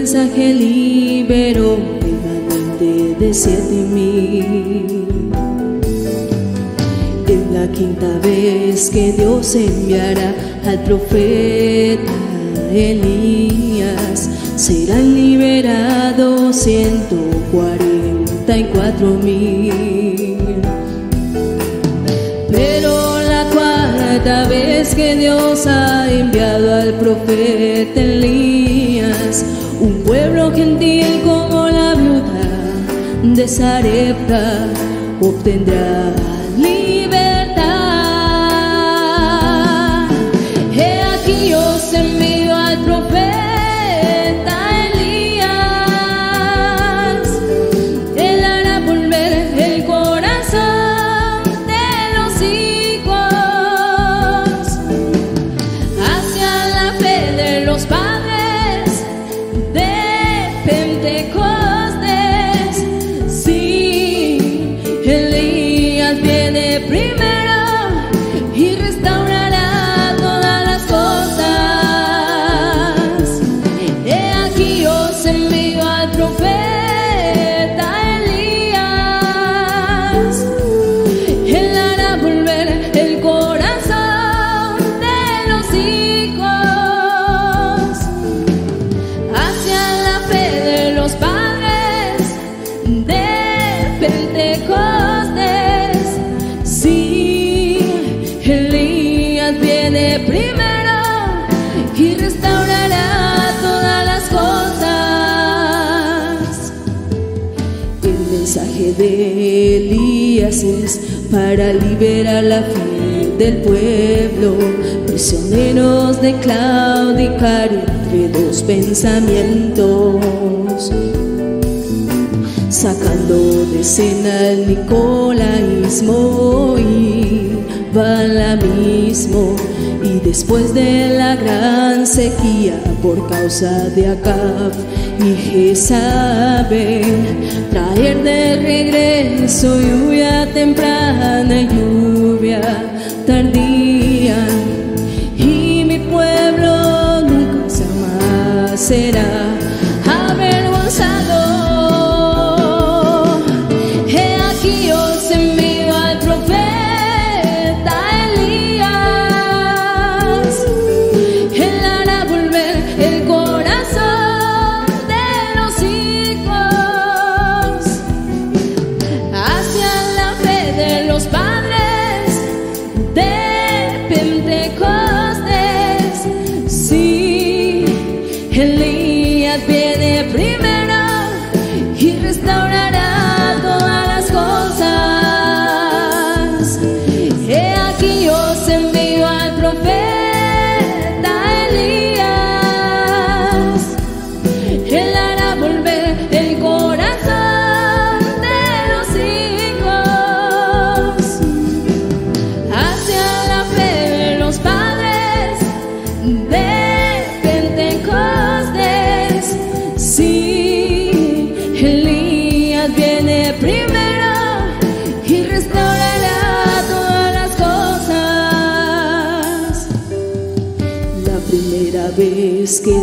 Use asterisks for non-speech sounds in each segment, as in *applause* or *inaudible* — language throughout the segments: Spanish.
mensaje liberó de siete mil. Es la quinta vez que Dios enviará al profeta Elías, serán liberados ciento cuarenta y cuatro mil. Cada vez que Dios ha enviado al profeta Elías, un pueblo gentil como la viuda de Sarepta obtendrá para liberar la fe del pueblo, prisioneros de claudicar entre dos pensamientos, sacando de escena el nicolaísmo y balamismo y después de la gran sequía por causa de Acab y Jezabel traer de regreso lluvia temprana lluvia tardía. Y mi pueblo nunca más será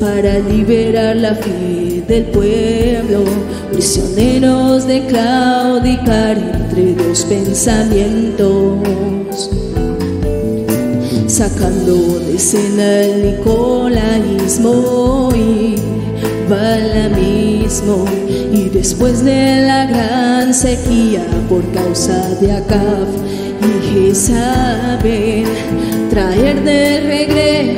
para liberar la fe del pueblo, prisioneros de claudicar entre dos pensamientos. Sacando de escena el nicolanismo y balamismo, y después de la gran sequía por causa de Acab y Jezabel, traer de regreso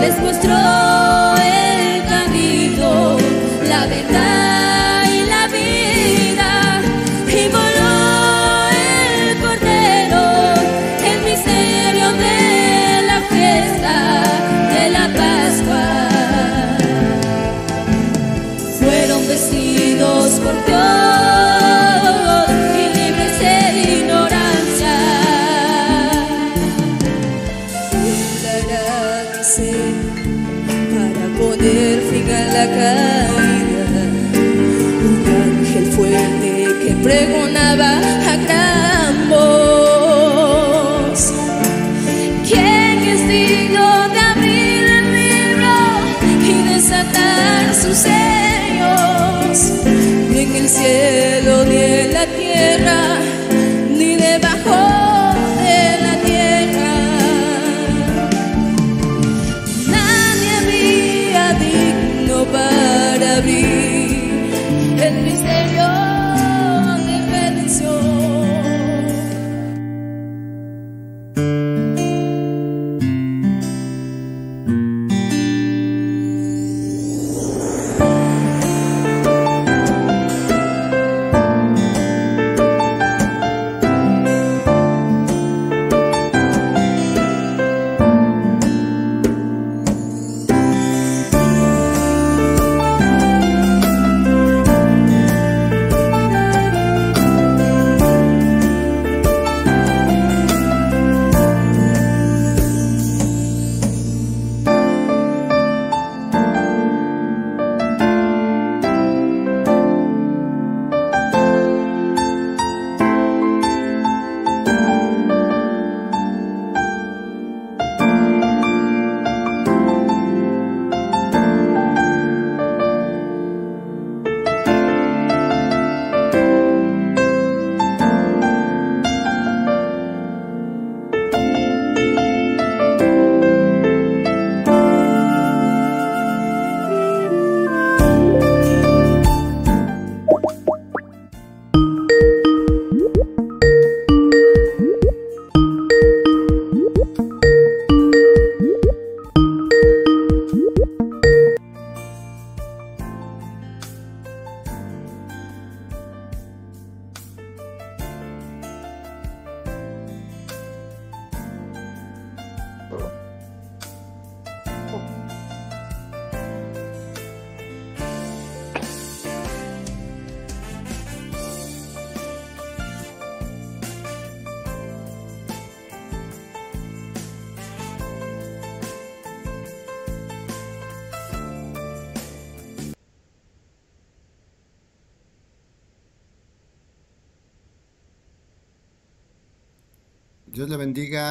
les muestro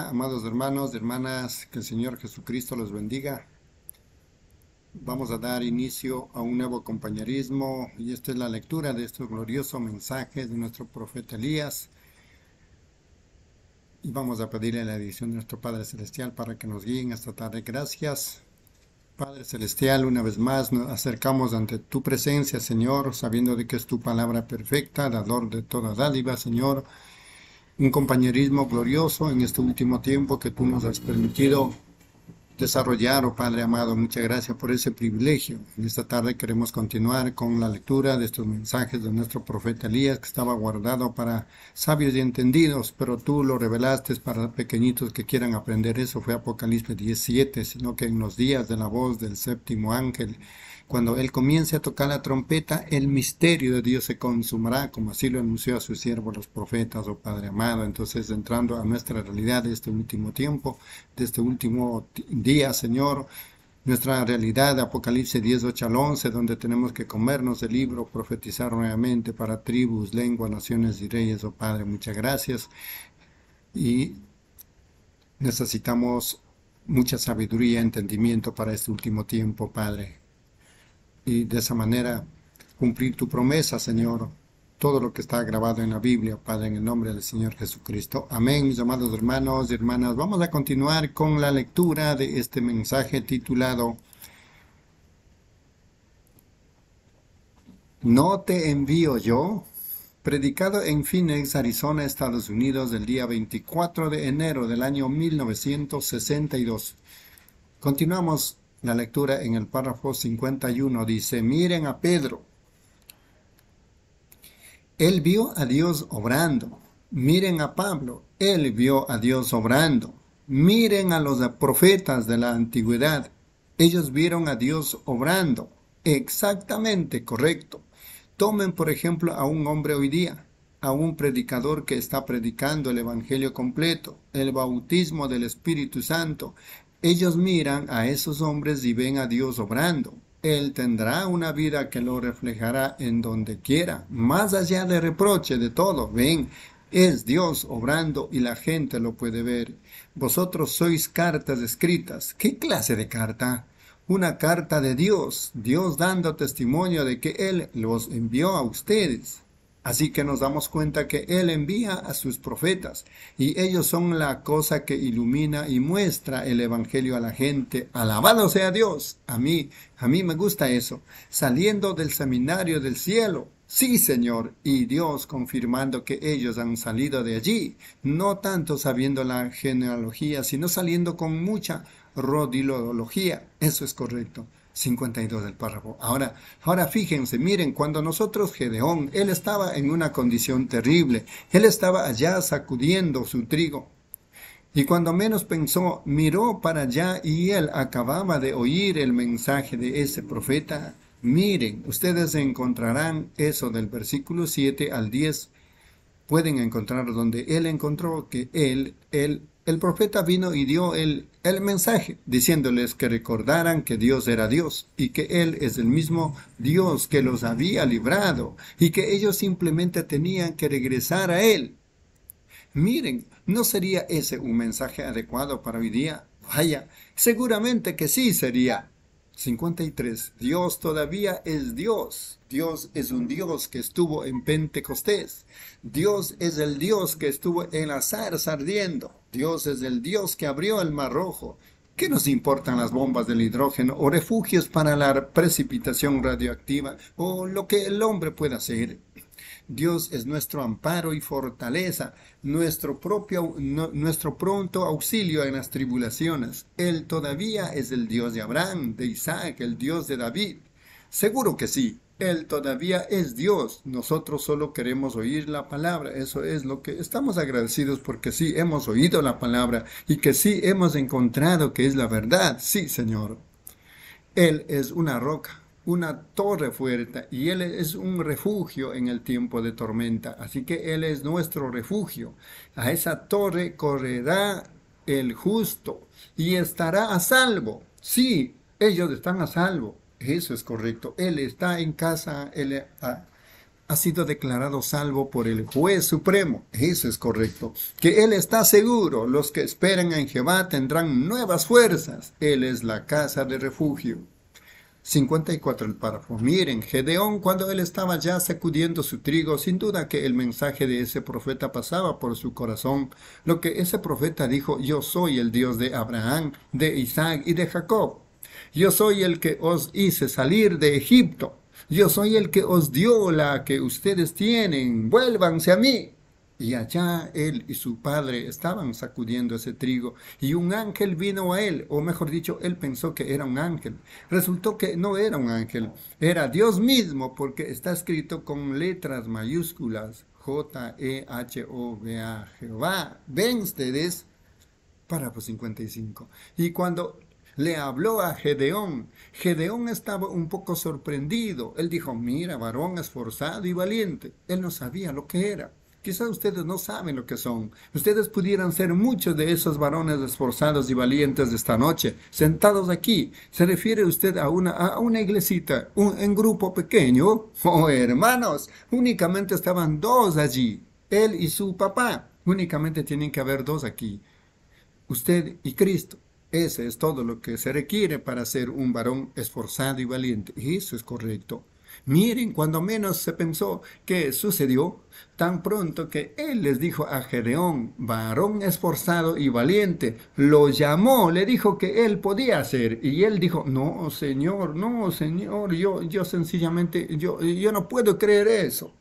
amados hermanos y hermanas, que el Señor Jesucristo los bendiga. Vamos a dar inicio a un nuevo compañerismo y esta es la lectura de este glorioso mensaje de nuestro profeta Elías. Y vamos a pedirle la edición de nuestro Padre Celestial para que nos guíen esta tarde. Gracias. Padre Celestial, una vez más nos acercamos ante tu presencia, Señor, sabiendo de que es tu palabra perfecta, dador de toda dádiva, Señor un compañerismo glorioso en este último tiempo que tú nos has permitido desarrollar, oh Padre amado. Muchas gracias por ese privilegio. En esta tarde queremos continuar con la lectura de estos mensajes de nuestro profeta Elías que estaba guardado para sabios y entendidos, pero tú lo revelaste para pequeñitos que quieran aprender. Eso fue Apocalipsis 17, sino que en los días de la voz del séptimo ángel cuando Él comience a tocar la trompeta, el misterio de Dios se consumará, como así lo anunció a sus siervos los profetas, oh Padre amado. Entonces, entrando a nuestra realidad de este último tiempo, de este último día, Señor, nuestra realidad de Apocalipsis 10, 8 al 11, donde tenemos que comernos el libro, profetizar nuevamente para tribus, lenguas, naciones y reyes, oh Padre, muchas gracias. Y necesitamos mucha sabiduría, entendimiento para este último tiempo, Padre y de esa manera cumplir tu promesa, Señor. Todo lo que está grabado en la Biblia, Padre, en el nombre del Señor Jesucristo. Amén, mis amados hermanos y hermanas. Vamos a continuar con la lectura de este mensaje titulado No te envío yo, predicado en Phoenix, Arizona, Estados Unidos, el día 24 de enero del año 1962. Continuamos la lectura en el párrafo 51 dice, miren a Pedro. Él vio a Dios obrando. Miren a Pablo. Él vio a Dios obrando. Miren a los profetas de la antigüedad. Ellos vieron a Dios obrando. Exactamente correcto. Tomen por ejemplo a un hombre hoy día, a un predicador que está predicando el Evangelio completo, el bautismo del Espíritu Santo, ellos miran a esos hombres y ven a Dios obrando. Él tendrá una vida que lo reflejará en donde quiera, más allá de reproche de todo. Ven, es Dios obrando y la gente lo puede ver. Vosotros sois cartas escritas. ¿Qué clase de carta? Una carta de Dios, Dios dando testimonio de que Él los envió a ustedes. Así que nos damos cuenta que Él envía a sus profetas y ellos son la cosa que ilumina y muestra el Evangelio a la gente. Alabado sea Dios. A mí, a mí me gusta eso. Saliendo del seminario del cielo. Sí, Señor. Y Dios confirmando que ellos han salido de allí. No tanto sabiendo la genealogía, sino saliendo con mucha rodilología. Eso es correcto. 52 del párrafo. Ahora, ahora fíjense, miren, cuando nosotros Gedeón, él estaba en una condición terrible, él estaba allá sacudiendo su trigo. Y cuando menos pensó, miró para allá y él acababa de oír el mensaje de ese profeta. Miren, ustedes encontrarán eso del versículo 7 al 10. Pueden encontrar donde él encontró que él, él el profeta vino y dio el, el, mensaje, diciéndoles que recordaran que Dios era Dios y que Él es el mismo Dios que los había librado y que ellos simplemente tenían que regresar a Él. Miren, ¿no sería ese un mensaje adecuado para hoy día? Vaya, seguramente que sí sería. 53. Dios todavía es Dios. Dios es un Dios que estuvo en Pentecostés. Dios es el Dios que estuvo en la zarza ardiendo. Dios es el Dios que abrió el mar rojo. ¿Qué nos importan las bombas del hidrógeno o refugios para la precipitación radioactiva o lo que el hombre pueda hacer? Dios es nuestro amparo y fortaleza, nuestro propio, nuestro pronto auxilio en las tribulaciones. Él todavía es el Dios de Abraham, de Isaac, el Dios de David. Seguro que sí, Él todavía es Dios. Nosotros solo queremos oír la palabra. Eso es lo que estamos agradecidos porque sí hemos oído la palabra y que sí hemos encontrado que es la verdad. Sí, Señor. Él es una roca una torre fuerte y Él es un refugio en el tiempo de tormenta. Así que Él es nuestro refugio. A esa torre correrá el justo y estará a salvo. Sí, ellos están a salvo. Eso es correcto. Él está en casa. Él ha, ha sido declarado salvo por el juez supremo. Eso es correcto. Que Él está seguro. Los que esperan en Jehová tendrán nuevas fuerzas. Él es la casa de refugio. 54 el párrafo. Miren, Gedeón cuando él estaba ya sacudiendo su trigo, sin duda que el mensaje de ese profeta pasaba por su corazón. Lo que ese profeta dijo, yo soy el Dios de Abraham, de Isaac y de Jacob. Yo soy el que os hice salir de Egipto. Yo soy el que os dio la que ustedes tienen. Vuélvanse a mí. Y allá él y su padre estaban sacudiendo ese trigo, y un ángel vino a él, o mejor dicho, él pensó que era un ángel. Resultó que no era un ángel, era Dios mismo, porque está escrito con letras mayúsculas, J-E-H-O-V-A, Jehová. Ven ustedes, párrafo 55. Y cuando le habló a Gedeón. Gedeón estaba un poco sorprendido. Él dijo, mira, varón esforzado y valiente. Él no sabía lo que era. Quizás ustedes no saben lo que son. Ustedes pudieran ser muchos de esos varones esforzados y valientes de esta noche, sentados aquí. ¿Se refiere usted a una, iglesita, un, en grupo pequeño? *laughs* Oh, hermanos, únicamente estaban dos allí, él y su papá. Únicamente tienen que haber dos aquí. Usted y Cristo. Ese es todo lo que se requiere para ser un varón esforzado y valiente. Y eso es correcto. Miren, cuando menos se pensó que sucedió, tan pronto que él les dijo a Gedeón, varón esforzado y valiente, lo llamó, le dijo que él podía hacer, y él dijo, no, señor, no, señor, yo, yo sencillamente, yo, yo no puedo creer eso.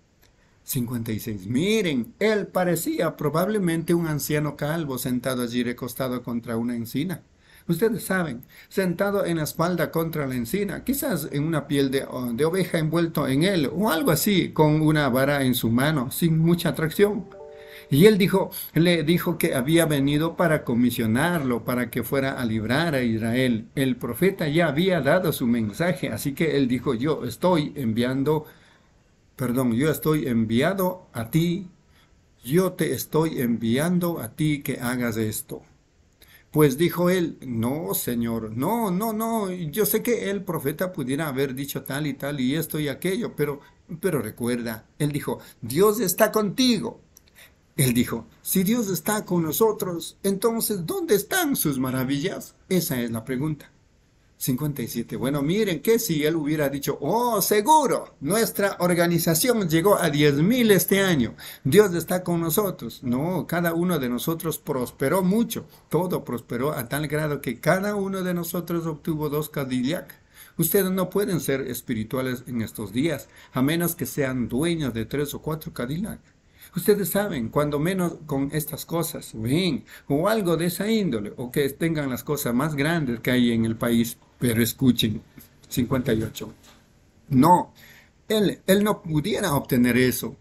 56. Miren, él parecía probablemente un anciano calvo sentado allí recostado contra una encina. Ustedes saben, sentado en la espalda contra la encina, quizás en una piel de, oveja envuelto en él, o algo así, con una vara en su mano, sin mucha atracción. Y él dijo, le dijo que había venido para comisionarlo, para que fuera a librar a Israel. El profeta ya había dado su mensaje, así que él dijo, yo estoy enviando, perdón, yo estoy enviado a ti, yo te estoy enviando a ti que hagas esto Pues dijo él, no, Señor, no, no, no, yo sé que el profeta pudiera haber dicho tal y tal y esto y aquello, pero, pero recuerda, él dijo, Dios está contigo. Él dijo, si Dios está con nosotros, entonces, ¿dónde están sus maravillas? Esa es la pregunta. 57. Bueno, miren que si él hubiera dicho, oh, seguro, nuestra organización llegó a 10.000 este año, Dios está con nosotros. No, cada uno de nosotros prosperó mucho, todo prosperó a tal grado que cada uno de nosotros obtuvo dos Cadillac. Ustedes no pueden ser espirituales en estos días, a menos que sean dueños de tres o cuatro Cadillac. Ustedes saben, cuando menos con estas cosas, ven, o algo de esa índole, o que tengan las cosas más grandes que hay en el país, pero escuchen, 58. No, él, él no pudiera obtener eso.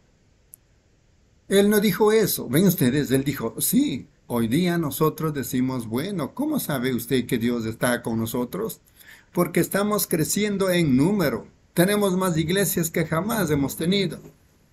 Él no dijo eso. Ven ustedes, él dijo, sí, hoy día nosotros decimos, bueno, ¿cómo sabe usted que Dios está con nosotros? Porque estamos creciendo en número. Tenemos más iglesias que jamás hemos tenido.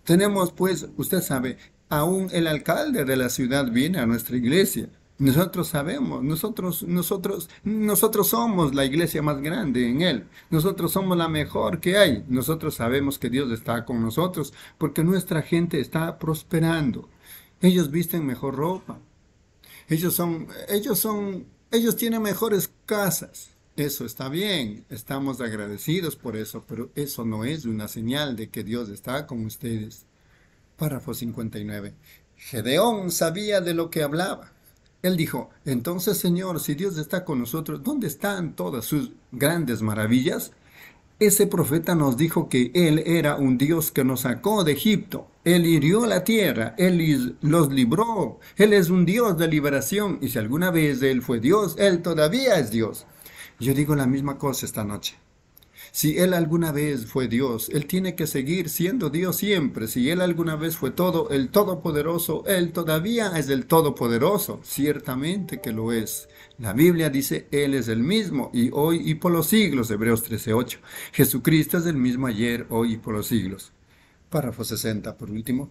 Tenemos, pues, usted sabe, aún el alcalde de la ciudad viene a nuestra iglesia. Nosotros sabemos, nosotros, nosotros, nosotros somos la iglesia más grande en Él. Nosotros somos la mejor que hay. Nosotros sabemos que Dios está con nosotros porque nuestra gente está prosperando. Ellos visten mejor ropa. Ellos son, ellos son, ellos tienen mejores casas. Eso está bien, estamos agradecidos por eso, pero eso no es una señal de que Dios está con ustedes. Párrafo 59. Gedeón sabía de lo que hablaba. Él dijo, entonces Señor, si Dios está con nosotros, ¿dónde están todas sus grandes maravillas? Ese profeta nos dijo que Él era un Dios que nos sacó de Egipto. Él hirió la tierra, Él los libró. Él es un Dios de liberación. Y si alguna vez Él fue Dios, Él todavía es Dios. Yo digo la misma cosa esta noche. Si Él alguna vez fue Dios, Él tiene que seguir siendo Dios siempre. Si Él alguna vez fue todo, el Todopoderoso, Él todavía es el Todopoderoso. Ciertamente que lo es. La Biblia dice, Él es el mismo y hoy y por los siglos. Hebreos 13:8. Jesucristo es el mismo ayer, hoy y por los siglos. Párrafo 60, por último.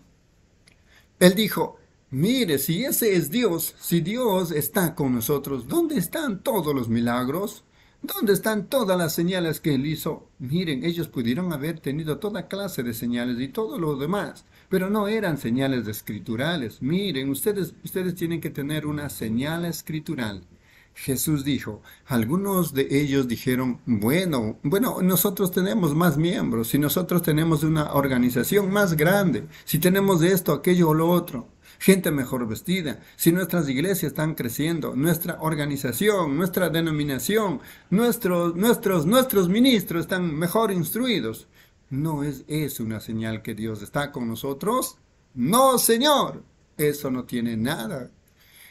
Él dijo, Mire, si ese es Dios, si Dios está con nosotros, ¿dónde están todos los milagros? ¿Dónde están todas las señales que él hizo? Miren, ellos pudieron haber tenido toda clase de señales y todo lo demás, pero no eran señales escriturales. Miren, ustedes, ustedes tienen que tener una señal escritural. Jesús dijo, algunos de ellos dijeron, bueno, bueno, nosotros tenemos más miembros, si nosotros tenemos una organización más grande, si tenemos esto, aquello o lo otro gente mejor vestida, si nuestras iglesias están creciendo, nuestra organización, nuestra denominación, nuestros, nuestros, nuestros ministros están mejor instruidos, ¿no es eso una señal que Dios está con nosotros? No, Señor, eso no tiene nada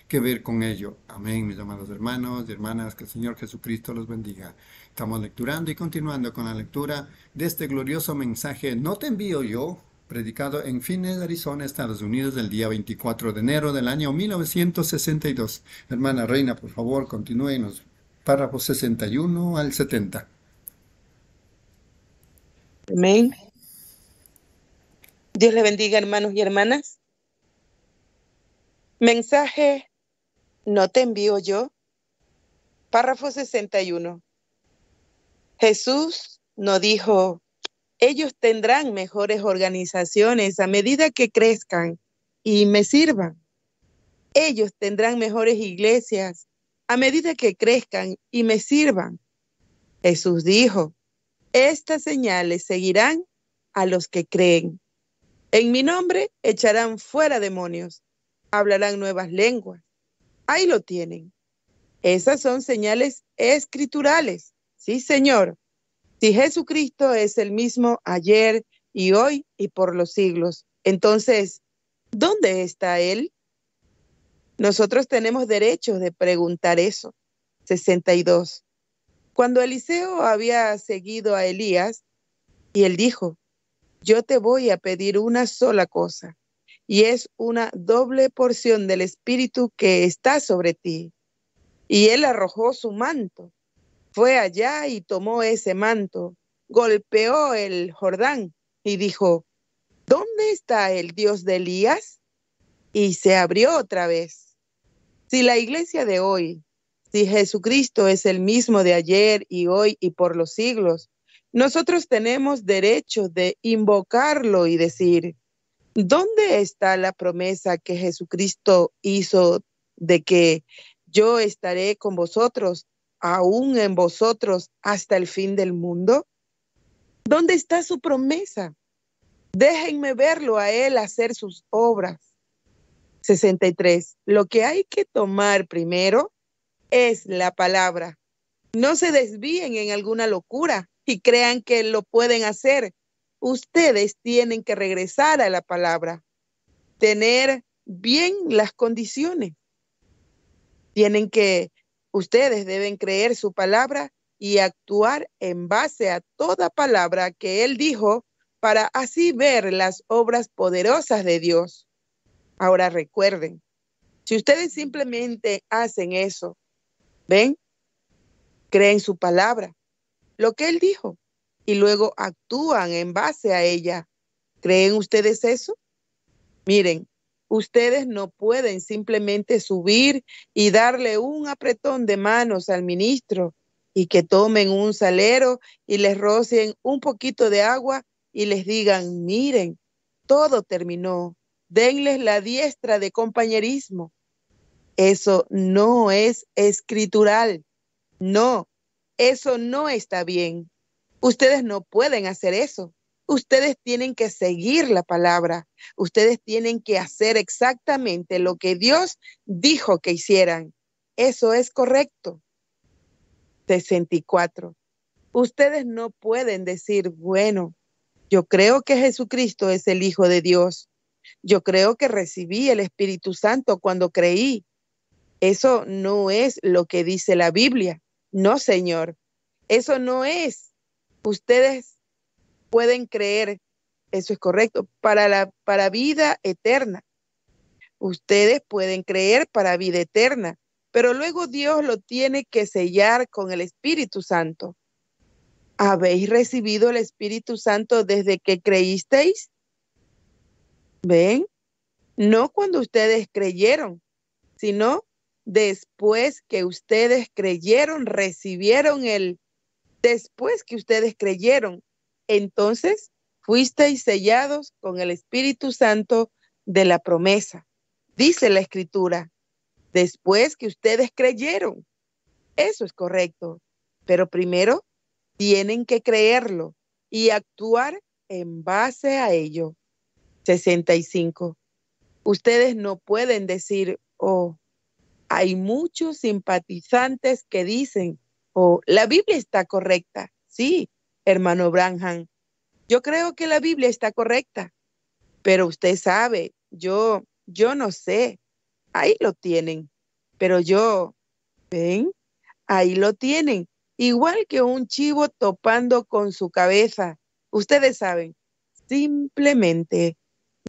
que ver con ello. Amén, mis amados hermanos y hermanas, que el Señor Jesucristo los bendiga. Estamos lecturando y continuando con la lectura de este glorioso mensaje. No te envío yo, predicado en Phoenix, Arizona, Estados Unidos, el día 24 de enero del año 1962. Hermana Reina, por favor, continúe en los párrafos 61 al 70. Amén. Dios le bendiga, hermanos y hermanas. Mensaje, no te envío yo. Párrafo 61. Jesús no dijo, ellos tendrán mejores organizaciones a medida que crezcan y me sirvan. Ellos tendrán mejores iglesias a medida que crezcan y me sirvan. Jesús dijo, estas señales seguirán a los que creen. En mi nombre echarán fuera demonios, hablarán nuevas lenguas. Ahí lo tienen. Esas son señales escriturales. Sí, Señor. Si Jesucristo es el mismo ayer y hoy y por los siglos, entonces, ¿dónde está Él? Nosotros tenemos derecho de preguntar eso. 62. Cuando Eliseo había seguido a Elías, y él dijo, yo te voy a pedir una sola cosa, y es una doble porción del Espíritu que está sobre ti. Y él arrojó su manto fue allá y tomó ese manto, golpeó el Jordán y dijo, ¿dónde está el Dios de Elías? Y se abrió otra vez. Si la iglesia de hoy Si Jesucristo es el mismo de ayer y hoy y por los siglos, nosotros tenemos derecho de invocarlo y decir, ¿dónde está la promesa que Jesucristo hizo de que yo estaré con vosotros, aún en vosotros, hasta el fin del mundo? ¿Dónde está su promesa? Déjenme verlo a él hacer sus obras. 63. Lo que hay que tomar primero es la palabra. No se desvíen en alguna locura y crean que lo pueden hacer. Ustedes tienen que regresar a la palabra, tener bien las condiciones. Tienen que, ustedes deben creer su palabra y actuar en base a toda palabra que Él dijo para así ver las obras poderosas de Dios. Ahora recuerden, si ustedes simplemente hacen eso, ¿ven? Creen su palabra, lo que Él dijo, y luego actúan en base a ella. ¿Creen ustedes eso? Miren, ustedes no pueden simplemente subir y darle un apretón de manos al ministro y que tomen un salero y les rocien un poquito de agua y les digan, miren, todo terminó, denles la diestra de compañerismo. Eso no es escritural. No, eso no está bien. Ustedes no pueden hacer eso. Ustedes tienen que seguir la palabra. Ustedes tienen que hacer exactamente lo que Dios dijo que hicieran. Eso es correcto. 64. Ustedes no pueden decir, bueno, yo creo que Jesucristo es el Hijo de Dios. Yo creo que recibí el Espíritu Santo cuando creí. Eso no es lo que dice la Biblia. No, Señor. Eso no es. Ustedes pueden creer, eso es correcto, para la para vida eterna. Ustedes pueden creer para vida eterna, pero luego Dios lo tiene que sellar con el Espíritu Santo. ¿Habéis recibido el Espíritu Santo desde que creísteis? ¿Ven? No cuando ustedes creyeron, sino después que ustedes creyeron, recibieron el, después que ustedes creyeron, entonces fuisteis sellados con el Espíritu Santo de la promesa. Dice la escritura, después que ustedes creyeron. Eso es correcto. Pero primero tienen que creerlo y actuar en base a ello. 65. Ustedes no pueden decir, oh, hay muchos simpatizantes que dicen, oh, la Biblia está correcta. Sí, hermano Branham, yo creo que la Biblia está correcta, pero usted sabe, yo, yo no sé. Ahí lo tienen, pero yo, ven, ahí lo tienen, igual que un chivo topando con su cabeza. Ustedes saben, simplemente,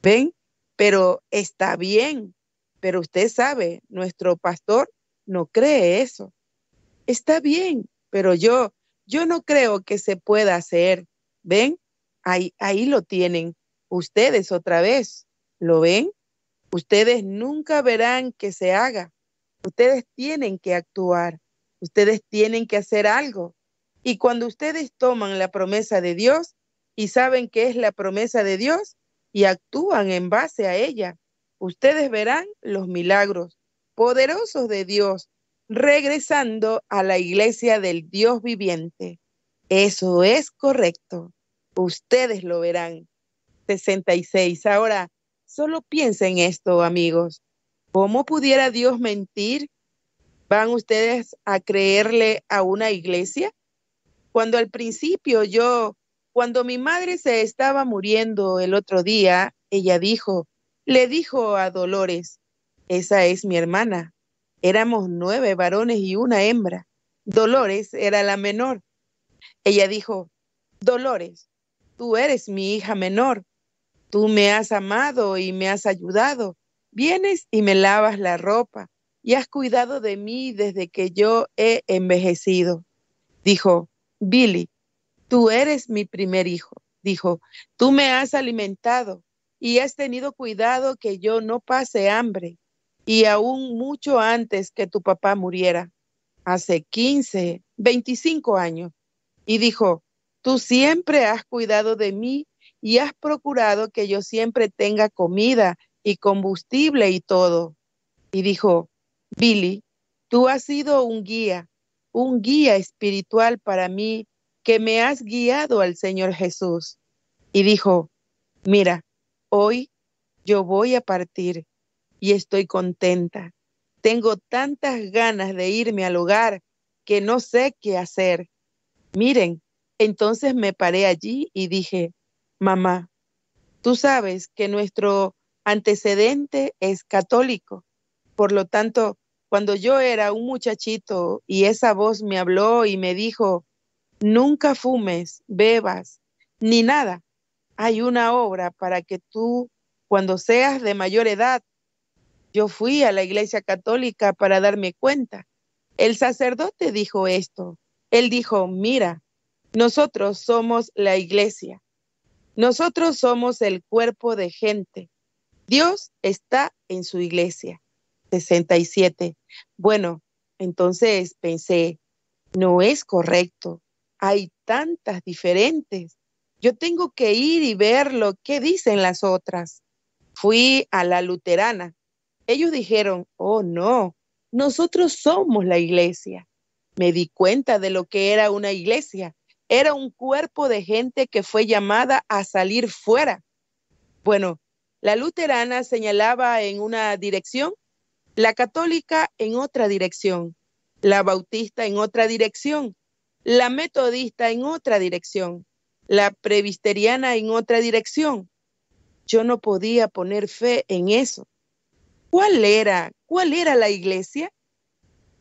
ven, pero está bien, pero usted sabe, nuestro pastor no cree eso. Está bien, pero yo, yo no creo que se pueda hacer. ¿Ven? Ahí, ahí lo tienen. Ustedes otra vez, ¿lo ven? Ustedes nunca verán que se haga. Ustedes tienen que actuar. Ustedes tienen que hacer algo. Y cuando ustedes toman la promesa de Dios y saben que es la promesa de Dios y actúan en base a ella, ustedes verán los milagros poderosos de Dios regresando a la iglesia del Dios viviente. Eso es correcto. Ustedes lo verán. 66. Ahora, solo piensen esto, amigos. ¿Cómo pudiera Dios mentir? ¿Van ustedes a creerle a una iglesia? Cuando al principio yo, cuando mi madre se estaba muriendo el otro día, ella dijo, le dijo a Dolores, esa es mi hermana. Éramos nueve varones y una hembra. Dolores era la menor. Ella dijo, Dolores, tú eres mi hija menor. Tú me has amado y me has ayudado. Vienes y me lavas la ropa y has cuidado de mí desde que yo he envejecido. Dijo, Billy, tú eres mi primer hijo. Dijo, tú me has alimentado y has tenido cuidado que yo no pase hambre y aún mucho antes que tu papá muriera. hace 15, 25 años, y dijo, tú siempre has cuidado de mí y has procurado que yo siempre tenga comida y combustible y todo. Y dijo, Billy, tú has sido un guía, un guía espiritual para mí que me has guiado al Señor Jesús. Y dijo, mira, hoy yo voy a partir y estoy contenta. Tengo tantas ganas de irme al hogar que no sé qué hacer. Miren, entonces me paré allí y dije, mamá, tú sabes que nuestro antecedente es católico. Por lo tanto, cuando yo era un muchachito y esa voz me habló y me dijo, nunca fumes, bebas, ni nada. Hay una obra para que tú, cuando seas de mayor edad, yo fui a la iglesia católica para darme cuenta. El sacerdote dijo esto. Él dijo, mira, nosotros somos la iglesia. Nosotros somos el cuerpo de gente. Dios está en su iglesia. 67. Bueno, entonces pensé, no es correcto. Hay tantas diferentes. Yo tengo que ir y ver lo que dicen las otras. Fui a la luterana ellos dijeron, oh no, nosotros somos la iglesia. Me di cuenta de lo que era una iglesia. Era un cuerpo de gente que fue llamada a salir fuera. Bueno, la luterana señalaba en una dirección, la católica en otra dirección, la bautista en otra dirección, la metodista en otra dirección, la presbiteriana en otra dirección. Yo no podía poner fe en eso. ¿Cuál era? ¿Cuál era la iglesia?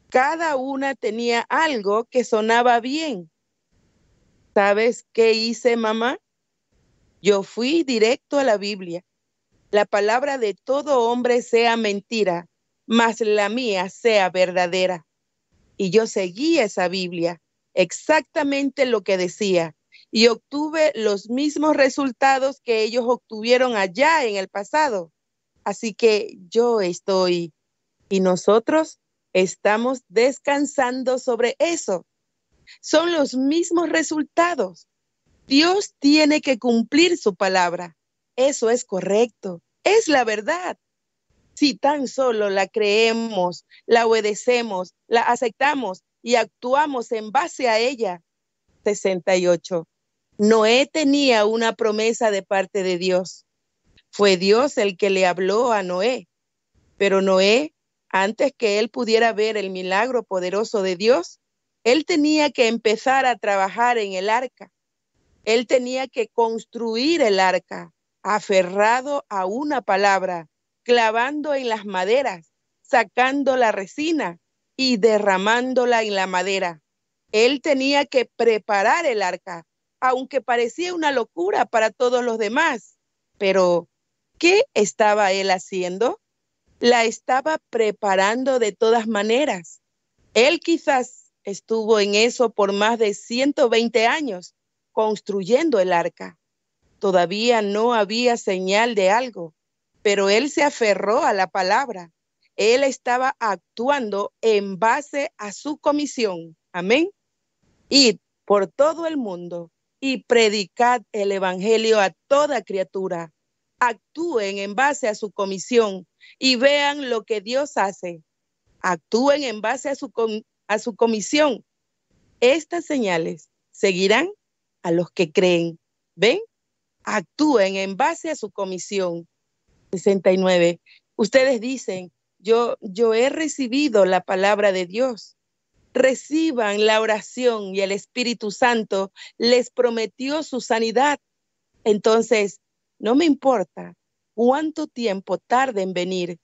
Cada una tenía algo que sonaba bien. ¿Sabes qué hice, mamá? Yo fui directo a la Biblia. La palabra de todo hombre sea mentira, mas la mía sea verdadera. Y yo seguí esa Biblia, exactamente lo que decía, y obtuve los mismos resultados que ellos obtuvieron allá en el pasado. Así que yo estoy y nosotros estamos descansando sobre eso. Son los mismos resultados. Dios tiene que cumplir su palabra. Eso es correcto. Es la verdad. Si tan solo la creemos, la obedecemos, la aceptamos y actuamos en base a ella. 68. Noé tenía una promesa de parte de Dios. Fue Dios el que le habló a Noé. Pero Noé, antes que él pudiera ver el milagro poderoso de Dios, él tenía que empezar a trabajar en el arca. Él tenía que construir el arca, aferrado a una palabra, clavando en las maderas, sacando la resina y derramándola en la madera. Él tenía que preparar el arca, aunque parecía una locura para todos los demás, pero ¿Qué estaba él haciendo? La estaba preparando de todas maneras. Él quizás estuvo en eso por más de 120 años, construyendo el arca. Todavía no había señal de algo, pero él se aferró a la palabra. Él estaba actuando en base a su comisión. Amén. Id por todo el mundo y predicad el evangelio a toda criatura actúen en base a su comisión y vean lo que Dios hace. Actúen en base a su, a su comisión. Estas señales seguirán a los que creen. ¿Ven? Actúen en base a su comisión. 69. Ustedes dicen, yo, yo he recibido la palabra de Dios. Reciban la oración y el Espíritu Santo les prometió su sanidad. Entonces, no me importa cuánto tiempo tarde en venir,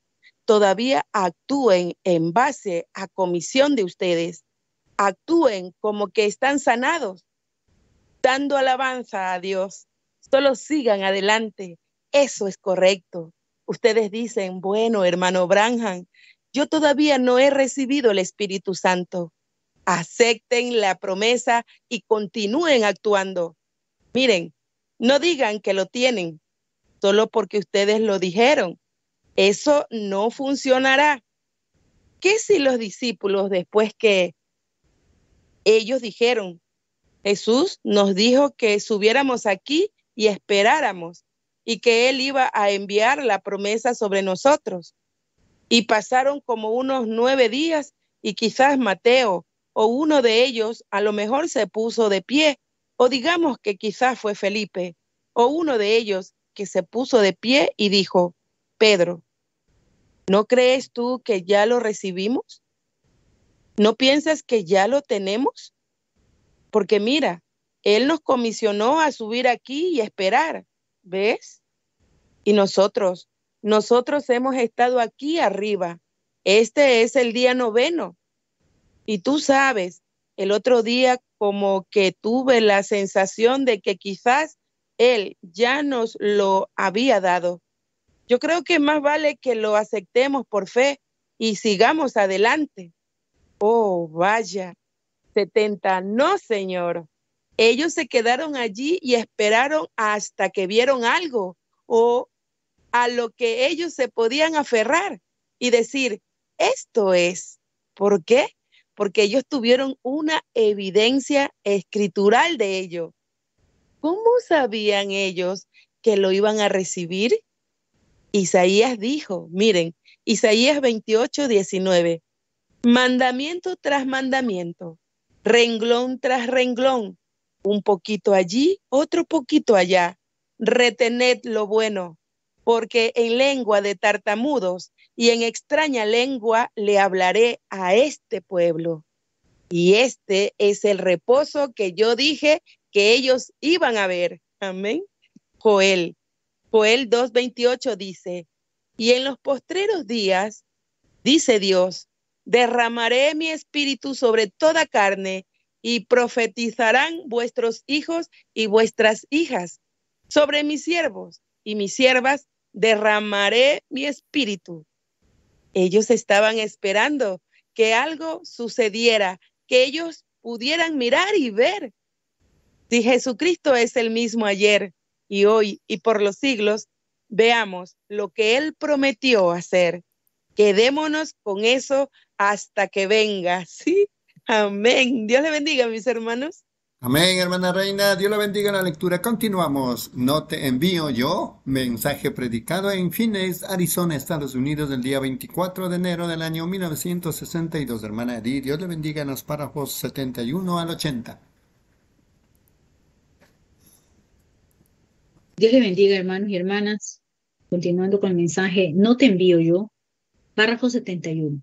todavía actúen en base a comisión de ustedes. Actúen como que están sanados, dando alabanza a Dios. Solo sigan adelante. Eso es correcto. Ustedes dicen, bueno, hermano Branham, yo todavía no he recibido el Espíritu Santo. Acepten la promesa y continúen actuando. Miren, no digan que lo tienen, solo porque ustedes lo dijeron. Eso no funcionará. ¿Qué si los discípulos, después que Ellos dijeron, Jesús nos dijo que subiéramos aquí y esperáramos y que Él iba a enviar la promesa sobre nosotros. Y pasaron como unos nueve días y quizás Mateo o uno de ellos a lo mejor se puso de pie, o digamos que quizás fue Felipe, o uno de ellos que se puso de pie y dijo, Pedro, ¿no crees tú que ya lo recibimos? ¿No piensas que ya lo tenemos? Porque mira, Él nos comisionó a subir aquí y esperar, ¿ves? Y nosotros, nosotros hemos estado aquí arriba. Este es el día noveno. Y tú sabes, el otro día como que tuve la sensación de que quizás Él ya nos lo había dado. Yo creo que más vale que lo aceptemos por fe y sigamos adelante. Oh, vaya, 70, no, Señor. Ellos se quedaron allí y esperaron hasta que vieron algo o a lo que ellos se podían aferrar y decir, esto es. ¿Por qué? Porque ellos tuvieron una evidencia escritural de ello. ¿Cómo sabían ellos que lo iban a recibir? Isaías dijo, miren, Isaías 28, 19, mandamiento tras mandamiento, renglón tras renglón, un poquito allí, otro poquito allá, retened lo bueno, porque en lengua de tartamudos y en extraña lengua le hablaré a este pueblo. Y este es el reposo que yo dije que ellos iban a ver. Amén. Joel. Joel 2.28 dice, y en los postreros días, dice Dios, derramaré mi espíritu sobre toda carne y profetizarán vuestros hijos y vuestras hijas. Sobre mis siervos y mis siervas derramaré mi espíritu. Ellos estaban esperando que algo sucediera, que ellos pudieran mirar y ver. Si Jesucristo es el mismo ayer y hoy y por los siglos, veamos lo que Él prometió hacer. Quedémonos con eso hasta que venga, *laughs* ¿sí? Amén. Dios le bendiga, mis hermanos. Amén, hermana Reina. Dios la bendiga en la lectura. Continuamos. No te envío yo. Mensaje predicado en Phoenix, Arizona, Estados Unidos, el día 24 de enero del año 1962. Hermana Edith, Dios le bendiga en los párrafos 71 al 80. Dios le bendiga, hermanos y hermanas. Continuando con el mensaje, no te envío yo. Párrafo 71.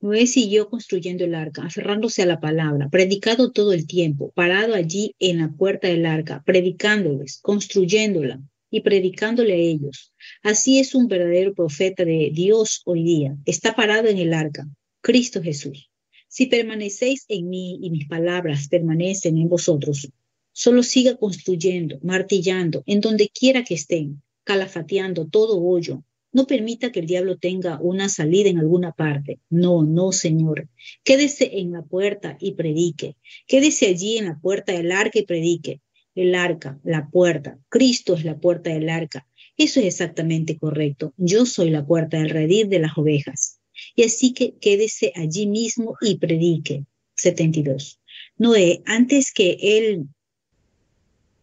Noé siguió construyendo el arca, aferrándose a la palabra, predicado todo el tiempo, parado allí en la puerta del arca, predicándoles, construyéndola y predicándole a ellos. Así es un verdadero profeta de Dios hoy día. Está parado en el arca, Cristo Jesús. Si permanecéis en mí y mis palabras permanecen en vosotros, solo siga construyendo, martillando, en donde quiera que estén, calafateando todo hoyo, no permita que el diablo tenga una salida en alguna parte. No, no, Señor. Quédese en la puerta y predique. Quédese allí en la puerta del arca y predique. El arca, la puerta. Cristo es la puerta del arca. Eso es exactamente correcto. Yo soy la puerta del redil de las ovejas. Y así que quédese allí mismo y predique. 72. Noé, antes que él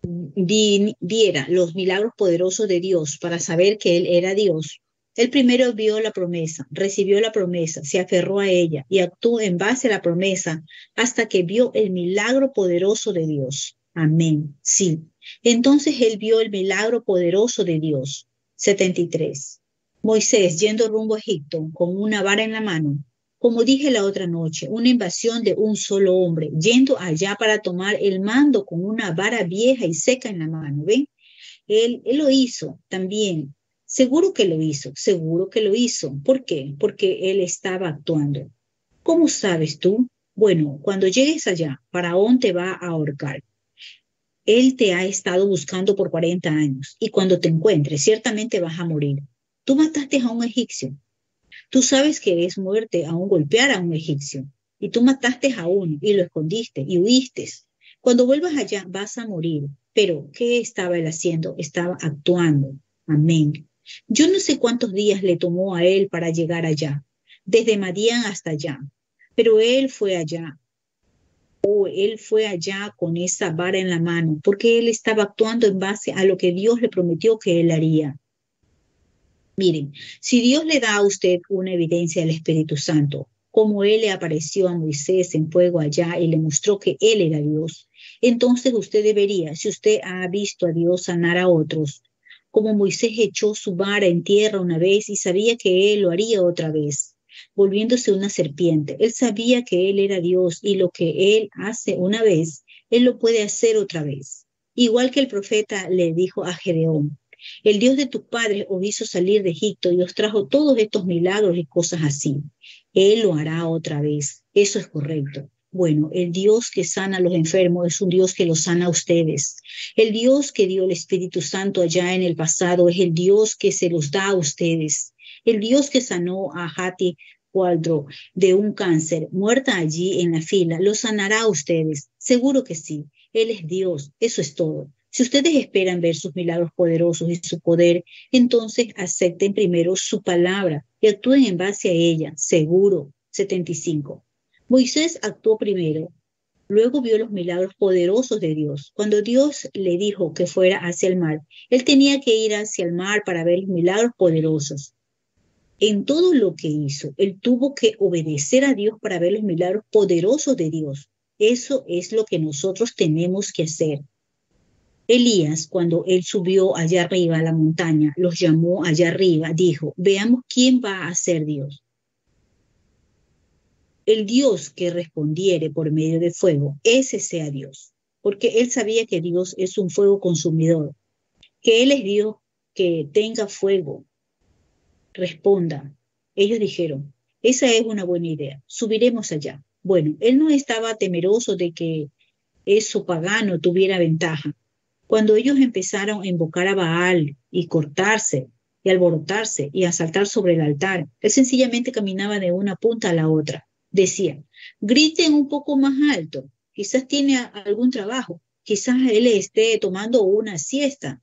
viera los milagros poderosos de Dios para saber que Él era Dios, él primero vio la promesa, recibió la promesa, se aferró a ella y actuó en base a la promesa hasta que vio el milagro poderoso de Dios. Amén. Sí. Entonces él vio el milagro poderoso de Dios. 73. Moisés yendo rumbo a Egipto con una vara en la mano. Como dije la otra noche, una invasión de un solo hombre, yendo allá para tomar el mando con una vara vieja y seca en la mano. ¿Ven? Él, lo hizo también Seguro que lo hizo, seguro que lo hizo. ¿Por qué? Porque él estaba actuando. ¿Cómo sabes tú? Bueno, cuando llegues allá, Faraón te va a ahorcar. Él te ha estado buscando por 40 años y cuando te encuentres, ciertamente vas a morir. Tú mataste a un egipcio. Tú sabes que es muerte aún golpear a un egipcio. Y tú mataste a uno y lo escondiste y huiste. Cuando vuelvas allá vas a morir. Pero, ¿qué estaba él haciendo? Estaba actuando. Amén. Yo no sé cuántos días le tomó a él para llegar allá, desde Madián hasta allá, pero él fue allá. o él fue allá con esa vara en la mano, porque él estaba actuando en base a lo que Dios le prometió que él haría. Miren, si Dios le da a usted una evidencia del Espíritu Santo, como él le apareció a Moisés en fuego allá y le mostró que él era Dios, entonces usted debería, si usted ha visto a Dios sanar a otros, como Moisés echó su vara en tierra una vez y sabía que él lo haría otra vez, volviéndose una serpiente. Él sabía que él era Dios y lo que él hace una vez, él lo puede hacer otra vez. Igual que el profeta le dijo a Gedeón, el Dios de tus padres os hizo salir de Egipto y os trajo todos estos milagros y cosas así. Él lo hará otra vez. Eso es correcto. Bueno, el Dios que sana a los enfermos es un Dios que los sana a ustedes. El Dios que dio el Espíritu Santo allá en el pasado es el Dios que se los da a ustedes. El Dios que sanó a Hati Cuadro de un cáncer, muerta allí en la fila, lo sanará a ustedes. Seguro que sí. Él es Dios. Eso es todo. Si ustedes esperan ver sus milagros poderosos y su poder, entonces acepten primero su palabra y actúen en base a ella, seguro. 75. Moisés actuó primero, luego vio los milagros poderosos de Dios. Cuando Dios le dijo que fuera hacia el mar, él tenía que ir hacia el mar para ver los milagros poderosos. En todo lo que hizo, él tuvo que obedecer a Dios para ver los milagros poderosos de Dios. Eso es lo que nosotros tenemos que hacer. Elías, cuando él subió allá arriba a la montaña, los llamó allá arriba, dijo, veamos quién va a ser Dios. El Dios que respondiere por medio de fuego, ese sea Dios, porque él sabía que Dios es un fuego consumidor, que él es Dios que tenga fuego. Responda. Ellos dijeron, esa es una buena idea, subiremos allá. Bueno, él no estaba temeroso de que eso pagano tuviera ventaja cuando ellos empezaron a invocar a Baal y cortarse y alborotarse y a saltar sobre el altar, él sencillamente caminaba de una punta a la otra. Decía, griten un poco más alto, quizás tiene algún trabajo, quizás él esté tomando una siesta,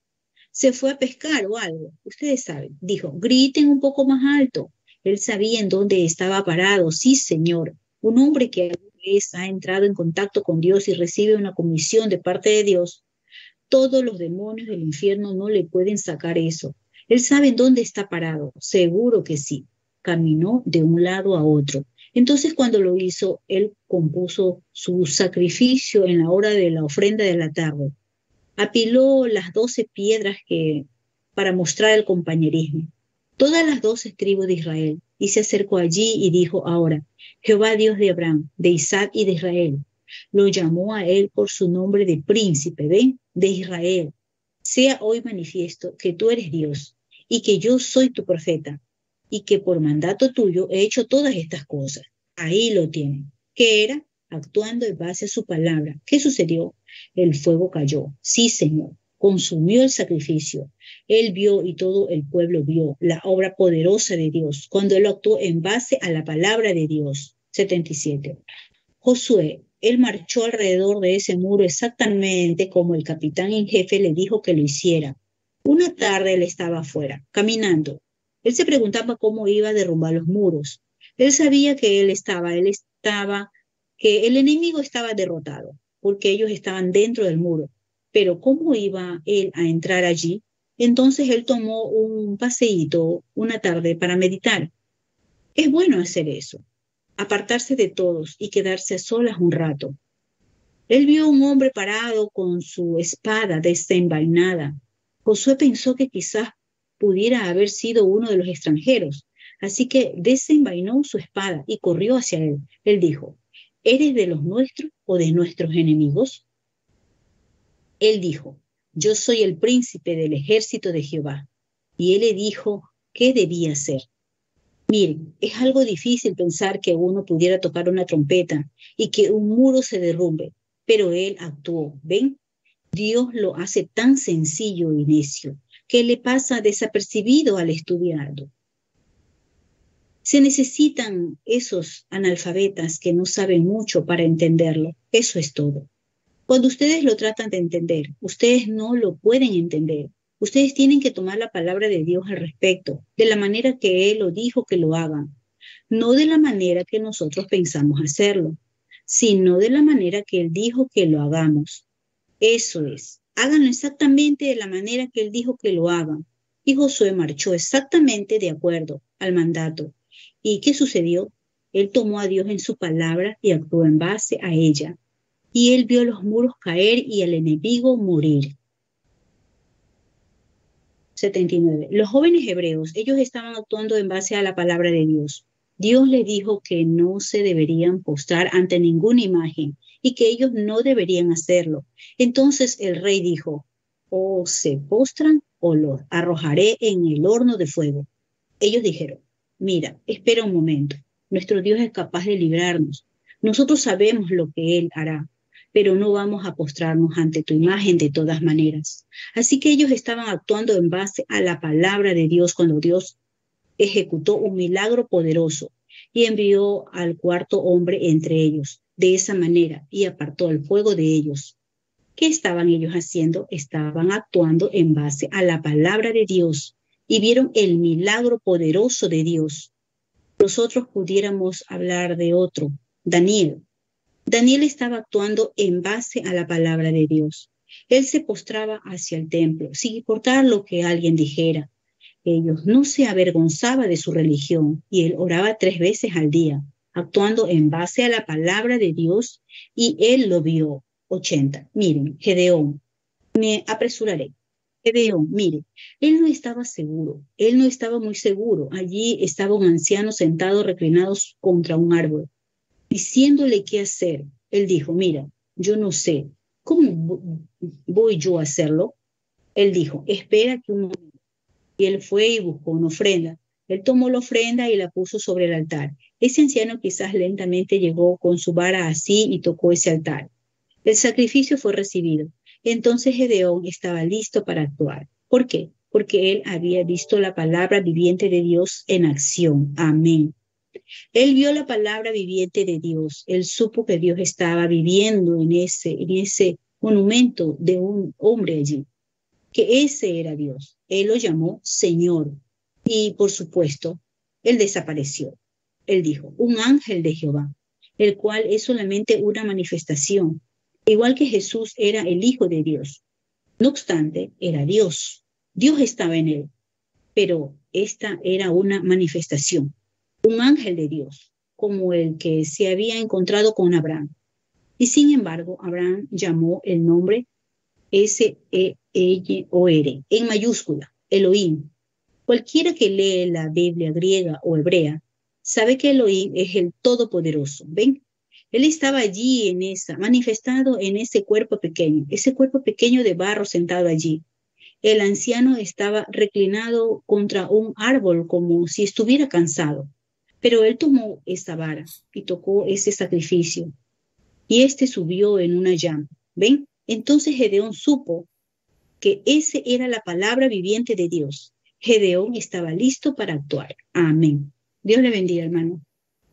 se fue a pescar o algo, ustedes saben. Dijo, griten un poco más alto. Él sabía en dónde estaba parado. Sí, Señor, un hombre que alguna vez ha entrado en contacto con Dios y recibe una comisión de parte de Dios, todos los demonios del infierno no le pueden sacar eso. Él sabe dónde está parado, seguro que sí. Caminó de un lado a otro. Entonces cuando lo hizo, él compuso su sacrificio en la hora de la ofrenda de la tarde. Apiló las doce piedras que, para mostrar el compañerismo. Todas las doce tribus de Israel. Y se acercó allí y dijo ahora, Jehová Dios de Abraham, de Isaac y de Israel, lo llamó a él por su nombre de príncipe, ¿ven? De Israel. Sea hoy manifiesto que tú eres Dios y que yo soy tu profeta y que por mandato tuyo he hecho todas estas cosas. Ahí lo tienen. ¿Qué era? Actuando en base a su palabra. ¿Qué sucedió? El fuego cayó. Sí, Señor. Consumió el sacrificio. Él vio y todo el pueblo vio la obra poderosa de Dios cuando él actuó en base a la palabra de Dios. 77. Josué él marchó alrededor de ese muro exactamente como el capitán en jefe le dijo que lo hiciera. Una tarde él estaba afuera, caminando. Él se preguntaba cómo iba a derrumbar los muros. Él sabía que él estaba, él estaba, que el enemigo estaba derrotado, porque ellos estaban dentro del muro. Pero ¿cómo iba él a entrar allí? Entonces él tomó un paseíto una tarde para meditar. Es bueno hacer eso apartarse de todos y quedarse a solas un rato. Él vio a un hombre parado con su espada desenvainada. Josué pensó que quizás pudiera haber sido uno de los extranjeros, así que desenvainó su espada y corrió hacia él. Él dijo, ¿eres de los nuestros o de nuestros enemigos? Él dijo, yo soy el príncipe del ejército de Jehová. Y él le dijo qué debía hacer. Miren, es algo difícil pensar que uno pudiera tocar una trompeta y que un muro se derrumbe, pero él actuó. ¿Ven? Dios lo hace tan sencillo y necio que le pasa desapercibido al estudiarlo. Se necesitan esos analfabetas que no saben mucho para entenderlo. Eso es todo. Cuando ustedes lo tratan de entender, ustedes no lo pueden entender Ustedes tienen que tomar la palabra de Dios al respecto, de la manera que Él lo dijo que lo hagan, no de la manera que nosotros pensamos hacerlo. sino de la manera que Él dijo que lo hagamos. Eso es, háganlo exactamente de la manera que Él dijo que lo hagan. Y Josué marchó exactamente de acuerdo al mandato. ¿Y qué sucedió? Él tomó a Dios en su palabra y actuó en base a ella. Y él vio los muros caer y al enemigo morir. 79. Los jóvenes hebreos, ellos estaban actuando en base a la palabra de Dios. Dios les dijo que no se deberían postrar ante ninguna imagen y que ellos no deberían hacerlo. Entonces el rey dijo, o se postran o los arrojaré en el horno de fuego. Ellos dijeron, mira, espera un momento, nuestro Dios es capaz de librarnos. Nosotros sabemos lo que Él hará pero no vamos a postrarnos ante tu imagen de todas maneras. Así que ellos estaban actuando en base a la palabra de Dios cuando Dios ejecutó un milagro poderoso y envió al cuarto hombre entre ellos de esa manera y apartó el fuego de ellos. ¿Qué estaban ellos haciendo? Estaban actuando en base a la palabra de Dios y vieron el milagro poderoso de Dios. Nosotros pudiéramos hablar de otro, Daniel, Daniel estaba actuando en base a la palabra de Dios. Él se postraba hacia el templo, sin importar lo que alguien dijera. Ellos no se avergonzaba de su religión y él oraba tres veces al día, actuando en base a la palabra de Dios y él lo vio. 80. Miren, Gedeón, me apresuraré. Gedeón, mire, él no estaba seguro, él no estaba muy seguro. Allí estaba un anciano sentado reclinado contra un árbol diciéndole qué hacer. Él dijo, mira, yo no sé, ¿cómo voy yo a hacerlo? Él dijo, espera que un momento. Y él fue y buscó una ofrenda. Él tomó la ofrenda y la puso sobre el altar. Ese anciano quizás lentamente llegó con su vara así y tocó ese altar. El sacrificio fue recibido. Entonces Gedeón estaba listo para actuar. ¿Por qué? Porque él había visto la palabra viviente de Dios en acción. Amén. Él vio la palabra viviente de Dios. Él supo que Dios estaba viviendo en ese, en ese monumento de un hombre allí, que ese era Dios. Él lo llamó Señor. Y por supuesto, él desapareció. Él dijo, un ángel de Jehová, el cual es solamente una manifestación, igual que Jesús era el Hijo de Dios. No obstante, era Dios. Dios estaba en él, pero esta era una manifestación un ángel de Dios, como el que se había encontrado con Abraham. Y sin embargo, Abraham llamó el nombre S-E-L-O-R en mayúscula, Elohim. Cualquiera que lee la Biblia griega o hebrea sabe que Elohim es el Todopoderoso. ¿Ven? Él estaba allí en esa, manifestado en ese cuerpo pequeño, ese cuerpo pequeño de barro sentado allí. El anciano estaba reclinado contra un árbol como si estuviera cansado. Pero él tomó esa vara y tocó ese sacrificio, y éste subió en una llama. ¿Ven? Entonces Gedeón supo que ese era la palabra viviente de Dios. Gedeón estaba listo para actuar. Amén. Dios le bendiga, hermano.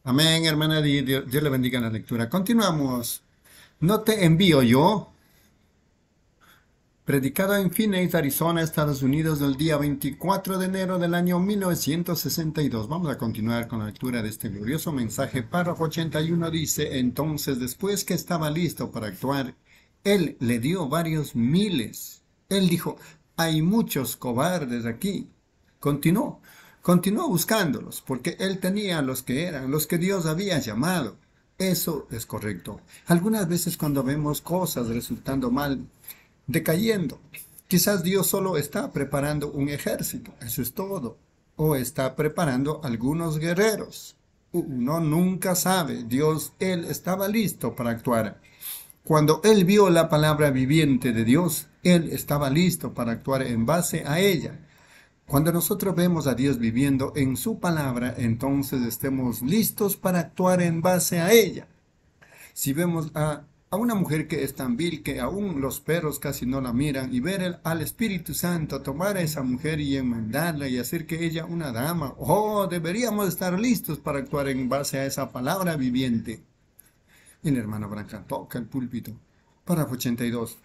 Amén, hermana. Dios, Dios le bendiga en la lectura. Continuamos. No te envío yo, predicado en Phoenix, Arizona, Estados Unidos, el día 24 de enero del año 1962. Vamos a continuar con la lectura de este glorioso mensaje. Párrafo 81 dice, entonces después que estaba listo para actuar, él le dio varios miles. Él dijo, hay muchos cobardes aquí. Continuó, continuó buscándolos, porque él tenía los que eran, los que Dios había llamado. Eso es correcto. Algunas veces cuando vemos cosas resultando mal, decayendo. Quizás Dios solo está preparando un ejército, eso es todo. O está preparando algunos guerreros. Uno nunca sabe. Dios, Él estaba listo para actuar. Cuando Él vio la palabra viviente de Dios, Él estaba listo para actuar en base a ella. Cuando nosotros vemos a Dios viviendo en su palabra, entonces estemos listos para actuar en base a ella. Si vemos a a una mujer que es tan vil que aún los perros casi no la miran y ver al Espíritu Santo tomar a esa mujer y enmendarla y hacer que ella una dama. Oh, deberíamos estar listos para actuar en base a esa palabra viviente. Y el hermano Branca toca el púlpito. Párrafo 82.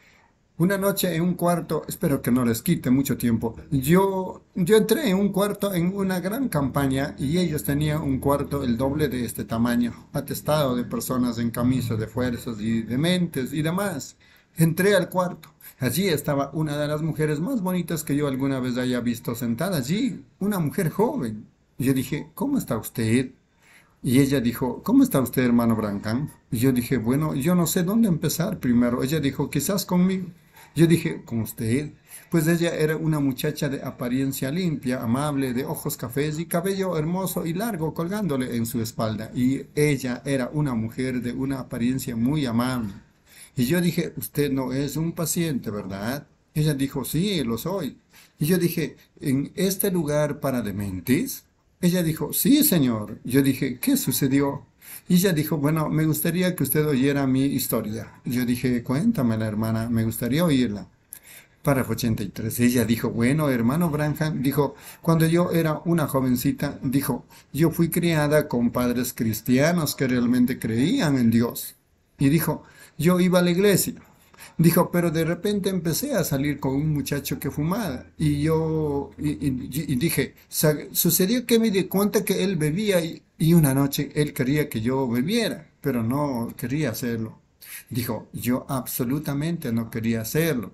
Una noche en un cuarto, espero que no les quite mucho tiempo, yo, yo entré en un cuarto en una gran campaña y ellos tenían un cuarto el doble de este tamaño, atestado de personas en camisa de fuerzas y de mentes y demás. Entré al cuarto. Allí estaba una de las mujeres más bonitas que yo alguna vez haya visto sentada allí, una mujer joven. Yo dije, ¿cómo está usted? Y ella dijo, ¿cómo está usted, hermano Brancan? Yo dije, bueno, yo no sé dónde empezar primero. Ella dijo, quizás conmigo. Yo dije, ¿con usted? Pues ella era una muchacha de apariencia limpia, amable, de ojos cafés y cabello hermoso y largo colgándole en su espalda. Y ella era una mujer de una apariencia muy amable. Y yo dije, usted no es un paciente, ¿verdad? Ella dijo, sí, lo soy. Y yo dije, ¿en este lugar para dementes? Ella dijo, sí, señor. Yo dije, ¿qué sucedió? Y ella dijo, bueno, me gustaría que usted oyera mi historia. Yo dije, cuéntamela, hermana, me gustaría oírla. Párrafo 83. Ella dijo, bueno, hermano Branham, dijo, cuando yo era una jovencita, dijo, yo fui criada con padres cristianos que realmente creían en Dios. Y dijo, yo iba a la iglesia. Dijo, pero de repente empecé a salir con un muchacho que fumaba y yo y, dije, sucedió que me di cuenta que él bebía y, y una noche él quería que yo bebiera, pero no quería hacerlo. Dijo, yo absolutamente no quería hacerlo.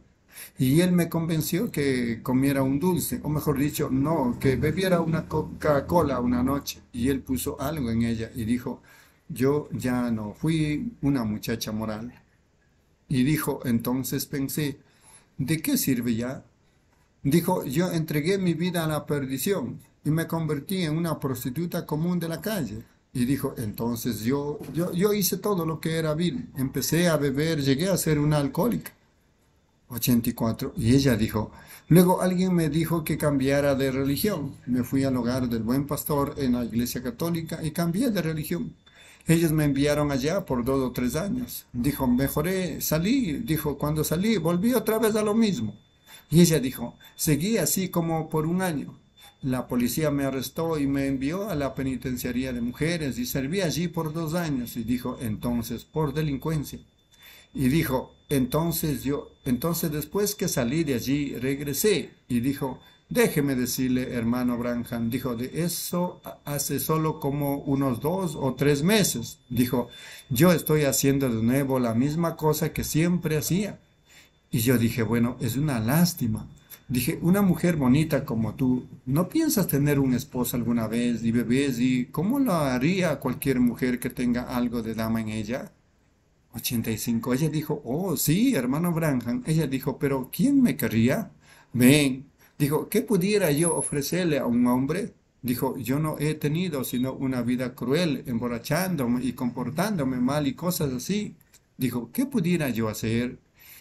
Y él me convenció que comiera un dulce, o mejor dicho, no, que bebiera una Coca-Cola una noche. Y él puso algo en ella y dijo, yo ya no fui una muchacha moral. Y dijo, entonces pensé, ¿de qué sirve ya? Dijo, yo entregué mi vida a la perdición y me convertí en una prostituta común de la calle. Y dijo, entonces yo, yo, yo hice todo lo que era vil. Empecé a beber, llegué a ser una alcohólica. 84. Y ella dijo, luego alguien me dijo que cambiara de religión. Me fui al hogar del buen pastor en la iglesia católica y cambié de religión. Ellos me enviaron allá por dos o tres años. Dijo, mejoré, salí. Dijo, cuando salí, volví otra vez a lo mismo. Y ella dijo, seguí así como por un año. La policía me arrestó y me envió a la penitenciaría de mujeres y serví allí por dos años. Y dijo, entonces, por delincuencia. Y dijo, entonces yo, entonces después que salí de allí, regresé. Y dijo, Déjeme decirle, hermano Branham, dijo, de eso hace solo como unos dos o tres meses. Dijo, yo estoy haciendo de nuevo la misma cosa que siempre hacía. Y yo dije, bueno, es una lástima. Dije, una mujer bonita como tú, ¿no piensas tener un esposo alguna vez y bebés? ¿Y cómo lo haría cualquier mujer que tenga algo de dama en ella? 85. Ella dijo, oh, sí, hermano Branham. Ella dijo, pero ¿quién me querría? Ven, Dijo, ¿qué pudiera yo ofrecerle a un hombre? Dijo, yo no he tenido sino una vida cruel, emborrachándome y comportándome mal y cosas así. Dijo, ¿qué pudiera yo hacer?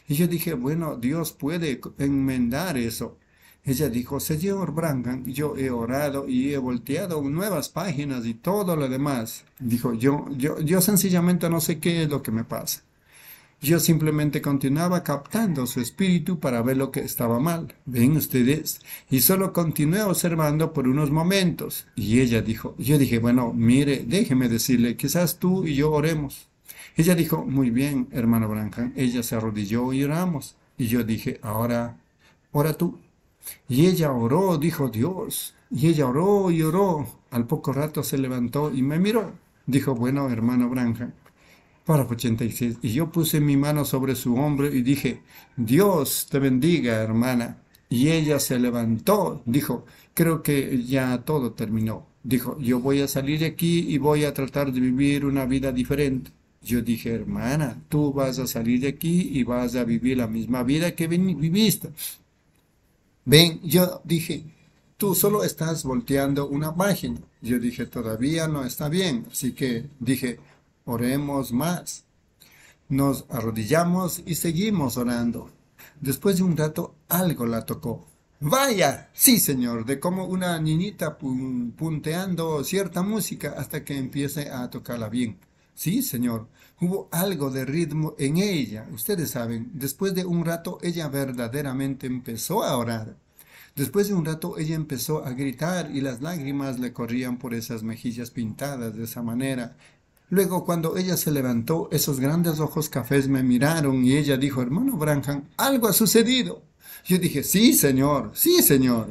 Y yo dije, bueno, Dios puede enmendar eso. Ella dijo, Señor Brangan, yo he orado y he volteado nuevas páginas y todo lo demás. Dijo, yo, yo, yo sencillamente no sé qué es lo que me pasa. Yo simplemente continuaba captando su espíritu para ver lo que estaba mal. ¿Ven ustedes? Y solo continué observando por unos momentos. Y ella dijo, yo dije, bueno, mire, déjeme decirle, quizás tú y yo oremos. Ella dijo, muy bien, hermano Branham. Ella se arrodilló y oramos. Y yo dije, ahora, ora tú. Y ella oró, dijo Dios. Y ella oró y oró. Al poco rato se levantó y me miró. Dijo, bueno, hermano Branham, Párrafo 86. Y yo puse mi mano sobre su hombro y dije, Dios te bendiga, hermana. Y ella se levantó, dijo, creo que ya todo terminó. Dijo, yo voy a salir de aquí y voy a tratar de vivir una vida diferente. Yo dije, hermana, tú vas a salir de aquí y vas a vivir la misma vida que viviste. Ven, yo dije, tú solo estás volteando una página. Yo dije, todavía no está bien. Así que dije, Oremos más. Nos arrodillamos y seguimos orando. Después de un rato algo la tocó. Vaya, sí señor, de como una niñita punteando cierta música hasta que empiece a tocarla bien. Sí, señor, hubo algo de ritmo en ella. Ustedes saben, después de un rato ella verdaderamente empezó a orar. Después de un rato ella empezó a gritar y las lágrimas le corrían por esas mejillas pintadas de esa manera Luego, cuando ella se levantó, esos grandes ojos cafés me miraron y ella dijo, hermano Branham, algo ha sucedido. Yo dije, sí, señor, sí, señor.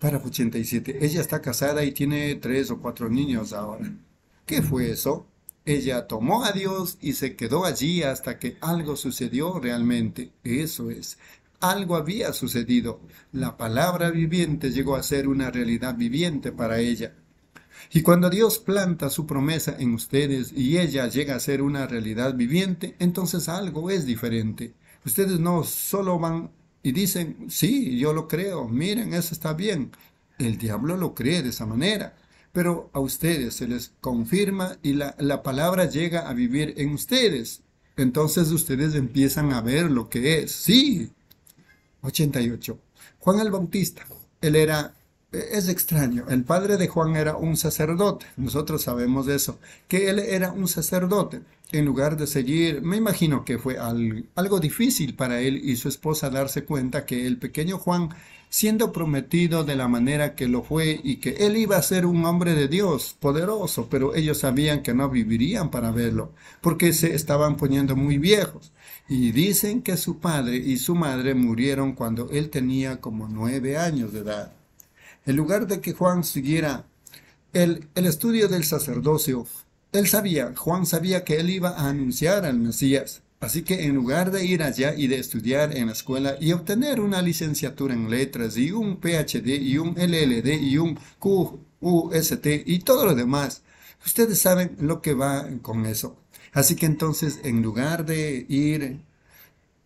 Para 87, ella está casada y tiene tres o cuatro niños ahora. ¿Qué fue eso? Ella tomó a Dios y se quedó allí hasta que algo sucedió realmente. Eso es. Algo había sucedido. La palabra viviente llegó a ser una realidad viviente para ella. Y cuando Dios planta su promesa en ustedes y ella llega a ser una realidad viviente, entonces algo es diferente. Ustedes no solo van y dicen, sí, yo lo creo, miren, eso está bien. El diablo lo cree de esa manera, pero a ustedes se les confirma y la, la palabra llega a vivir en ustedes. Entonces ustedes empiezan a ver lo que es. Sí. 88. Juan el Bautista, él era es extraño. El padre de Juan era un sacerdote. Nosotros sabemos eso. Que él era un sacerdote. En lugar de seguir, me imagino que fue algo difícil para él y su esposa darse cuenta que el pequeño Juan, siendo prometido de la manera que lo fue y que él iba a ser un hombre de Dios poderoso, pero ellos sabían que no vivirían para verlo, porque se estaban poniendo muy viejos. Y dicen que su padre y su madre murieron cuando él tenía como nueve años de edad. En lugar de que Juan siguiera el, el estudio del sacerdocio, él sabía, Juan sabía que él iba a anunciar al Mesías. Así que en lugar de ir allá y de estudiar en la escuela y obtener una licenciatura en letras y un PhD y un LLD y un QUST y todo lo demás, ustedes saben lo que va con eso. Así que entonces en lugar de ir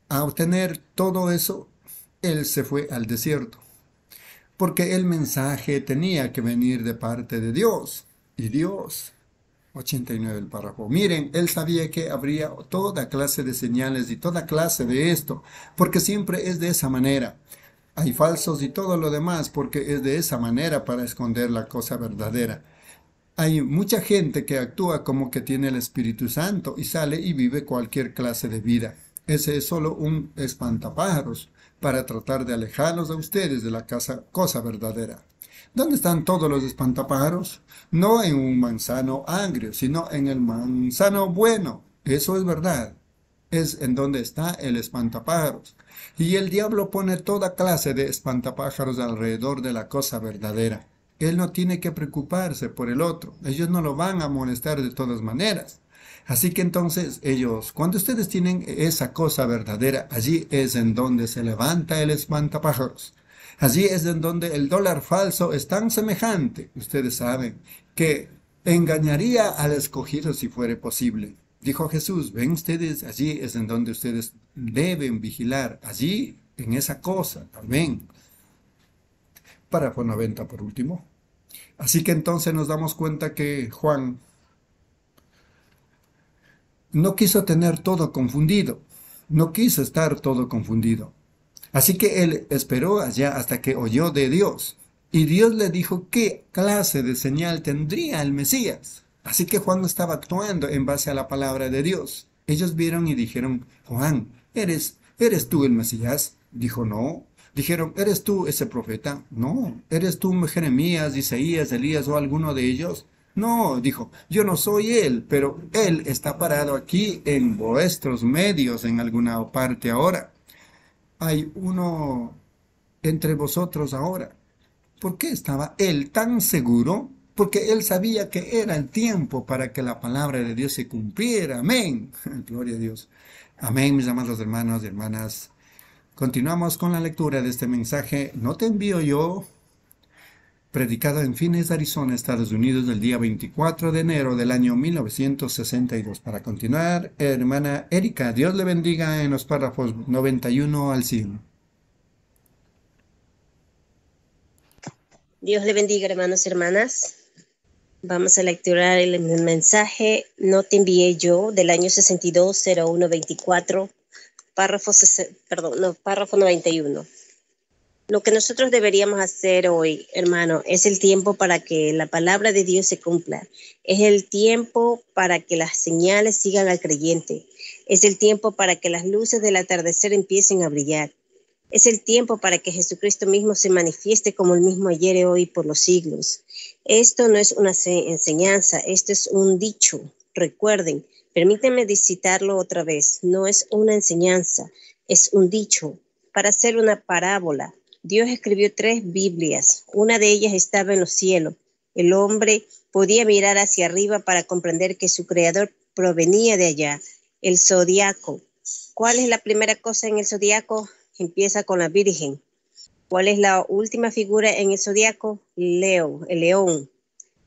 a obtener todo eso, él se fue al desierto porque el mensaje tenía que venir de parte de Dios. Y Dios, 89 el párrafo. Miren, él sabía que habría toda clase de señales y toda clase de esto, porque siempre es de esa manera. Hay falsos y todo lo demás, porque es de esa manera para esconder la cosa verdadera. Hay mucha gente que actúa como que tiene el Espíritu Santo y sale y vive cualquier clase de vida. Ese es solo un espantapájaros para tratar de alejarlos a ustedes de la casa, cosa verdadera. ¿Dónde están todos los espantapájaros? No en un manzano agrio, sino en el manzano bueno. Eso es verdad. Es en donde está el espantapájaros. Y el diablo pone toda clase de espantapájaros alrededor de la cosa verdadera. Él no tiene que preocuparse por el otro. Ellos no lo van a molestar de todas maneras. Así que entonces ellos, cuando ustedes tienen esa cosa verdadera, allí es en donde se levanta el espantapájaros. Allí es en donde el dólar falso es tan semejante, ustedes saben, que engañaría al escogido si fuere posible. Dijo Jesús, ven ustedes, allí es en donde ustedes deben vigilar, allí en esa cosa, amén. Párrafo 90 por último. Así que entonces nos damos cuenta que Juan no quiso tener todo confundido, no quiso estar todo confundido. Así que él esperó allá hasta que oyó de Dios. Y Dios le dijo qué clase de señal tendría el Mesías. Así que Juan estaba actuando en base a la palabra de Dios. Ellos vieron y dijeron, Juan, ¿eres, ¿eres tú el Mesías? Dijo, no. Dijeron, ¿eres tú ese profeta? No. ¿Eres tú Jeremías, Isaías, Elías o alguno de ellos? No, dijo, yo no soy él, pero él está parado aquí en vuestros medios en alguna parte ahora. Hay uno entre vosotros ahora. ¿Por qué estaba él tan seguro? Porque él sabía que era el tiempo para que la palabra de Dios se cumpliera. Amén. *laughs* Gloria a Dios. Amén, mis amados hermanos y hermanas. Continuamos con la lectura de este mensaje. No te envío yo predicada en Phoenix, Arizona, Estados Unidos, el día 24 de enero del año 1962. Para continuar, hermana Erika, Dios le bendiga en los párrafos 91 al 100. Dios le bendiga, hermanos y hermanas. Vamos a lecturar el mensaje No te envié yo del año 620124, párrafo, perdón, no, párrafo 91. Lo que nosotros deberíamos hacer hoy, hermano, es el tiempo para que la palabra de Dios se cumpla. Es el tiempo para que las señales sigan al creyente. Es el tiempo para que las luces del atardecer empiecen a brillar. Es el tiempo para que Jesucristo mismo se manifieste como el mismo ayer y hoy por los siglos. Esto no es una enseñanza, esto es un dicho. Recuerden, permítanme citarlo otra vez, no es una enseñanza, es un dicho. Para hacer una parábola, Dios escribió tres Biblias, una de ellas estaba en los cielos. El hombre podía mirar hacia arriba para comprender que su creador provenía de allá. El zodiaco. ¿Cuál es la primera cosa en el zodiaco? Empieza con la Virgen. ¿Cuál es la última figura en el zodiaco? Leo, el león.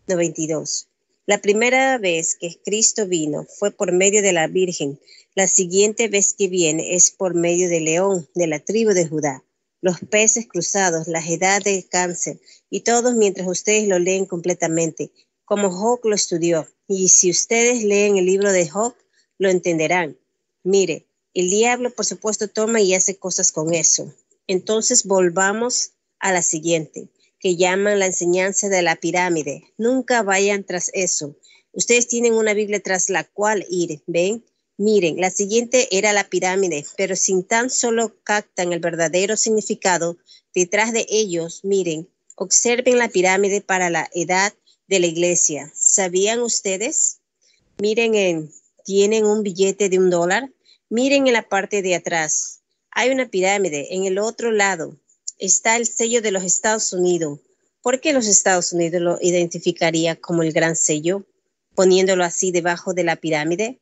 92. La primera vez que Cristo vino fue por medio de la Virgen. La siguiente vez que viene es por medio de León, de la tribu de Judá. Los peces cruzados, la edad de cáncer, y todos mientras ustedes lo leen completamente, como Job lo estudió. Y si ustedes leen el libro de Job, lo entenderán. Mire, el diablo, por supuesto, toma y hace cosas con eso. Entonces volvamos a la siguiente que llaman la enseñanza de la pirámide. Nunca vayan tras eso. Ustedes tienen una Biblia tras la cual ir, ¿ven? Miren, la siguiente era la pirámide, pero sin tan solo captan el verdadero significado detrás de ellos, miren, observen la pirámide para la edad de la iglesia. ¿Sabían ustedes? Miren, en, tienen un billete de un dólar. Miren en la parte de atrás. Hay una pirámide en el otro lado está el sello de los Estados Unidos. ¿Por qué los Estados Unidos lo identificaría como el gran sello, poniéndolo así debajo de la pirámide?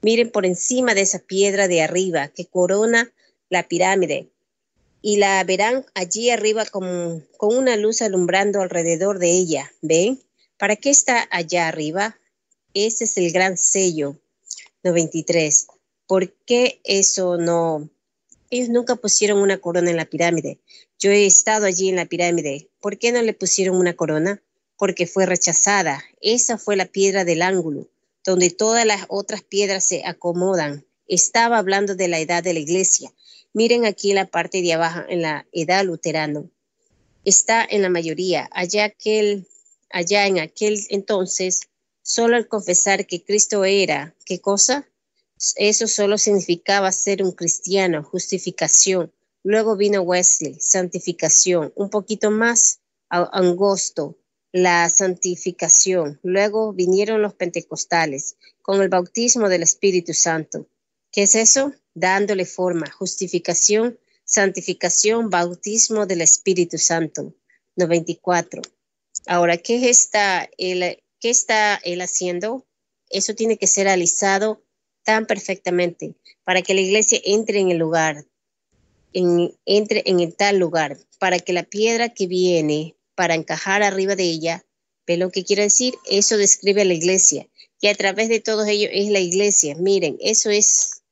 Miren por encima de esa piedra de arriba que corona la pirámide y la verán allí arriba con, una luz alumbrando alrededor de ella. ¿Ven? ¿Para qué está allá arriba? Ese es el gran sello 93. ¿Por qué eso no? Ellos nunca pusieron una corona en la pirámide. Yo he estado allí en la pirámide. ¿Por qué no le pusieron una corona? Porque fue rechazada. Esa fue la piedra del ángulo, donde todas las otras piedras se acomodan. Estaba hablando de la edad de la iglesia. Miren aquí la parte de abajo, en la edad luterana. Está en la mayoría. Allá, aquel, allá en aquel entonces, solo al confesar que Cristo era, ¿qué cosa? Eso solo significaba ser un cristiano, justificación. Luego vino Wesley, santificación, un poquito más angosto, la santificación. Luego vinieron los pentecostales con el bautismo del Espíritu Santo. ¿Qué es eso? Dándole forma, justificación, santificación, bautismo del Espíritu Santo. 94. Ahora, ¿qué está él, qué está él haciendo? Eso tiene que ser alisado tan perfectamente para que la iglesia entre en el lugar, entre en el tal lugar, para que la piedra que viene para encajar arriba de ella, ¿ve lo que quiere decir? Eso describe a la iglesia, que a través de todos ellos es la iglesia. Miren, eso es,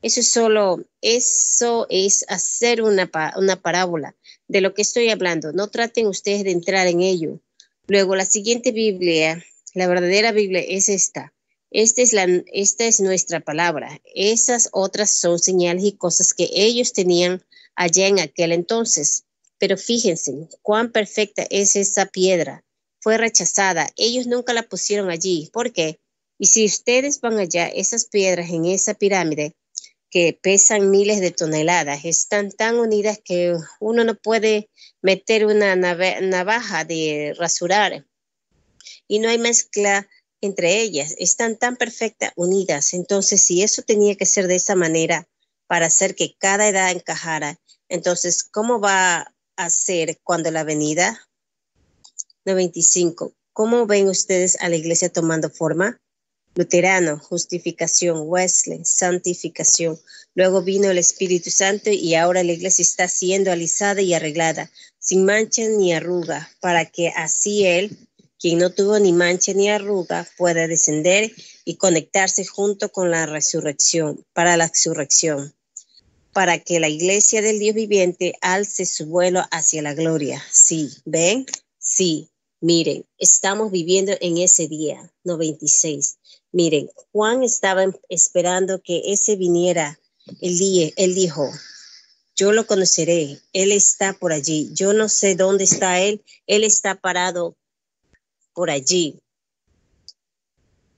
eso es solo, eso es hacer una, una parábola de lo que estoy hablando. No traten ustedes de entrar en ello. Luego, la siguiente Biblia, la verdadera Biblia es esta. Esta es, la, esta es nuestra palabra. Esas otras son señales y cosas que ellos tenían allá en aquel entonces. Pero fíjense cuán perfecta es esa piedra. Fue rechazada. Ellos nunca la pusieron allí. ¿Por qué? Y si ustedes van allá, esas piedras en esa pirámide que pesan miles de toneladas, están tan unidas que uno no puede meter una navaja de rasurar. Y no hay mezcla entre ellas, están tan perfectas, unidas. Entonces, si eso tenía que ser de esa manera para hacer que cada edad encajara, entonces, ¿cómo va a ser cuando la venida? 95. ¿Cómo ven ustedes a la iglesia tomando forma? Luterano, justificación, Wesley, santificación. Luego vino el Espíritu Santo y ahora la iglesia está siendo alisada y arreglada, sin mancha ni arruga, para que así Él, quien no tuvo ni mancha ni arruga pueda descender y conectarse junto con la resurrección, para la resurrección, para que la iglesia del Dios viviente alce su vuelo hacia la gloria. Sí, ¿ven? Sí, miren, estamos viviendo en ese día 96. Miren, Juan estaba esperando que ese viniera el día, él dijo, yo lo conoceré, él está por allí, yo no sé dónde está él, él está parado por allí.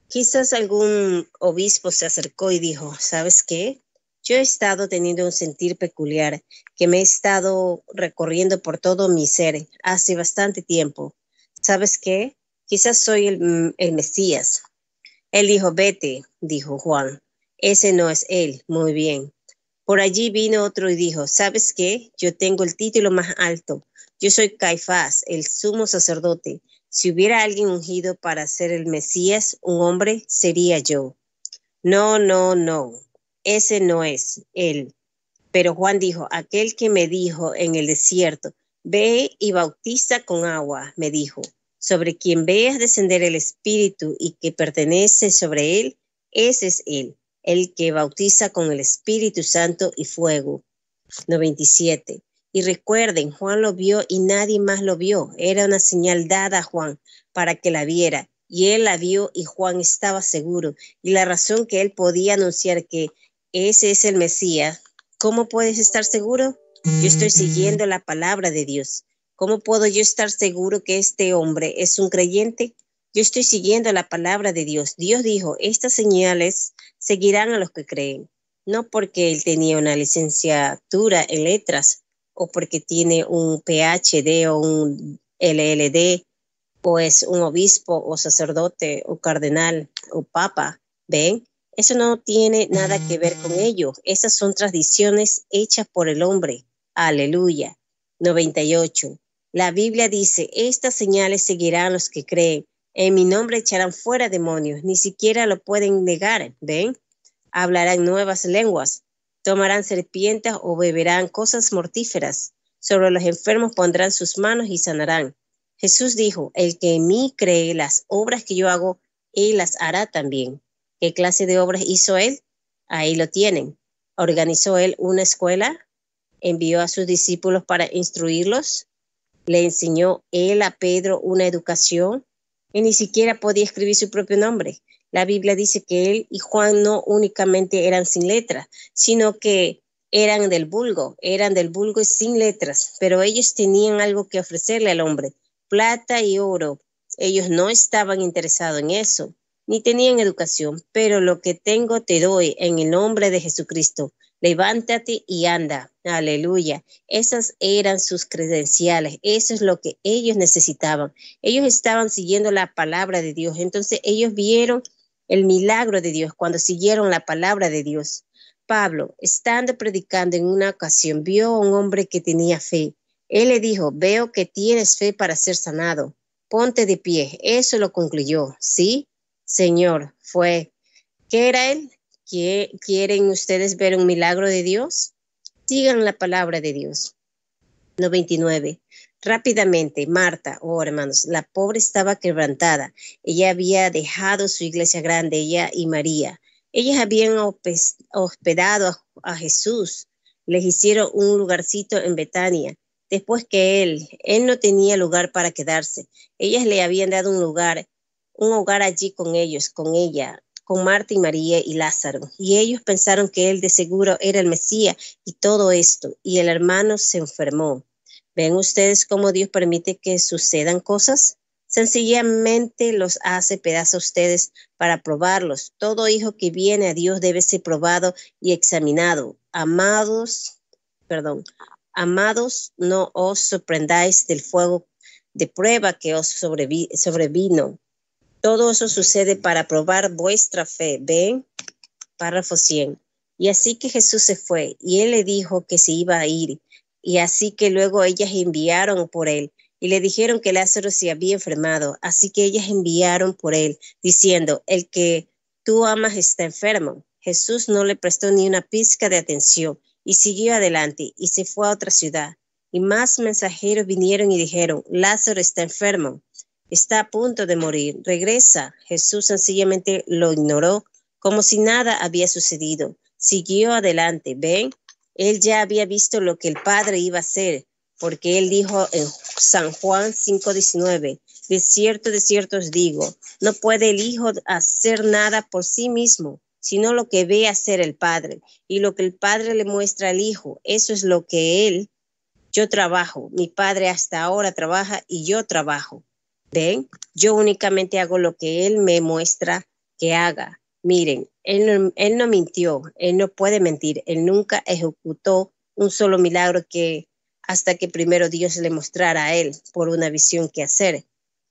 Quizás algún obispo se acercó y dijo, ¿sabes qué? Yo he estado teniendo un sentir peculiar que me he estado recorriendo por todo mi ser hace bastante tiempo. ¿Sabes qué? Quizás soy el, el Mesías. Él dijo, vete, dijo Juan, ese no es él, muy bien. Por allí vino otro y dijo, ¿sabes qué? Yo tengo el título más alto. Yo soy Caifás, el sumo sacerdote. Si hubiera alguien ungido para ser el Mesías, un hombre, sería yo. No, no, no, ese no es él. Pero Juan dijo, aquel que me dijo en el desierto, ve y bautiza con agua, me dijo, sobre quien veas descender el Espíritu y que pertenece sobre él, ese es él, el que bautiza con el Espíritu Santo y fuego. 97. Y recuerden, Juan lo vio y nadie más lo vio. Era una señal dada a Juan para que la viera. Y él la vio y Juan estaba seguro. Y la razón que él podía anunciar que ese es el Mesías ¿Cómo puedes estar seguro? Yo estoy siguiendo la palabra de Dios. ¿Cómo puedo yo estar seguro que este hombre es un creyente? Yo estoy siguiendo la palabra de Dios. Dios dijo, estas señales seguirán a los que creen. No porque él tenía una licenciatura en letras o porque tiene un PhD o un LLD o es un obispo o sacerdote o cardenal o papa. ¿Ven? Eso no tiene nada que ver con ello. Esas son tradiciones hechas por el hombre. Aleluya. 98. La Biblia dice, estas señales seguirán los que creen. En mi nombre echarán fuera demonios. Ni siquiera lo pueden negar. ¿Ven? Hablarán nuevas lenguas. Tomarán serpientes o beberán cosas mortíferas. Sobre los enfermos pondrán sus manos y sanarán. Jesús dijo, el que en mí cree las obras que yo hago, él las hará también. ¿Qué clase de obras hizo él? Ahí lo tienen. Organizó él una escuela, envió a sus discípulos para instruirlos, le enseñó él a Pedro una educación y ni siquiera podía escribir su propio nombre. La Biblia dice que él y Juan no únicamente eran sin letras, sino que eran del vulgo, eran del vulgo y sin letras, pero ellos tenían algo que ofrecerle al hombre, plata y oro. Ellos no estaban interesados en eso ni tenían educación, pero lo que tengo te doy en el nombre de Jesucristo. Levántate y anda. Aleluya. Esas eran sus credenciales. Eso es lo que ellos necesitaban. Ellos estaban siguiendo la palabra de Dios. Entonces ellos vieron el milagro de Dios cuando siguieron la palabra de Dios. Pablo, estando predicando en una ocasión, vio a un hombre que tenía fe. Él le dijo, veo que tienes fe para ser sanado. Ponte de pie. Eso lo concluyó. ¿Sí? Señor, fue, ¿qué era él? ¿Quieren ustedes ver un milagro de Dios? Sigan la palabra de Dios. 99. Rápidamente, Marta, oh hermanos, la pobre estaba quebrantada. Ella había dejado su iglesia grande, ella y María. Ellas habían hospedado a, Jesús. Les hicieron un lugarcito en Betania. Después que él, él no tenía lugar para quedarse. Ellas le habían dado un lugar un hogar allí con ellos, con ella, con Marta y María y Lázaro. Y ellos pensaron que él de seguro era el Mesías y todo esto. Y el hermano se enfermó. ¿Ven ustedes cómo Dios permite que sucedan cosas? Sencillamente los hace pedazos a ustedes para probarlos. Todo hijo que viene a Dios debe ser probado y examinado. Amados, perdón, amados, no os sorprendáis del fuego de prueba que os sobrevino todo eso sucede para probar vuestra fe. ¿Ven? Párrafo 100. Y así que Jesús se fue y él le dijo que se iba a ir. Y así que luego ellas enviaron por él y le dijeron que Lázaro se había enfermado. Así que ellas enviaron por él diciendo, el que tú amas está enfermo. Jesús no le prestó ni una pizca de atención y siguió adelante y se fue a otra ciudad. Y más mensajeros vinieron y dijeron, Lázaro está enfermo está a punto de morir, regresa. Jesús sencillamente lo ignoró como si nada había sucedido. Siguió adelante, ¿ven? Él ya había visto lo que el Padre iba a hacer, porque él dijo en San Juan 5:19, de cierto, de cierto os digo, no puede el Hijo hacer nada por sí mismo, sino lo que ve hacer el Padre. Y lo que el Padre le muestra al Hijo, eso es lo que él, yo trabajo, mi Padre hasta ahora trabaja y yo trabajo. ¿Ven? Yo únicamente hago lo que Él me muestra que haga. Miren, él no, él no mintió, Él no puede mentir, Él nunca ejecutó un solo milagro que hasta que primero Dios le mostrara a Él por una visión que hacer.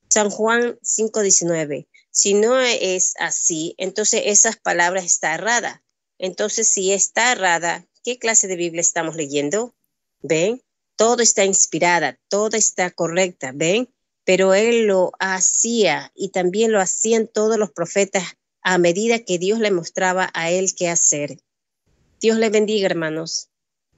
San Juan 5:19. Si no es así, entonces esas palabras está errada. Entonces, si está errada, ¿qué clase de Biblia estamos leyendo? ¿Ven? Todo está inspirada, todo está correcta, ¿ven? Pero él lo hacía y también lo hacían todos los profetas a medida que Dios le mostraba a él qué hacer. Dios le bendiga, hermanos.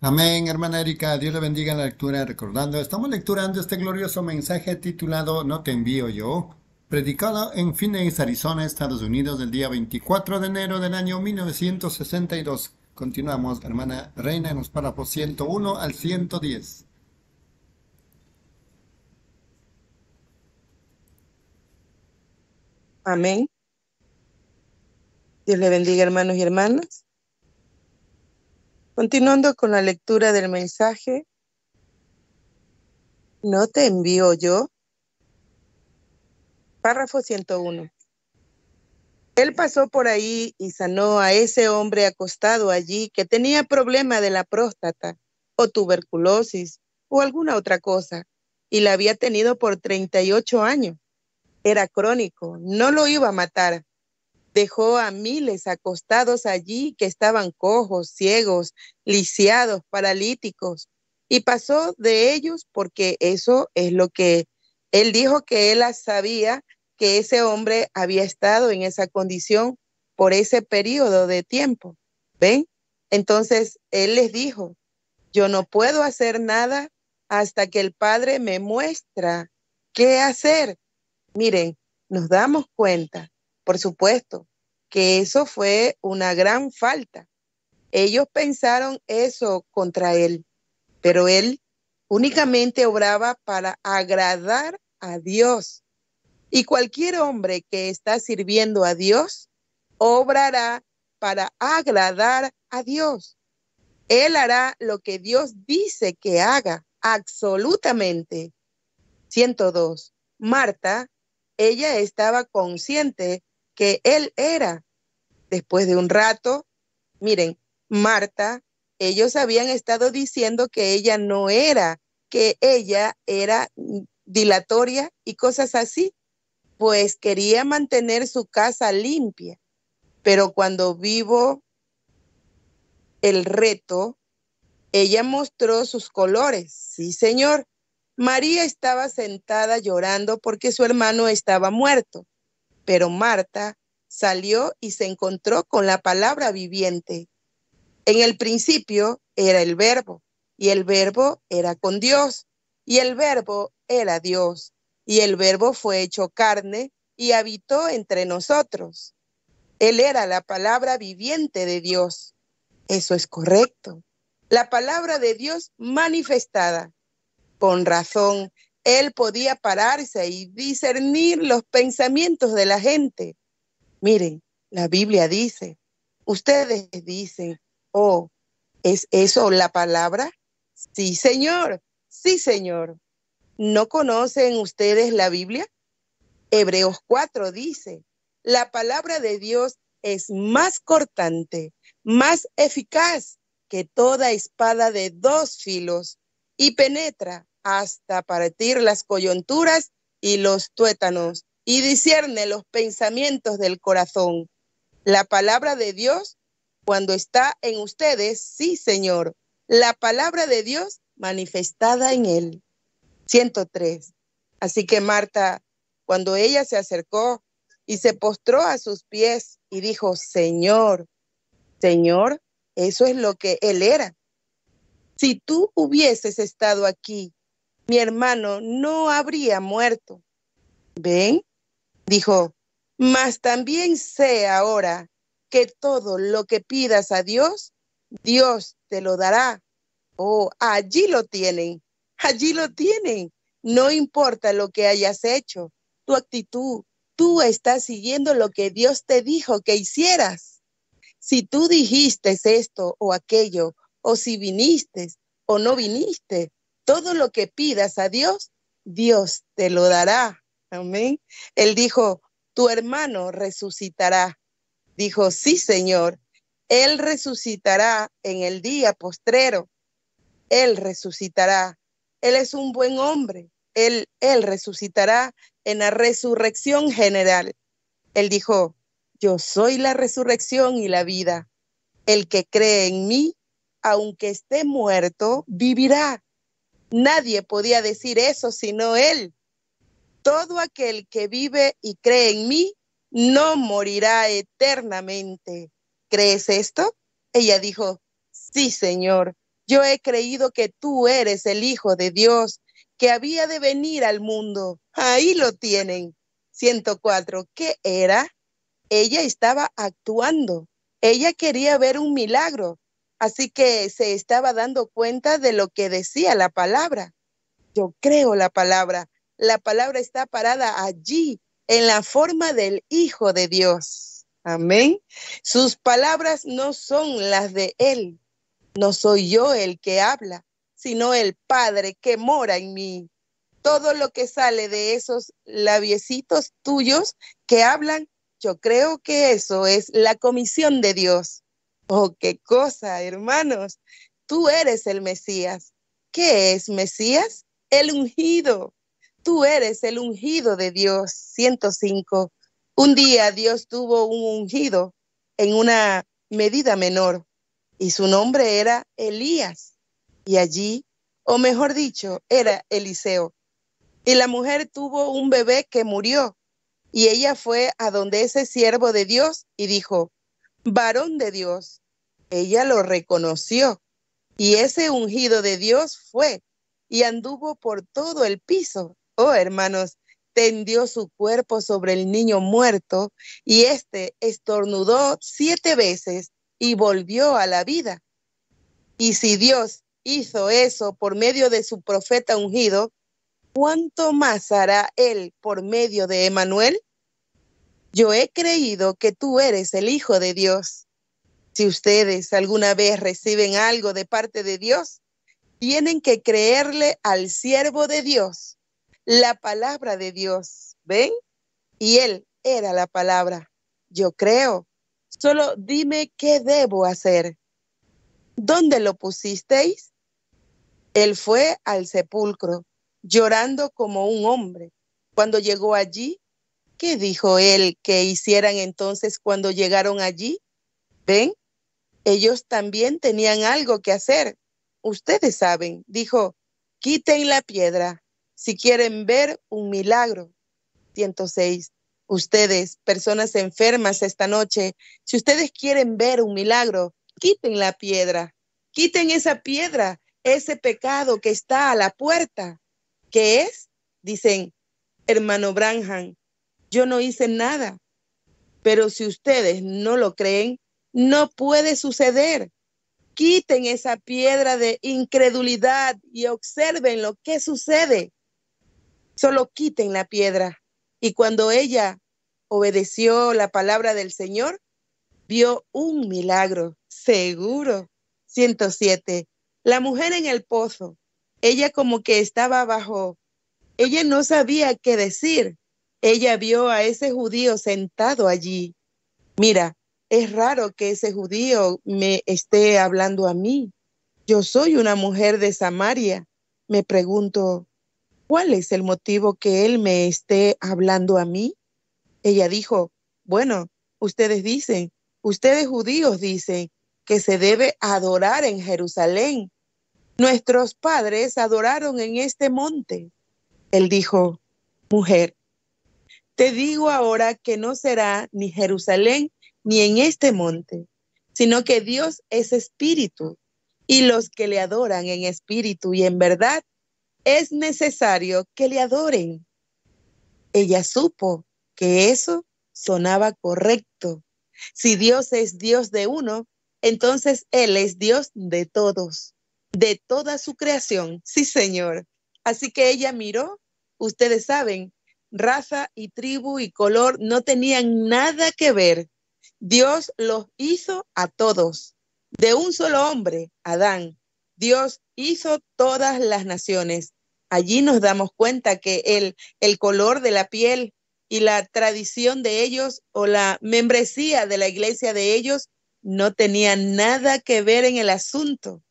Amén, hermana Erika. Dios le bendiga la lectura. Recordando, estamos lecturando este glorioso mensaje titulado No te envío yo, predicado en Phoenix, Arizona, Estados Unidos, el día 24 de enero del año 1962. Continuamos, hermana Reina, en los párrafos 101 al 110. Amén. Dios le bendiga, hermanos y hermanas. Continuando con la lectura del mensaje, ¿no te envío yo? Párrafo 101. Él pasó por ahí y sanó a ese hombre acostado allí que tenía problema de la próstata o tuberculosis o alguna otra cosa y la había tenido por 38 años. Era crónico, no lo iba a matar. Dejó a miles acostados allí que estaban cojos, ciegos, lisiados, paralíticos y pasó de ellos porque eso es lo que él dijo que él sabía que ese hombre había estado en esa condición por ese periodo de tiempo. ¿Ven? Entonces él les dijo, yo no puedo hacer nada hasta que el Padre me muestra qué hacer. Miren, nos damos cuenta, por supuesto, que eso fue una gran falta. Ellos pensaron eso contra él, pero él únicamente obraba para agradar a Dios. Y cualquier hombre que está sirviendo a Dios, obrará para agradar a Dios. Él hará lo que Dios dice que haga, absolutamente. 102. Marta, ella estaba consciente que él era. Después de un rato, miren, Marta, ellos habían estado diciendo que ella no era, que ella era dilatoria y cosas así pues quería mantener su casa limpia. Pero cuando vivo el reto, ella mostró sus colores. Sí, señor. María estaba sentada llorando porque su hermano estaba muerto, pero Marta salió y se encontró con la palabra viviente. En el principio era el verbo, y el verbo era con Dios, y el verbo era Dios y el verbo fue hecho carne y habitó entre nosotros. Él era la palabra viviente de Dios. Eso es correcto. La palabra de Dios manifestada. Con razón, él podía pararse y discernir los pensamientos de la gente. Miren, la Biblia dice, ustedes dicen, oh, ¿es eso la palabra? Sí, Señor, sí, Señor. ¿No conocen ustedes la Biblia? Hebreos 4 dice, la palabra de Dios es más cortante, más eficaz que toda espada de dos filos y penetra hasta partir las coyunturas y los tuétanos y discierne los pensamientos del corazón. La palabra de Dios, cuando está en ustedes, sí, Señor, la palabra de Dios manifestada en él. 103. Así que Marta, cuando ella se acercó y se postró a sus pies y dijo, Señor, Señor, eso es lo que él era. Si tú hubieses estado aquí, mi hermano no habría muerto. ¿Ven? Dijo, mas también sé ahora que todo lo que pidas a Dios, Dios te lo dará. Oh, allí lo tienen. Allí lo tienen. No importa lo que hayas hecho, tu actitud, tú estás siguiendo lo que Dios te dijo que hicieras. Si tú dijiste esto o aquello, o si viniste o no viniste, todo lo que pidas a Dios, Dios te lo dará. Amén. Él dijo, tu hermano resucitará. Dijo, sí, Señor, Él resucitará en el día postrero. Él resucitará. Él es un buen hombre. Él, él resucitará en la resurrección general. Él dijo, yo soy la resurrección y la vida. El que cree en mí, aunque esté muerto, vivirá. Nadie podía decir eso sino Él. Todo aquel que vive y cree en mí, no morirá eternamente. ¿Crees esto? Ella dijo, sí, Señor, yo he creído que tú eres el Hijo de Dios, que había de venir al mundo. Ahí lo tienen. 104. ¿Qué era? Ella estaba actuando. Ella quería ver un milagro, así que se estaba dando cuenta de lo que decía la palabra. Yo creo la palabra. La palabra está parada allí, en la forma del Hijo de Dios. Amén. Sus palabras no son las de Él. No soy yo el que habla, sino el Padre que mora en mí. Todo lo que sale de esos labiecitos tuyos que hablan, yo creo que eso es la comisión de Dios. Oh, qué cosa, hermanos. Tú eres el Mesías. ¿Qué es Mesías? El ungido. Tú eres el ungido de Dios. 105. Un día Dios tuvo un ungido en una medida menor y su nombre era Elías. Y allí, o mejor dicho, era Eliseo. Y la mujer tuvo un bebé que murió. Y ella fue a donde ese siervo de Dios y dijo, varón de Dios. Ella lo reconoció. Y ese ungido de Dios fue y anduvo por todo el piso Oh, hermanos, tendió su cuerpo sobre el niño muerto y éste estornudó siete veces y volvió a la vida. Y si Dios hizo eso por medio de su profeta ungido, ¿cuánto más hará él por medio de Emanuel? Yo he creído que tú eres el Hijo de Dios. Si ustedes alguna vez reciben algo de parte de Dios, tienen que creerle al siervo de Dios la palabra de Dios. ¿Ven? Y él era la palabra. Yo creo. Solo dime qué debo hacer. ¿Dónde lo pusisteis? Él fue al sepulcro, llorando como un hombre. Cuando llegó allí, ¿qué dijo él que hicieran entonces cuando llegaron allí? ¿Ven? Ellos también tenían algo que hacer. Ustedes saben, dijo, quiten la piedra si quieren ver un milagro. 106. Ustedes, personas enfermas esta noche, si ustedes quieren ver un milagro, quiten la piedra, quiten esa piedra, ese pecado que está a la puerta. ¿Qué es? Dicen, hermano Branham, yo no hice nada. Pero si ustedes no lo creen, no puede suceder. Quiten esa piedra de incredulidad y observen lo que sucede solo quiten la piedra. Y cuando ella obedeció la palabra del Señor, vio un milagro, seguro. 107. La mujer en el pozo, ella como que estaba abajo, ella no sabía qué decir. Ella vio a ese judío sentado allí. Mira, es raro que ese judío me esté hablando a mí. Yo soy una mujer de Samaria. Me pregunto, ¿cuál es el motivo que él me esté hablando a mí? Ella dijo, bueno, ustedes dicen, ustedes judíos dicen que se debe adorar en Jerusalén. Nuestros padres adoraron en este monte. Él dijo, mujer, te digo ahora que no será ni Jerusalén ni en este monte, sino que Dios es espíritu y los que le adoran en espíritu y en verdad es necesario que le adoren. Ella supo que eso sonaba correcto. Si Dios es Dios de uno, entonces Él es Dios de todos, de toda su creación. Sí, Señor. Así que ella miró, ustedes saben, raza y tribu y color no tenían nada que ver. Dios los hizo a todos, de un solo hombre, Adán. Dios hizo todas las naciones. Allí nos damos cuenta que el, el color de la piel y la tradición de ellos o la membresía de la iglesia de ellos no tenía nada que ver en el asunto.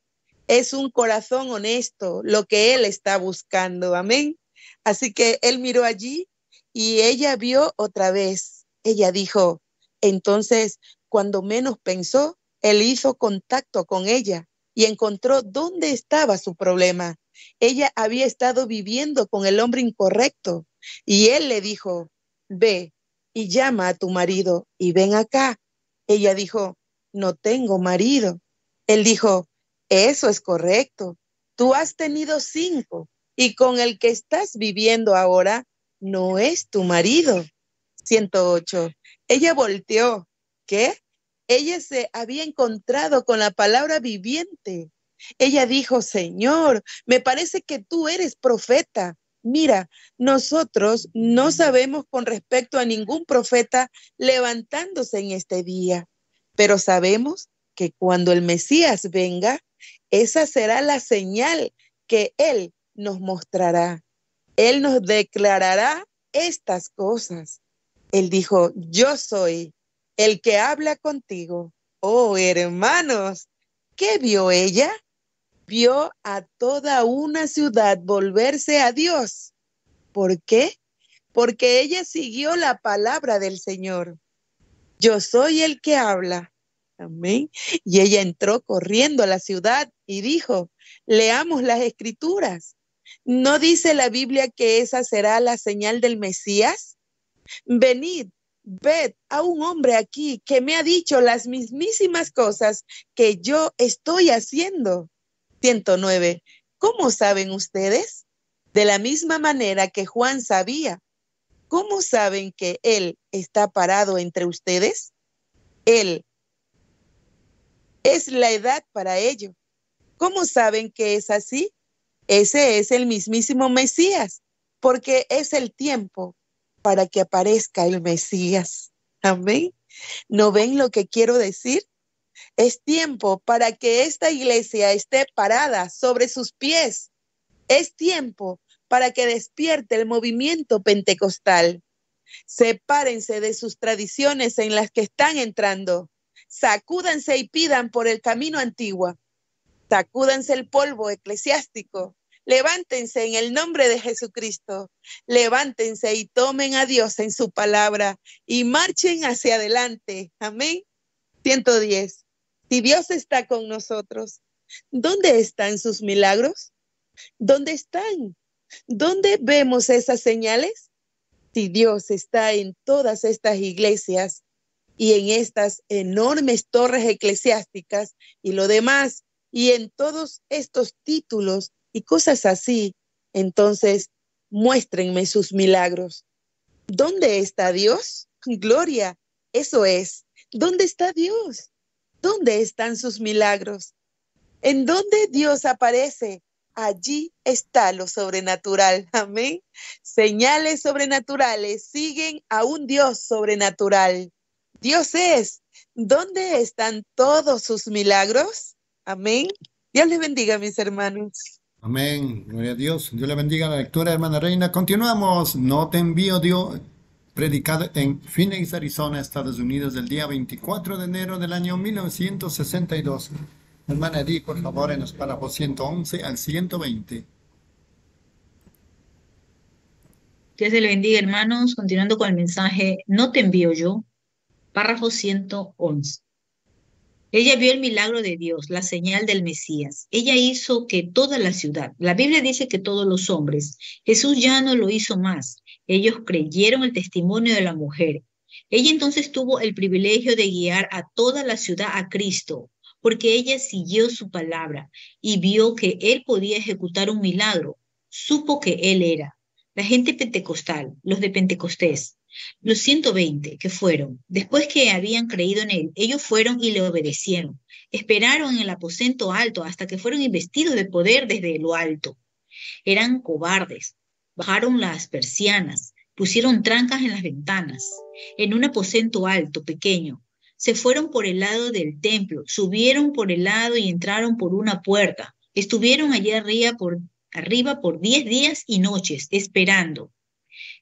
Es un corazón honesto lo que él está buscando. Amén. Así que él miró allí y ella vio otra vez Ella dijo, entonces, cuando menos pensó, él hizo contacto con ella y encontró dónde estaba su problema. Ella había estado viviendo con el hombre incorrecto y él le dijo, ve y llama a tu marido y ven acá. Ella dijo, no tengo marido. Él dijo, eso es correcto. Tú has tenido cinco y con el que estás viviendo ahora no es tu marido. 108. Ella volteó. ¿Qué? Ella se había encontrado con la palabra viviente. Ella dijo, Señor, me parece que tú eres profeta. Mira, nosotros no sabemos con respecto a ningún profeta levantándose en este día, pero sabemos que cuando el Mesías venga, esa será la señal que Él nos mostrará. Él nos declarará estas cosas. Él dijo, yo soy el que habla contigo. Oh, hermanos, ¿qué vio ella? Vio a toda una ciudad volverse a Dios. ¿Por qué? Porque ella siguió la palabra del Señor. Yo soy el que habla. Amén. Y ella entró corriendo a la ciudad y dijo, leamos las escrituras. ¿No dice la Biblia que esa será la señal del Mesías? Venid, ved a un hombre aquí que me ha dicho las mismísimas cosas que yo estoy haciendo. 109. ¿Cómo saben ustedes? De la misma manera que Juan sabía. ¿Cómo saben que Él está parado entre ustedes? Él es la edad para ello. ¿Cómo saben que es así? Ese es el mismísimo Mesías, porque es el tiempo para que aparezca el Mesías. Amén. ¿No ven lo que quiero decir? Es tiempo para que esta iglesia esté parada sobre sus pies. Es tiempo para que despierte el movimiento pentecostal. Sepárense de sus tradiciones en las que están entrando. Sacúdanse y pidan por el camino antiguo. Sacúdanse el polvo eclesiástico Levántense en el nombre de Jesucristo. Levántense y tomen a Dios en su palabra y marchen hacia adelante. Amén. 110. Si Dios está con nosotros, ¿dónde están sus milagros? ¿Dónde están? ¿Dónde vemos esas señales? Si Dios está en todas estas iglesias y en estas enormes torres eclesiásticas y lo demás, y en todos estos títulos y cosas así, entonces muéstrenme sus milagros. ¿Dónde está Dios? Gloria, eso es. ¿Dónde está Dios? ¿Dónde están sus milagros? ¿En dónde Dios aparece? Allí está lo sobrenatural. *laughs* Amén. Señales sobrenaturales siguen a un Dios sobrenatural. Dios es. ¿Dónde están todos sus milagros? Amén. Dios les bendiga, mis hermanos. Amén, gloria a Dios. Dios le bendiga la lectura, hermana Reina. Continuamos. No te envío Dios, predicado en Phoenix, Arizona, Estados Unidos, del día 24 de enero del año 1962. Hermana Edith, por favor, en los párrafos 111 al 120. Dios le bendiga, hermanos. Continuando con el mensaje, no te envío yo. Párrafo 111. Ella vio el milagro de Dios, la señal del Mesías. Ella hizo que toda la ciudad, la Biblia dice que todos los hombres, Jesús ya no lo hizo más. Ellos creyeron el testimonio de la mujer. Ella entonces tuvo el privilegio de guiar a toda la ciudad a Cristo, porque ella siguió su palabra y vio que él podía ejecutar un milagro. Supo que él era. La gente pentecostal, los de Pentecostés, los 120 que fueron, después que habían creído en él, ellos fueron y le obedecieron. Esperaron en el aposento alto hasta que fueron investidos de poder desde lo alto. Eran cobardes. Bajaron las persianas, pusieron trancas en las ventanas. En un aposento alto, pequeño, se fueron por el lado del templo, subieron por el lado y entraron por una puerta. Estuvieron allí arriba por, arriba por diez días y noches, esperando.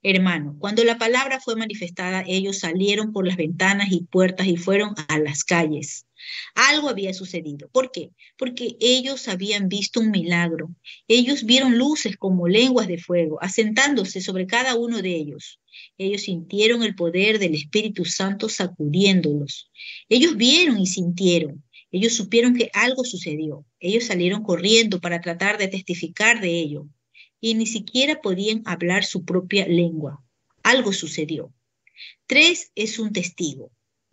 Hermano, cuando la palabra fue manifestada, ellos salieron por las ventanas y puertas y fueron a las calles. Algo había sucedido. ¿Por qué? Porque ellos habían visto un milagro. Ellos vieron luces como lenguas de fuego, asentándose sobre cada uno de ellos. Ellos sintieron el poder del Espíritu Santo sacudiéndolos. Ellos vieron y sintieron. Ellos supieron que algo sucedió. Ellos salieron corriendo para tratar de testificar de ello. Y ni siquiera podían hablar su propia lengua. Algo sucedió. Tres es un testigo.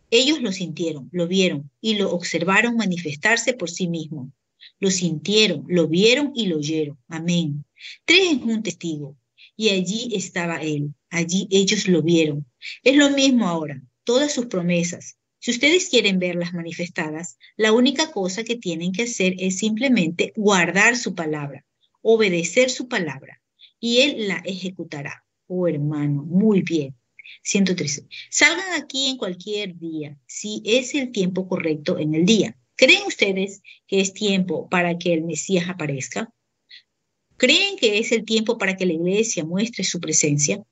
Ellos lo sintieron, lo vieron y lo observaron manifestarse por sí mismo. Lo sintieron, lo vieron y lo oyeron. Amén. Tres es un testigo. Y allí estaba él. Allí ellos lo vieron. Es lo mismo ahora. Todas sus promesas. Si ustedes quieren verlas manifestadas, la única cosa que tienen que hacer es simplemente guardar su palabra, obedecer su palabra, y él la ejecutará. Oh hermano, muy bien. 113. Salgan aquí en cualquier día, si es el tiempo correcto en el día. ¿Creen ustedes que es tiempo para que el Mesías aparezca? ¿Creen que es el tiempo para que la iglesia muestre su presencia?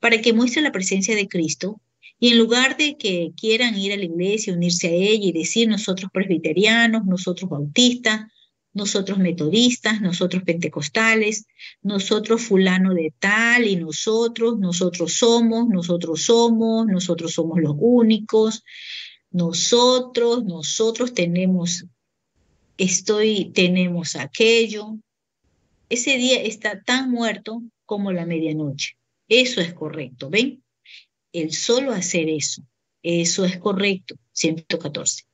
Para que muestre la presencia de Cristo. Y en lugar de que quieran ir a la iglesia, unirse a ella y decir nosotros presbiterianos, nosotros bautistas, nosotros metodistas, nosotros pentecostales, nosotros fulano de tal y nosotros, nosotros somos, nosotros somos, nosotros somos los únicos, nosotros, nosotros tenemos, estoy, tenemos aquello. Ese día está tan muerto como la medianoche. Eso es correcto, ¿ven? El solo hacer eso, eso es correcto, 114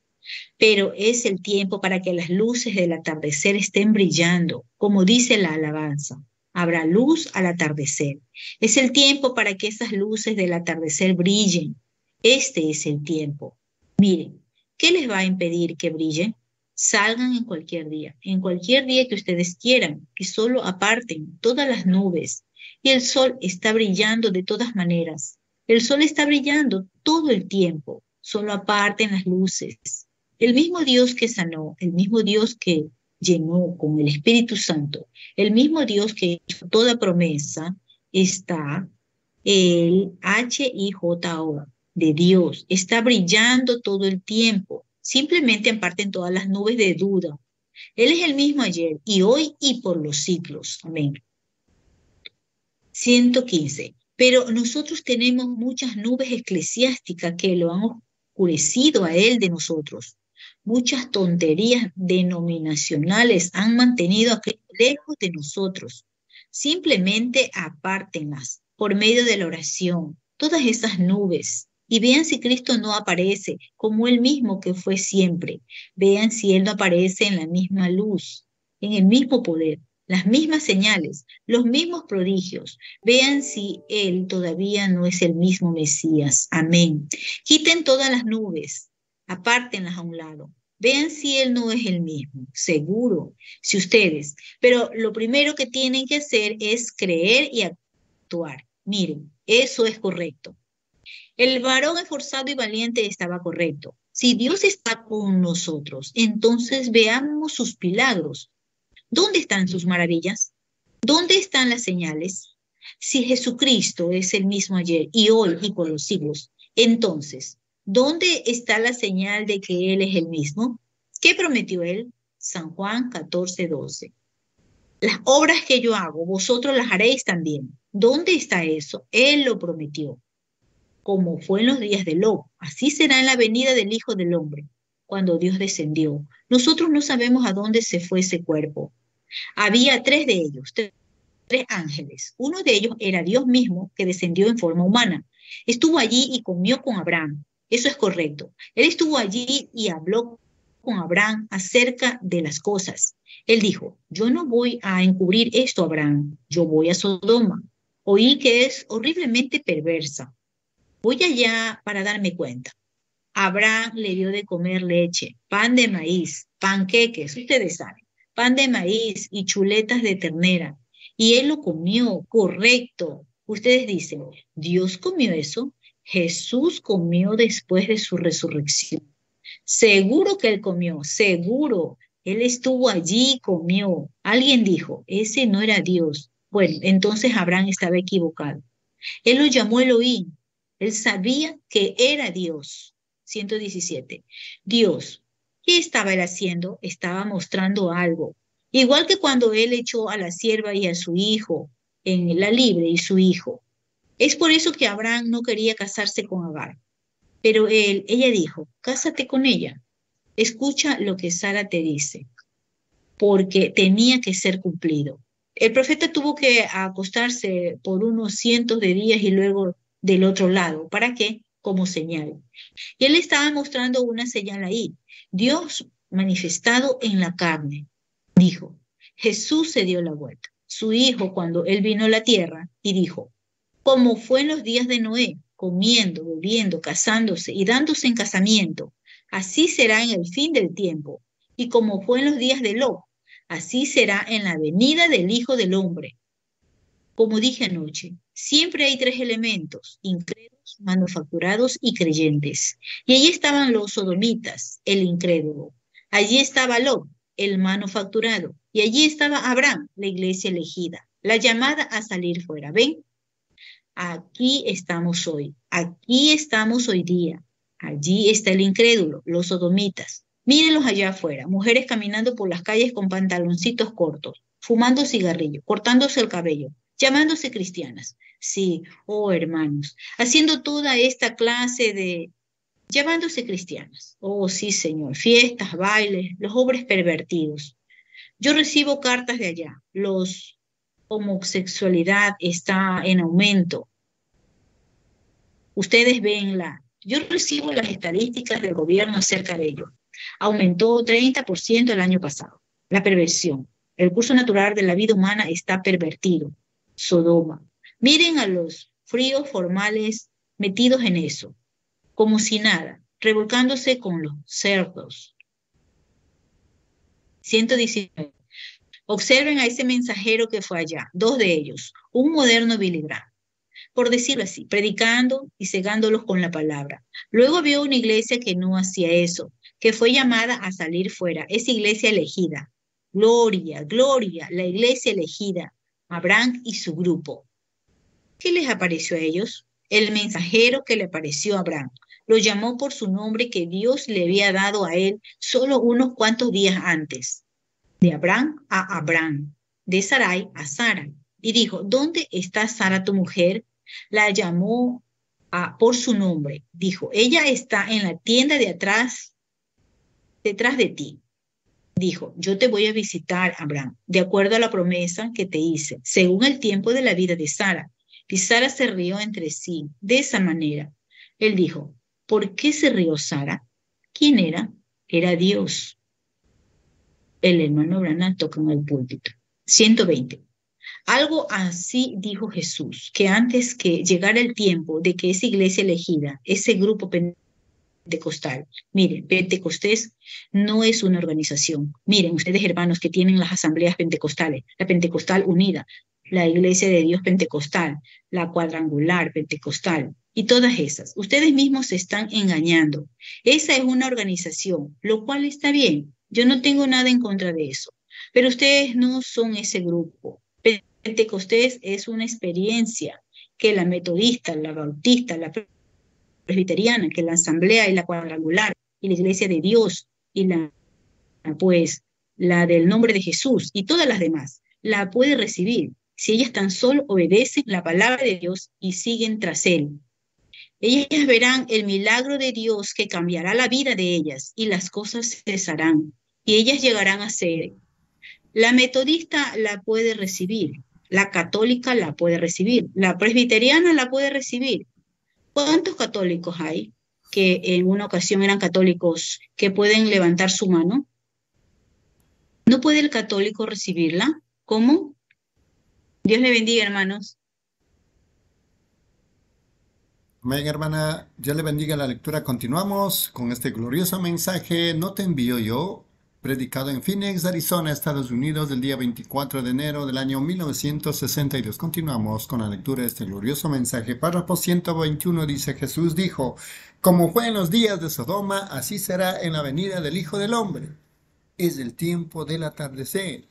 pero es el tiempo para que las luces del atardecer estén brillando, como dice la alabanza. Habrá luz al atardecer. Es el tiempo para que esas luces del atardecer brillen. Este es el tiempo. Miren, ¿qué les va a impedir que brillen? Salgan en cualquier día, en cualquier día que ustedes quieran, que solo aparten todas las nubes. Y el sol está brillando de todas maneras. El sol está brillando todo el tiempo. Solo aparten las luces. El mismo Dios que sanó, el mismo Dios que llenó con el Espíritu Santo, el mismo Dios que hizo toda promesa, está el H-I-J-O de Dios, está brillando todo el tiempo. Simplemente aparten todas las nubes de duda. Él es el mismo ayer y hoy y por los siglos. Amén. 115. Pero nosotros tenemos muchas nubes eclesiásticas que lo han oscurecido a Él de nosotros. Muchas tonterías denominacionales han mantenido a lejos de nosotros. Simplemente apártenlas por medio de la oración, todas esas nubes, y vean si Cristo no aparece como el mismo que fue siempre. Vean si Él no aparece en la misma luz, en el mismo poder, las mismas señales, los mismos prodigios. Vean si Él todavía no es el mismo Mesías. Amén. Quiten todas las nubes, apártenlas a un lado. Vean si él no es el mismo, seguro, si ustedes. Pero lo primero que tienen que hacer es creer y actuar. Miren, eso es correcto. El varón esforzado y valiente estaba correcto. Si Dios está con nosotros, entonces veamos sus milagros. ¿Dónde están sus maravillas? ¿Dónde están las señales? Si Jesucristo es el mismo ayer y hoy y por los siglos, entonces, ¿Dónde está la señal de que Él es el mismo? ¿Qué prometió Él? San Juan 14, 12. Las obras que yo hago, vosotros las haréis también. ¿Dónde está eso? Él lo prometió. Como fue en los días de Lot, así será en la venida del Hijo del Hombre, cuando Dios descendió. Nosotros no sabemos a dónde se fue ese cuerpo. Había tres de ellos, tres, tres ángeles. Uno de ellos era Dios mismo que descendió en forma humana. Estuvo allí y comió con Abraham, eso es correcto. Él estuvo allí y habló con Abraham acerca de las cosas. Él dijo, yo no voy a encubrir esto, Abraham, yo voy a Sodoma. Oí que es horriblemente perversa. Voy allá para darme cuenta. Abraham le dio de comer leche, pan de maíz, panqueques, ustedes saben, pan de maíz y chuletas de ternera. Y él lo comió, correcto. Ustedes dicen, ¿Dios comió eso? Jesús comió después de su resurrección. Seguro que él comió, seguro. Él estuvo allí y comió. Alguien dijo, ese no era Dios. Bueno, entonces Abraham estaba equivocado. Él lo llamó Elohim. Él sabía que era Dios. 117. Dios. ¿Qué estaba él haciendo? Estaba mostrando algo. Igual que cuando él echó a la sierva y a su hijo en la libre y su hijo Es por eso que Abraham no quería casarse con Agar. Pero él, ella dijo, cásate con ella. Escucha lo que Sara te dice, porque tenía que ser cumplido. El profeta tuvo que acostarse por unos cientos de días y luego del otro lado. ¿Para qué? Como señal. Y él estaba mostrando una señal ahí. Dios manifestado en la carne. Dijo, Jesús se dio la vuelta. Su hijo cuando él vino a la tierra y dijo, como fue en los días de Noé, comiendo, bebiendo, casándose y dándose en casamiento, así será en el fin del tiempo. Y como fue en los días de Lot, así será en la venida del Hijo del Hombre. Como dije anoche, siempre hay tres elementos, incrédulos, manufacturados y creyentes. Y allí estaban los sodomitas, el incrédulo. Allí estaba Lot, el manufacturado. Y allí estaba Abraham, la iglesia elegida, la llamada a salir fuera. ¿Ven? Aquí estamos hoy, aquí estamos hoy día. Allí está el incrédulo, los sodomitas. Mírenlos allá afuera, mujeres caminando por las calles con pantaloncitos cortos, fumando cigarrillo, cortándose el cabello, llamándose cristianas. Sí, oh hermanos, haciendo toda esta clase de... llamándose cristianas. Oh sí, Señor, fiestas, bailes, los hombres pervertidos. Yo recibo cartas de allá. Los homosexualidad está en aumento. Ustedes venla. Yo recibo las estadísticas del gobierno acerca de ello. Aumentó 30% el año pasado. La perversión. El curso natural de la vida humana está pervertido. Sodoma. Miren a los fríos formales metidos en eso, como si nada, revolcándose con los cerdos. 119. Observen a ese mensajero que fue allá, dos de ellos, un moderno Billy por decirlo así, predicando y cegándolos con la palabra. Luego vio una iglesia que no hacía eso, que fue llamada a salir fuera, esa iglesia elegida. Gloria, gloria, la iglesia elegida, Abraham y su grupo. ¿Qué les apareció a ellos? El mensajero que le apareció a Abraham. Lo llamó por su nombre que Dios le había dado a él solo unos cuantos días antes. De Abraham a Abraham, de Sarai a Sara. Y dijo, ¿dónde está Sara tu mujer? La llamó a, por su nombre. Dijo, ella está en la tienda de atrás, detrás de ti. Dijo, yo te voy a visitar, Abraham, de acuerdo a la promesa que te hice, según el tiempo de la vida de Sara. Y Sara se rió entre sí, de esa manera. Él dijo, ¿por qué se rió Sara? ¿Quién era? Era Dios. El hermano Brana toca en el púlpito. 120. Algo así dijo Jesús, que antes que llegara el tiempo de que esa iglesia elegida, ese grupo pentecostal, miren, Pentecostés no es una organización. Miren, ustedes hermanos que tienen las asambleas pentecostales, la Pentecostal Unida, la Iglesia de Dios Pentecostal, la Cuadrangular Pentecostal y todas esas. Ustedes mismos se están engañando. Esa es una organización, lo cual está bien. Yo no tengo nada en contra de eso, pero ustedes no son ese grupo. Pentecostés es una experiencia que la metodista, la bautista, la presbiteriana, que la asamblea y la cuadrangular y la iglesia de Dios y la pues la del nombre de Jesús y todas las demás la puede recibir si ellas tan solo obedecen la palabra de Dios y siguen tras Él. Ellas verán el milagro de Dios que cambiará la vida de ellas y las cosas cesarán y ellas llegarán a ser. La metodista la puede recibir, la católica la puede recibir, la presbiteriana la puede recibir. ¿Cuántos católicos hay que en una ocasión eran católicos que pueden levantar su mano? ¿No puede el católico recibirla? ¿Cómo? Dios le bendiga, hermanos. Amén, hermana. Dios le bendiga la lectura. Continuamos con este glorioso mensaje. No te envío yo, predicado en Phoenix, Arizona, Estados Unidos, del día 24 de enero del año 1962. Continuamos con la lectura de este glorioso mensaje. Párrafo 121 dice, Jesús dijo, como fue en los días de Sodoma, así será en la venida del Hijo del Hombre. Es el tiempo del atardecer.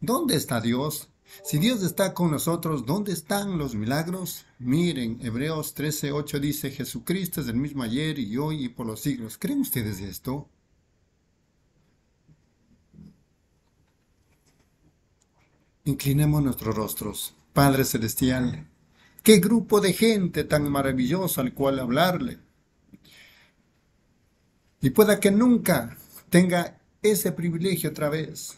¿Dónde está Dios? Si Dios está con nosotros, ¿dónde están los milagros? Miren, Hebreos 13:8 dice, Jesucristo es el mismo ayer y hoy y por los siglos. ¿Creen ustedes esto? Inclinemos nuestros rostros. Padre Celestial, Qué grupo de gente tan maravilloso al cual hablarle. Y pueda que nunca tenga ese privilegio otra vez.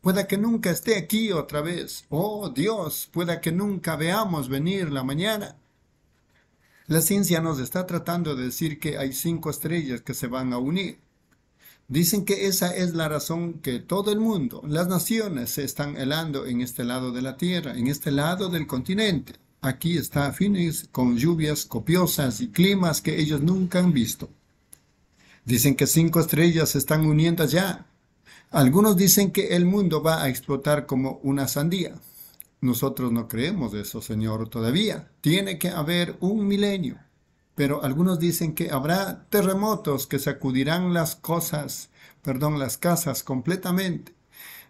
Pueda que nunca esté aquí otra vez. Oh Dios, pueda que nunca veamos venir la mañana. La ciencia nos está tratando de decir que hay cinco estrellas que se van a unir. Dicen que esa es la razón que todo el mundo, las naciones, se están helando en este lado de la Tierra, en este lado del continente. Aquí está Phoenix con lluvias copiosas y climas que ellos nunca han visto. Dicen que cinco estrellas se están uniendo ya. Algunos dicen que el mundo va a explotar como una sandía. Nosotros no creemos eso, Señor, todavía. Tiene que haber un milenio pero algunos dicen que habrá terremotos que sacudirán las cosas, perdón, las casas completamente.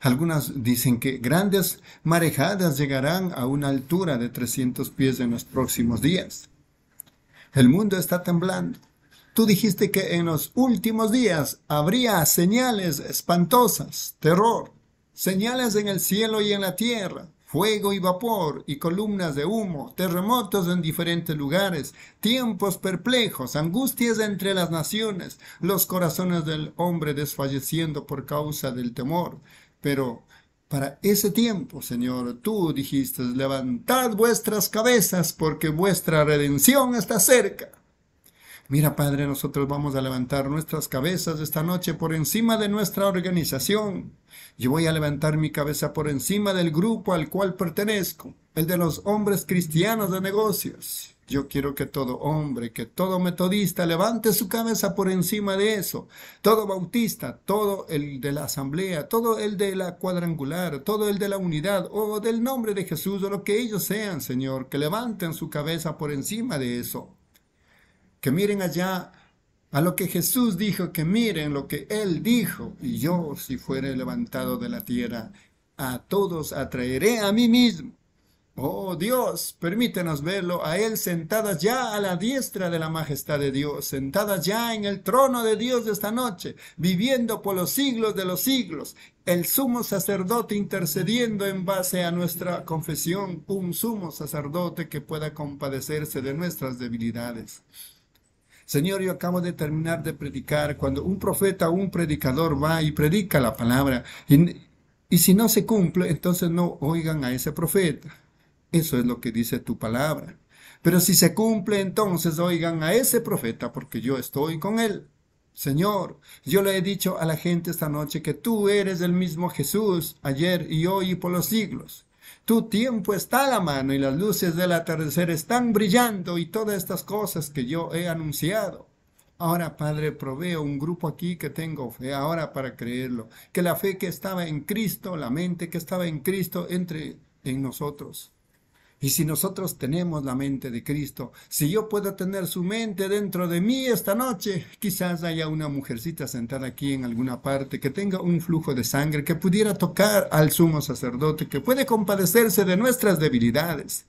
Algunas dicen que grandes marejadas llegarán a una altura de 300 pies en los próximos días. El mundo está temblando. Tú dijiste que en los últimos días habría señales espantosas, terror, señales en el cielo y en la tierra, fuego y vapor y columnas de humo, terremotos en diferentes lugares, tiempos perplejos, angustias entre las naciones, los corazones del hombre desfalleciendo por causa del temor. Pero para ese tiempo, Señor, tú dijiste, levantad vuestras cabezas porque vuestra redención está cerca. Mira, Padre, nosotros vamos a levantar nuestras cabezas esta noche por encima de nuestra organización. Yo voy a levantar mi cabeza por encima del grupo al cual pertenezco, el de los hombres cristianos de negocios. Yo quiero que todo hombre, que todo metodista levante su cabeza por encima de eso. Todo bautista, todo el de la asamblea, todo el de la cuadrangular, todo el de la unidad o del nombre de Jesús o lo que ellos sean, Señor, que levanten su cabeza por encima de eso que miren allá a lo que Jesús dijo, que miren lo que Él dijo, y yo, si fuere levantado de la tierra, a todos atraeré a mí mismo. Oh Dios, permítenos verlo a Él sentadas ya a la diestra de la majestad de Dios, sentadas ya en el trono de Dios esta noche, viviendo por los siglos de los siglos, el sumo sacerdote intercediendo en base a nuestra confesión, un sumo sacerdote que pueda compadecerse de nuestras debilidades. Señor, yo acabo de terminar de predicar. Cuando un profeta o un predicador va y predica la palabra, y, si no se cumple, entonces no oigan a ese profeta. Eso es lo que dice tu palabra. Pero si se cumple, entonces oigan a ese profeta, porque yo estoy con él. Señor, yo le he dicho a la gente esta noche que tú eres el mismo Jesús, ayer y hoy y por los siglos. Tu tiempo está a la mano y las luces del atardecer están brillando y todas estas cosas que yo he anunciado. Ahora, Padre, proveo un grupo aquí que tengo fe ahora para creerlo. Que la fe que estaba en Cristo, la mente que estaba en Cristo, entre en nosotros. Y si nosotros tenemos la mente de Cristo, si yo puedo tener su mente dentro de mí esta noche, quizás haya una mujercita sentada aquí en alguna parte que tenga un flujo de sangre, que pudiera tocar al sumo sacerdote, que puede compadecerse de nuestras debilidades.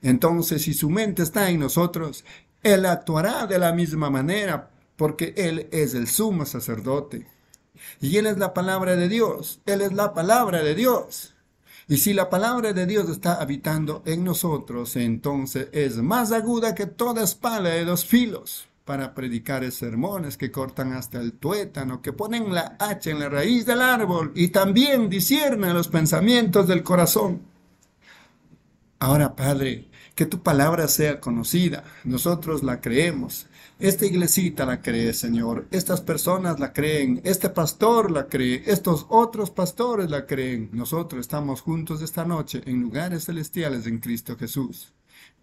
Entonces, si su mente está en nosotros, Él actuará de la misma manera, porque Él es el sumo sacerdote. Y Él es la palabra de Dios, Él es la palabra de Dios. Y si la palabra de Dios está habitando en nosotros, entonces es más aguda que toda espada de dos filos para predicar sermones que cortan hasta el tuétano, que ponen la hacha en la raíz del árbol y también disciernen los pensamientos del corazón. Ahora, Padre, que tu palabra sea conocida, nosotros la creemos, esta iglesita la cree, Señor. Estas personas la creen. Este pastor la cree. Estos otros pastores la creen. Nosotros estamos juntos esta noche en lugares celestiales en Cristo Jesús.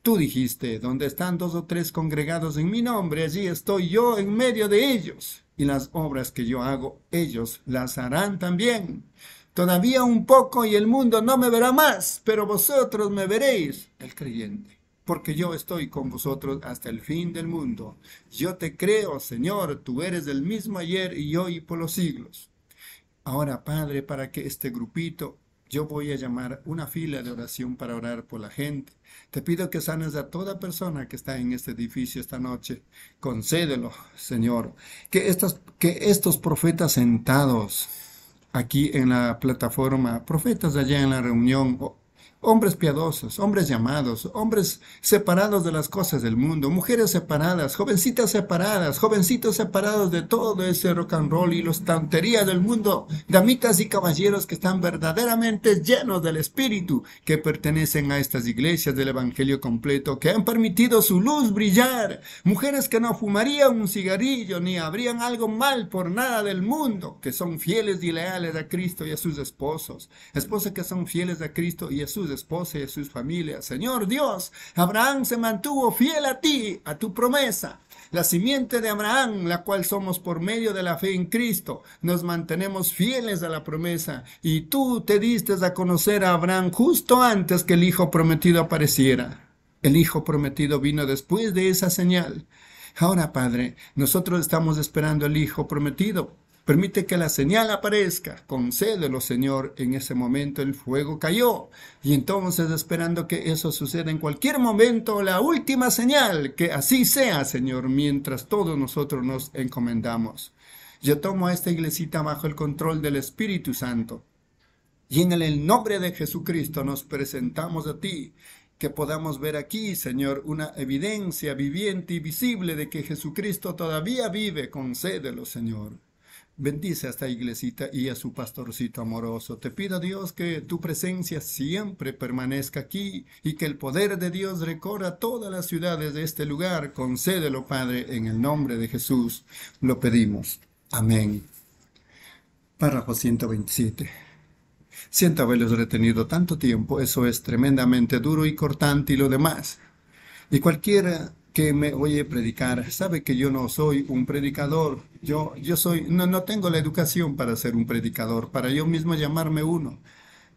Tú dijiste, donde están dos o tres congregados en mi nombre, allí estoy yo en medio de ellos. Y las obras que yo hago, ellos las harán también. Todavía un poco y el mundo no me verá más, pero vosotros me veréis, el creyente porque yo estoy con vosotros hasta el fin del mundo. Yo te creo, Señor, tú eres el mismo ayer y hoy por los siglos. Ahora, Padre, para que este grupito, yo voy a llamar una fila de oración para orar por la gente. Te pido que sanes a toda persona que está en este edificio esta noche. Concédelo, Señor. Que que estos profetas sentados aquí en la plataforma, profetas allá en la reunión, hombres piadosos, hombres llamados, hombres separados de las cosas del mundo, mujeres separadas, jovencitas separadas, jovencitos separados de todo ese rock and roll y los tonterías del mundo, damitas y caballeros que están verdaderamente llenos del Espíritu, que pertenecen a estas iglesias del Evangelio completo, que han permitido su luz brillar, mujeres que no fumarían un cigarrillo ni habrían algo mal por nada del mundo, que son fieles y leales a Cristo y a sus esposos, esposas que son fieles a Cristo y a sus esposa y sus familias. Señor Dios, Abraham se mantuvo fiel a ti, a tu promesa. La simiente de Abraham, la cual somos por medio de la fe en Cristo, nos mantenemos fieles a la promesa. Y tú te diste a conocer a Abraham justo antes que el Hijo prometido apareciera. El Hijo prometido vino después de esa señal. Ahora, Padre, nosotros estamos esperando el Hijo prometido, Permite que la señal aparezca. Concédelo, Señor. En ese momento el fuego cayó. Y entonces, esperando que eso suceda en cualquier momento, la última señal, que así sea, Señor, mientras todos nosotros nos encomendamos. Yo tomo a esta iglesita bajo el control del Espíritu Santo. Y en el nombre de Jesucristo nos presentamos a ti que podamos ver aquí, Señor, una evidencia viviente y visible de que Jesucristo todavía vive. Concédelo, Señor. Bendice a esta iglesita y a su pastorcito amoroso. Te pido, Dios, que tu presencia siempre permanezca aquí y que el poder de Dios recorra todas las ciudades de este lugar. Concédelo, Padre, en el nombre de Jesús. Lo pedimos. Amén. Párrafo 127. Siento haberlos retenido tanto tiempo. Eso es tremendamente duro y cortante y lo demás. Y cualquiera que me oye predicar sabe que yo no soy un predicador. Yo, yo soy, no, no tengo la educación para ser un predicador, para yo mismo llamarme uno.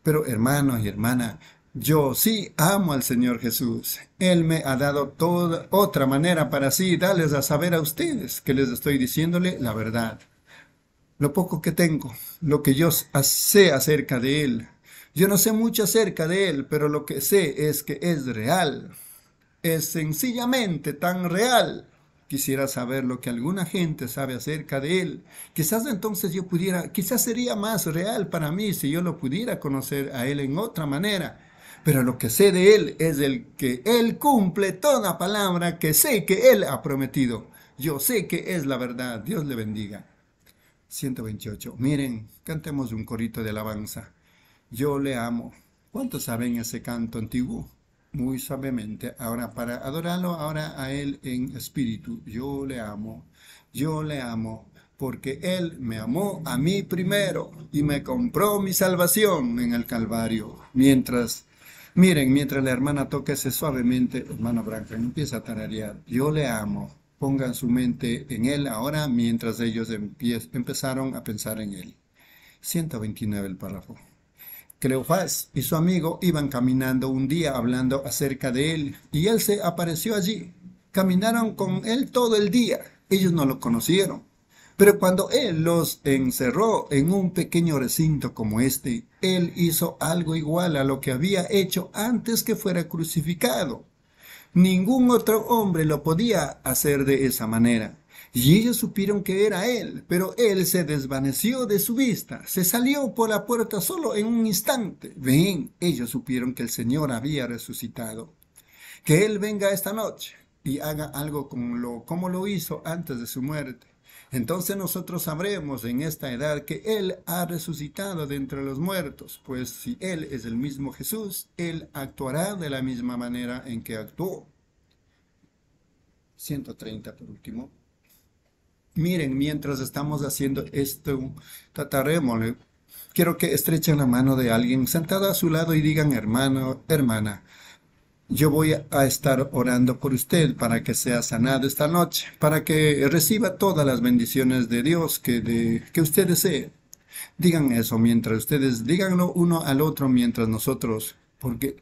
Pero hermano y hermana, yo sí amo al Señor Jesús. Él me ha dado toda otra manera para así darles a saber a ustedes que les estoy diciéndole la verdad. Lo poco que tengo, lo que yo sé acerca de Él. Yo no sé mucho acerca de Él, pero lo que sé es que es real es sencillamente tan real. Quisiera saber lo que alguna gente sabe acerca de él. Quizás entonces yo pudiera, quizás sería más real para mí si yo lo pudiera conocer a él en otra manera. Pero lo que sé de él es el que él cumple toda palabra que sé que él ha prometido. Yo sé que es la verdad. Dios le bendiga. 128. Miren, cantemos un corito de alabanza. Yo le amo. ¿Cuántos saben ese canto antiguo? Muy suavemente. Ahora, para adorarlo ahora a Él en espíritu, yo le amo, yo le amo, porque Él me amó a mí primero y me compró mi salvación en el Calvario. Mientras, miren, mientras la hermana toca ese suavemente, hermana Branca, empieza a tararear, yo le amo. Pongan su mente en Él ahora mientras ellos empezaron a pensar en Él. 129 el párrafo. Cleofás y su amigo iban caminando un día hablando acerca de él, y él se apareció allí. Caminaron con él todo el día. Ellos no lo conocieron. Pero cuando él los encerró en un pequeño recinto como este, él hizo algo igual a lo que había hecho antes que fuera crucificado. Ningún otro hombre lo podía hacer de esa manera. Y ellos supieron que era él, pero él se desvaneció de su vista, se salió por la puerta solo en un instante. Ven, ellos supieron que el Señor había resucitado. Que él venga esta noche y haga algo como lo, como lo hizo antes de su muerte. Entonces nosotros sabremos en esta edad que Él ha resucitado de entre los muertos, pues si Él es el mismo Jesús, Él actuará de la misma manera en que actuó. 130 por último. Miren, mientras estamos haciendo esto, trataremos. Quiero que estrechen la mano de alguien sentado a su lado y digan, hermano, hermana, yo voy a estar orando por usted para que sea sanado esta noche, para que reciba todas las bendiciones de Dios que, de, que usted desee. Digan eso mientras ustedes, díganlo uno al otro mientras nosotros, porque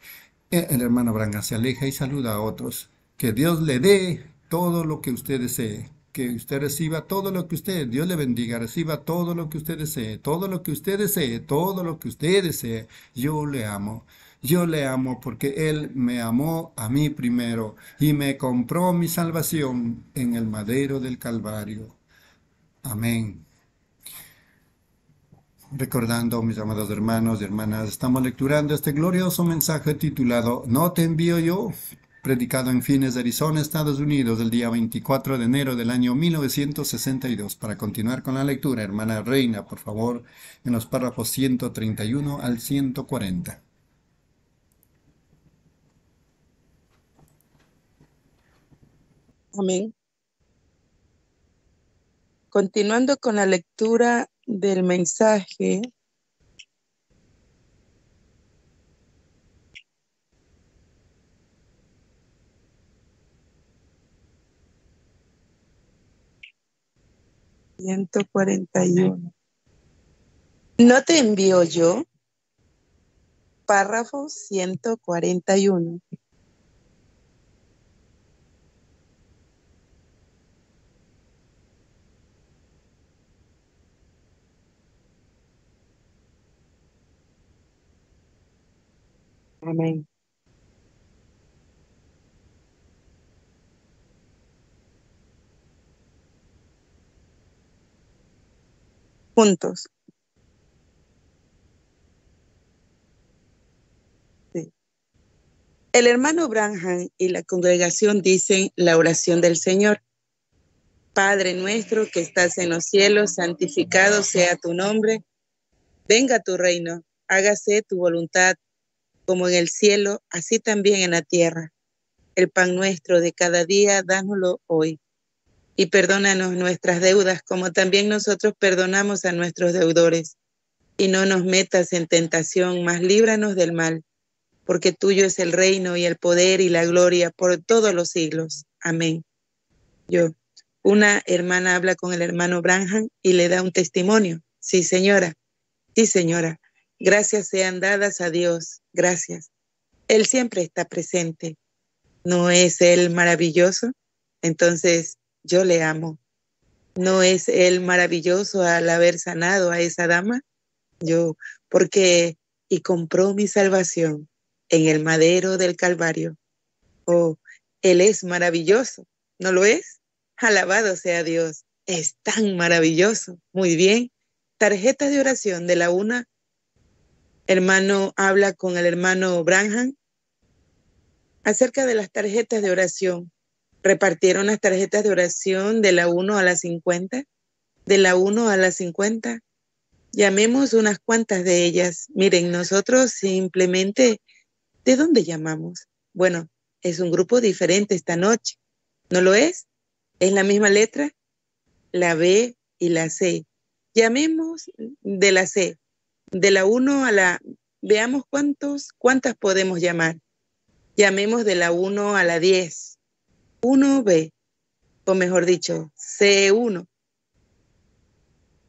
el hermano Branga se aleja y saluda a otros. Que Dios le dé todo lo que usted desee que usted reciba todo lo que usted, Dios le bendiga, reciba todo lo que usted desee, todo lo que usted desee, todo lo que usted desee. Yo le amo. Yo le amo porque Él me amó a mí primero y me compró mi salvación en el madero del Calvario. Amén. Recordando, mis amados hermanos y hermanas, estamos lecturando este glorioso mensaje titulado No te envío yo, predicado en Fines, Arizona, Estados Unidos, el día 24 de enero del año 1962. Para continuar con la lectura, hermana Reina, por favor, en los párrafos 131 al 140. Amén. Continuando con la lectura del mensaje, ciento cuarenta y uno. ¿No te envío yo? Párrafo ciento cuarenta y uno. Amén. Juntos. El hermano Branham y la congregación dicen la oración del Señor. Padre nuestro que estás en los cielos, santificado sea tu nombre. Venga tu reino, hágase tu voluntad como en el cielo, así también en la tierra. El pan nuestro de cada día, dánoslo hoy. Y perdónanos nuestras deudas, como también nosotros perdonamos a nuestros deudores. Y no nos metas en tentación, mas líbranos del mal, porque tuyo es el reino y el poder y la gloria por todos los siglos. Amén. Yo, una hermana habla con el hermano Branham y le da un testimonio. Sí, señora. Sí, señora. Gracias sean dadas a Dios. Gracias. Él siempre está presente. ¿No es Él maravilloso? Entonces yo le amo. ¿No es Él maravilloso al haber sanado a esa dama? Yo, porque, y compró mi salvación en el madero del Calvario. Oh, Él es maravilloso, ¿no lo es? Alabado sea Dios, es tan maravilloso. Muy bien. Tarjeta de oración de la una hermano habla con el hermano Branham acerca de las tarjetas de oración. Repartieron las tarjetas de oración de la 1 a la 50, de la 1 a la 50. Llamemos unas cuantas de ellas. Miren, nosotros simplemente, ¿de dónde llamamos? Bueno, es un grupo diferente esta noche. ¿No lo es? ¿Es la misma letra? La B y la C. Llamemos de la C de la 1 a la, veamos cuántos, cuántas podemos llamar. Llamemos de la 1 a la 10. 1B, o mejor dicho, C1.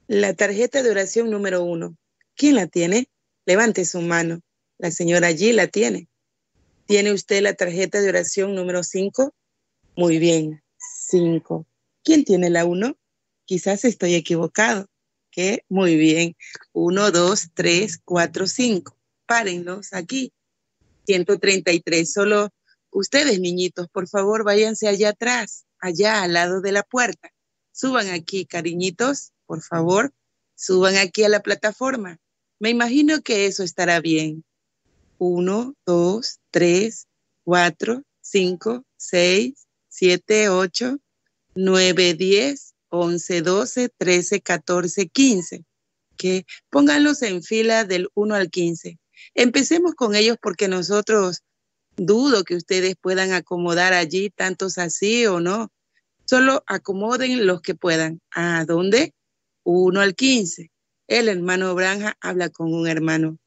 La tarjeta de oración número 1. ¿Quién la tiene? Levante su mano. La señora allí la tiene. ¿Tiene usted la tarjeta de oración número 5? Muy bien, 5. ¿Quién tiene la 1? Quizás estoy equivocado muy bien. Uno, dos, tres, cuatro, cinco. Párenlos aquí. 133. Solo ustedes, niñitos, por favor, váyanse allá atrás, allá al lado de la puerta. Suban aquí, cariñitos, por favor. Suban aquí a la plataforma. Me imagino que eso estará bien. Uno, dos, tres, cuatro, cinco, seis, siete, ocho, nueve, diez, 11, 12, 13, 14, 15. Que pónganlos en fila del 1 al 15. Empecemos con ellos porque nosotros dudo que ustedes puedan acomodar allí tantos así o no. Solo acomoden los que puedan. ¿A dónde? 1 al 15. El hermano Branja habla con un hermano.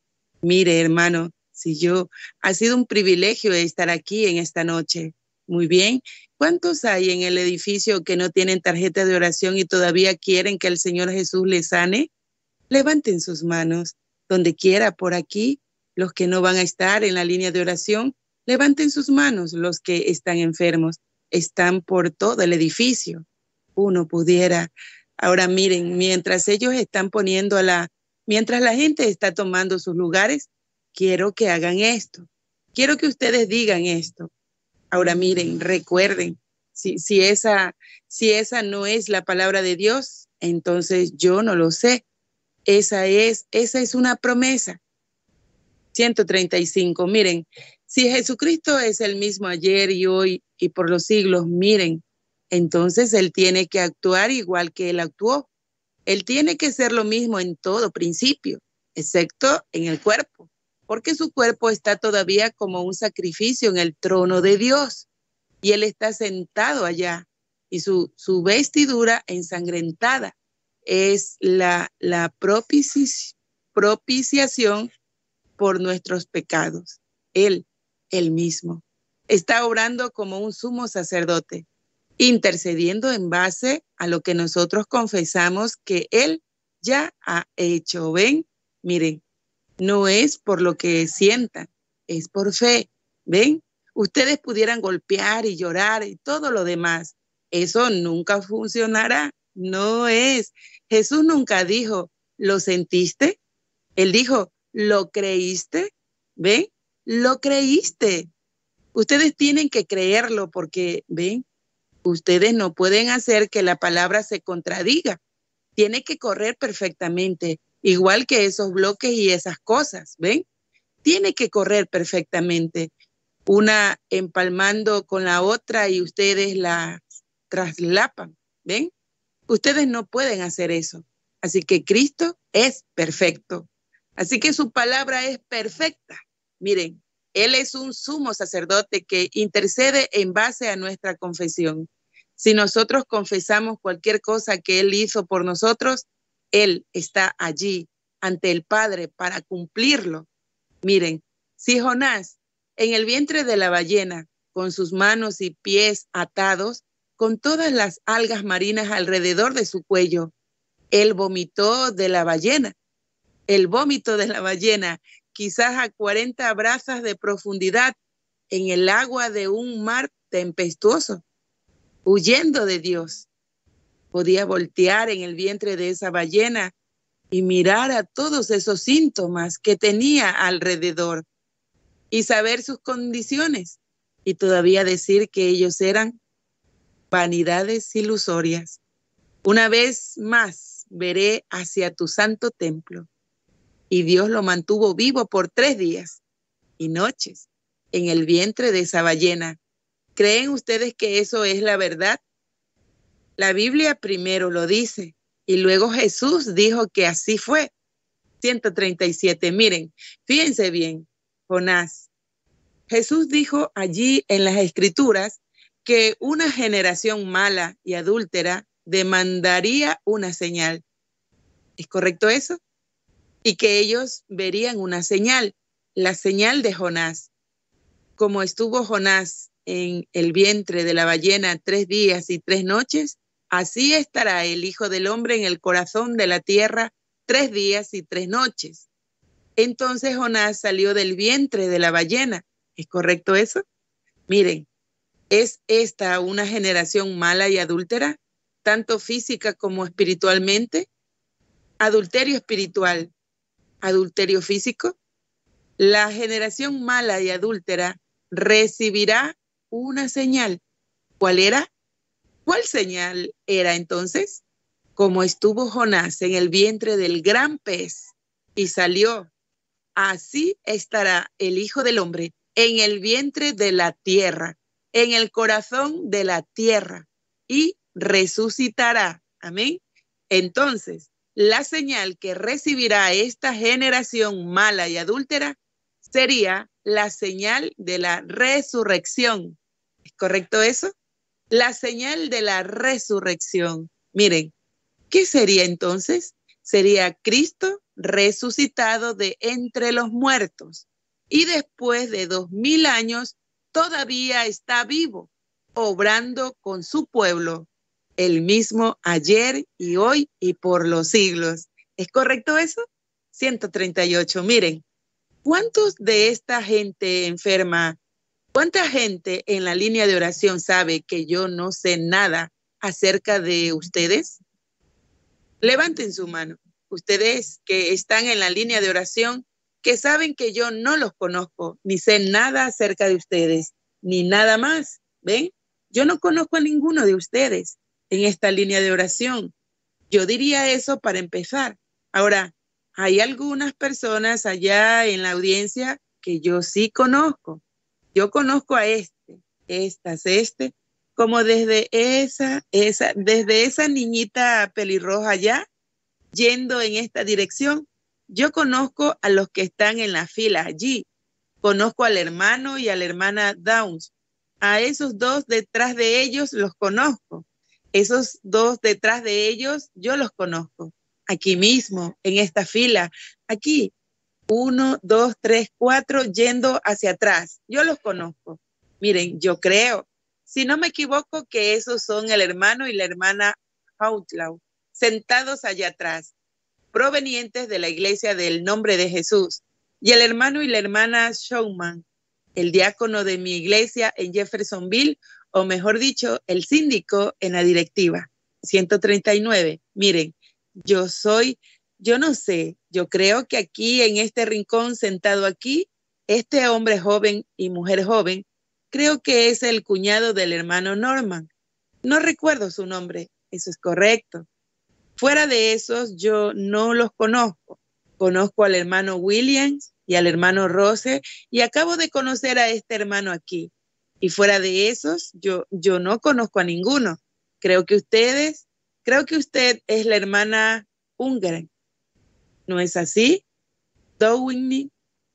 Mire, hermano, si yo, ha sido un privilegio estar aquí en esta noche. Muy bien. ¿Cuántos hay en el edificio que no tienen tarjeta de oración y todavía quieren que el Señor Jesús les sane? Levanten sus manos. Donde quiera, por aquí, los que no van a estar en la línea de oración, levanten sus manos. Los que están enfermos están por todo el edificio. Uno pudiera. Ahora miren, mientras ellos están poniendo a la, mientras la gente está tomando sus lugares, quiero que hagan esto. Quiero que ustedes digan esto. Ahora miren, recuerden, si, si, esa, si esa no es la palabra de Dios, entonces yo no lo sé. Esa es, esa es una promesa. 135. Miren, si Jesucristo es el mismo ayer y hoy y por los siglos, miren, entonces Él tiene que actuar igual que Él actuó. Él tiene que ser lo mismo en todo principio, excepto en el cuerpo, porque su cuerpo está todavía como un sacrificio en el trono de Dios y Él está sentado allá y su, vestidura ensangrentada es la, la propiciación por nuestros pecados. Él, él mismo, está obrando como un sumo sacerdote intercediendo en base a lo que nosotros confesamos que Él ya ha hecho. ¿Ven? Miren, no es por lo que sientan, es por fe. ¿Ven? Ustedes pudieran golpear y llorar y todo lo demás. Eso nunca funcionará. No es. Jesús nunca dijo, ¿lo sentiste? Él dijo, ¿lo creíste? ¿Ven? Lo creíste. Ustedes tienen que creerlo porque, ven, ustedes no pueden hacer que la palabra se contradiga. Tiene que correr perfectamente, igual que esos bloques y esas cosas, ¿ven? Tiene que correr perfectamente, una empalmando con la otra y ustedes la traslapan, ¿ven? Ustedes no pueden hacer eso. Así que Cristo es perfecto. Así que su palabra es perfecta. Miren, Él es un sumo sacerdote que intercede en base a nuestra confesión. Si nosotros confesamos cualquier cosa que Él hizo por nosotros, Él está allí ante el Padre para cumplirlo. Miren, si Jonás en el vientre de la ballena, con sus manos y pies atados, con todas las algas marinas alrededor de su cuello, él vomitó de la ballena. El vómito de la ballena, quizás a 40 brazas de profundidad, en el agua de un mar tempestuoso huyendo de Dios. Podía voltear en el vientre de esa ballena y mirar a todos esos síntomas que tenía alrededor y saber sus condiciones y todavía decir que ellos eran vanidades ilusorias. Una vez más veré hacia tu santo templo. Y Dios lo mantuvo vivo por tres días y noches en el vientre de esa ballena ¿Creen ustedes que eso es la verdad? La Biblia primero lo dice y luego Jesús dijo que así fue. 137. Miren, fíjense bien, Jonás. Jesús dijo allí en las escrituras que una generación mala y adúltera demandaría una señal. ¿Es correcto eso? Y que ellos verían una señal, la señal de Jonás. Como estuvo Jonás en el vientre de la ballena tres días y tres noches, así estará el Hijo del Hombre en el corazón de la tierra tres días y tres noches. Entonces Jonás salió del vientre de la ballena. ¿Es correcto eso? Miren, ¿es esta una generación mala y adúltera, tanto física como espiritualmente? Adulterio espiritual, adulterio físico. La generación mala y adúltera recibirá una señal. ¿Cuál era? ¿Cuál señal era entonces? Como estuvo Jonás en el vientre del gran pez y salió, así estará el Hijo del Hombre en el vientre de la tierra, en el corazón de la tierra y resucitará. Amén. Entonces, la señal que recibirá esta generación mala y adúltera sería la señal de la resurrección. ¿Es correcto eso? La señal de la resurrección. Miren, ¿qué sería entonces? Sería Cristo resucitado de entre los muertos y después de dos mil años todavía está vivo, obrando con su pueblo, el mismo ayer y hoy y por los siglos. ¿Es correcto eso? 138. Miren, ¿Cuántos de esta gente enferma, cuánta gente en la línea de oración sabe que yo no sé nada acerca de ustedes? Levanten su mano. Ustedes que están en la línea de oración, que saben que yo no los conozco, ni sé nada acerca de ustedes, ni nada más. ¿Ven? Yo no conozco a ninguno de ustedes en esta línea de oración. Yo diría eso para empezar. Ahora, hay algunas personas allá en la audiencia que yo sí conozco. Yo conozco a este, estas, este, como desde esa, esa, desde esa niñita pelirroja allá, yendo en esta dirección. Yo conozco a los que están en la fila allí. Conozco al hermano y a la hermana Downs. A esos dos detrás de ellos los conozco. Esos dos detrás de ellos yo los conozco. Aquí mismo, en esta fila. Aquí. Uno, dos, tres, cuatro, yendo hacia atrás. Yo los conozco. Miren, yo creo, si no me equivoco, que esos son el hermano y la hermana Outlaw, sentados allá atrás provenientes de la iglesia del nombre de Jesús, y el hermano y la hermana Showman, el diácono de mi iglesia en Jeffersonville, o mejor dicho, el síndico en la directiva. 139. Miren, yo soy, yo no sé, yo creo que aquí en este rincón sentado aquí, este hombre joven y mujer joven, creo que es el cuñado del hermano Norman. No recuerdo su nombre, eso es correcto. Fuera de esos, yo no los conozco. Conozco al hermano Williams y al hermano Rose y acabo de conocer a este hermano aquí. Y fuera de esos, yo, yo no conozco a ninguno. Creo que ustedes, creo que usted es la hermana húngara. ¿No es así? Downey,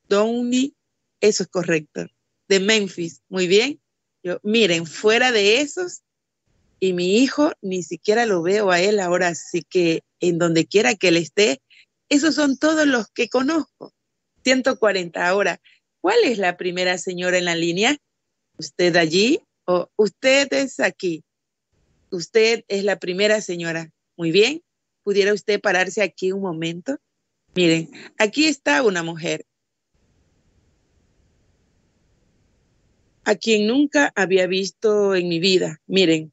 Downey, eso es correcto. De Memphis, muy bien. Miren, fuera de esos, y mi hijo ni siquiera lo veo a él ahora, así que en donde quiera que él esté, esos son todos los que conozco. 140. Ahora, ¿cuál es la primera señora en la línea? ¿Usted allí o usted es aquí? Usted es la primera señora. Muy bien. ¿Pudiera usted pararse aquí un momento? Miren, aquí está una mujer a quien nunca había visto en mi vida. Miren,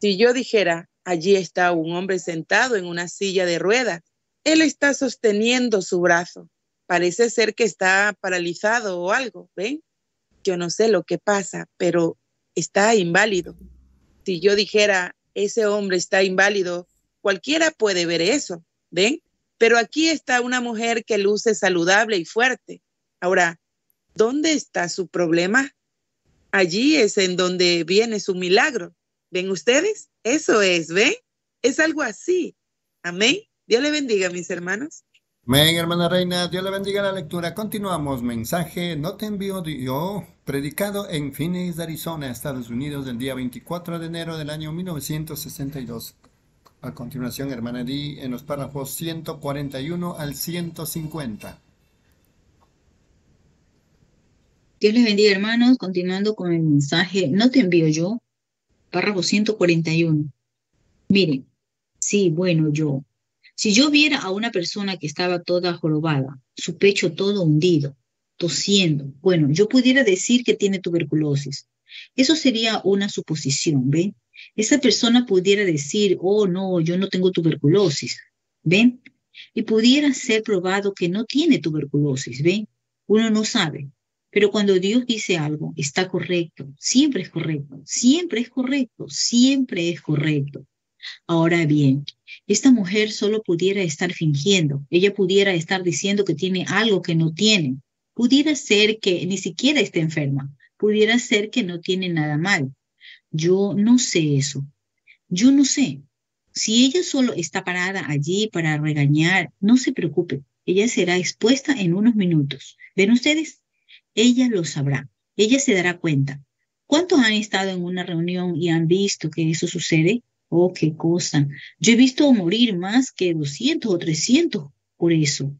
si yo dijera, allí está un hombre sentado en una silla de ruedas, él está sosteniendo su brazo. Parece ser que está paralizado o algo, ¿ven? Yo no sé lo que pasa, pero está inválido. Si yo dijera, ese hombre está inválido, cualquiera puede ver eso, ¿ven? Pero aquí está una mujer que luce saludable y fuerte. Ahora, ¿dónde está su problema? Allí es en donde viene su milagro. ¿Ven ustedes? Eso es, ¿ven? Es algo así. Amén. Dios le bendiga, mis hermanos. Amén, hermana Reina. Dios le bendiga la lectura. Continuamos. Mensaje, no te envío yo, predicado en Phoenix, Arizona, Estados Unidos, del día 24 de enero del año 1962. A continuación, hermana Di, en los párrafos 141 al 150. Dios les bendiga, hermanos. Continuando con el mensaje, no te envío yo, párrafo 141. Miren, sí, bueno, yo. Si yo viera a una persona que estaba toda jorobada, su pecho todo hundido, tosiendo, bueno, yo pudiera decir que tiene tuberculosis. Eso sería una suposición, ¿ven? Esa persona pudiera decir, oh, no, yo no tengo tuberculosis, ¿ven? Y pudiera ser probado que no tiene tuberculosis, ¿ven? Uno no sabe. Pero cuando Dios dice algo, está correcto, siempre es correcto, siempre es correcto, siempre es correcto. Ahora bien, esta mujer solo pudiera estar fingiendo, ella pudiera estar diciendo que tiene algo que no tiene, pudiera ser que ni siquiera esté enferma, pudiera ser que no tiene nada mal. Yo no sé eso, yo no sé. Si ella solo está parada allí para regañar, no se preocupe, ella será expuesta en unos minutos. ¿Ven ustedes? ella lo sabrá, ella se dará cuenta. ¿Cuántos han estado en una reunión y han visto que eso sucede? Oh, qué cosa. Yo he visto morir más que 200 o 300 por eso.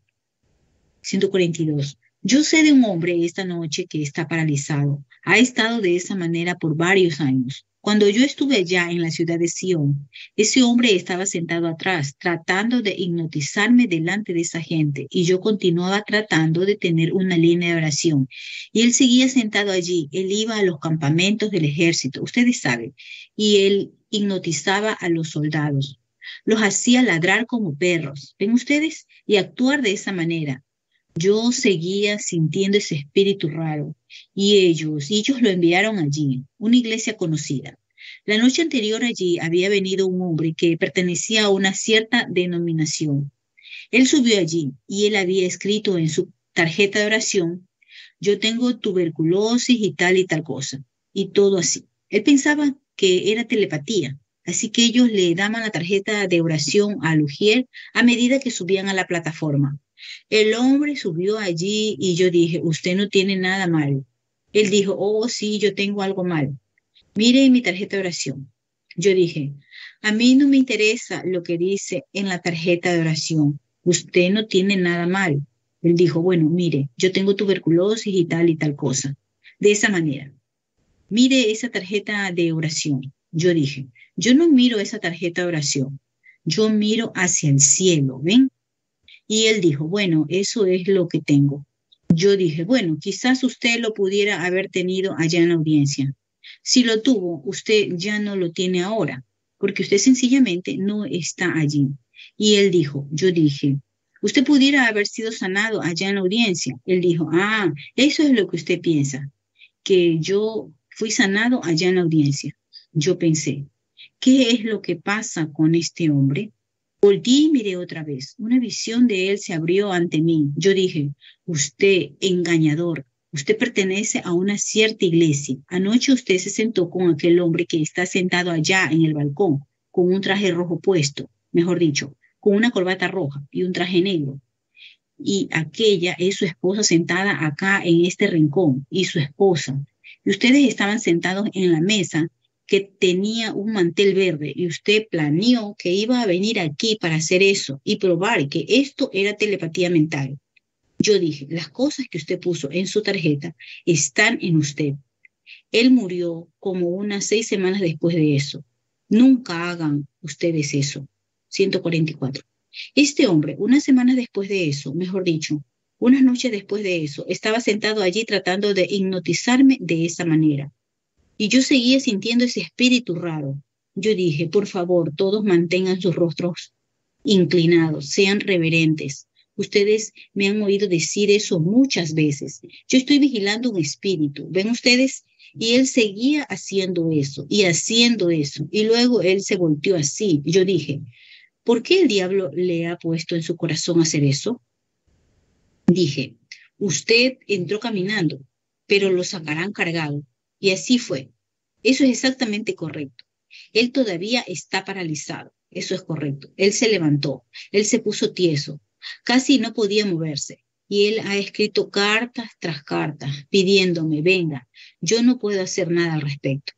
142. Yo sé de un hombre esta noche que está paralizado. Ha estado de esa manera por varios años. Cuando yo estuve allá en la ciudad de Sion, ese hombre estaba sentado atrás, tratando de hipnotizarme delante de esa gente, y yo continuaba tratando de tener una línea de oración. Y él seguía sentado allí, él iba a los campamentos del ejército, ustedes saben, y él hipnotizaba a los soldados, los hacía ladrar como perros, ¿ven ustedes? Y actuar de esa manera. Yo seguía sintiendo ese espíritu raro y ellos, ellos lo enviaron allí, una iglesia conocida. La noche anterior allí había venido un hombre que pertenecía a una cierta denominación. Él subió allí y él había escrito en su tarjeta de oración, yo tengo tuberculosis y tal y tal cosa, y todo así. Él pensaba que era telepatía, así que ellos le daban la tarjeta de oración a Lugier a medida que subían a la plataforma. El hombre subió allí y yo dije, usted no tiene nada mal. Él dijo, oh, sí, yo tengo algo mal. Mire mi tarjeta de oración. Yo dije, a mí no me interesa lo que dice en la tarjeta de oración. Usted no tiene nada mal. Él dijo, bueno, mire, yo tengo tuberculosis y tal y tal cosa. De esa manera. Mire esa tarjeta de oración. Yo dije, yo no miro esa tarjeta de oración. Yo miro hacia el cielo, ¿ven? Y él dijo, bueno, eso es lo que tengo. Yo dije, bueno, quizás usted lo pudiera haber tenido allá en la audiencia. Si lo tuvo, usted ya no lo tiene ahora, porque usted sencillamente no está allí. Y él dijo, yo dije, usted pudiera haber sido sanado allá en la audiencia. Él dijo, ah, eso es lo que usted piensa, que yo fui sanado allá en la audiencia. Yo pensé, ¿qué es lo que pasa con este hombre? Volví y miré otra vez. Una visión de él se abrió ante mí. Yo dije, usted, engañador, usted pertenece a una cierta iglesia. Anoche usted se sentó con aquel hombre que está sentado allá en el balcón, con un traje rojo puesto, mejor dicho, con una corbata roja y un traje negro. Y aquella es su esposa sentada acá en este rincón, y su esposa. Y ustedes estaban sentados en la mesa que tenía un mantel verde y usted planeó que iba a venir aquí para hacer eso y probar que esto era telepatía mental. Yo dije, las cosas que usted puso en su tarjeta están en usted. Él murió como unas seis semanas después de eso. Nunca hagan ustedes eso. 144. Este hombre, unas semanas después de eso, mejor dicho, unas noches después de eso, estaba sentado allí tratando de hipnotizarme de esa manera. Y yo seguía sintiendo ese espíritu raro. Yo dije, por favor, todos mantengan sus rostros inclinados, sean reverentes. Ustedes me han oído decir eso muchas veces. Yo estoy vigilando un espíritu. ¿Ven ustedes? Y él seguía haciendo eso y haciendo eso. Y luego él se volteó así. Yo dije, ¿por qué el diablo le ha puesto en su corazón hacer eso? Dije, usted entró caminando, pero lo sacarán cargado. Y así fue. Eso es exactamente correcto. Él todavía está paralizado. Eso es correcto. Él se levantó. Él se puso tieso. Casi no podía moverse. Y él ha escrito cartas tras cartas pidiéndome, venga, yo no puedo hacer nada al respecto.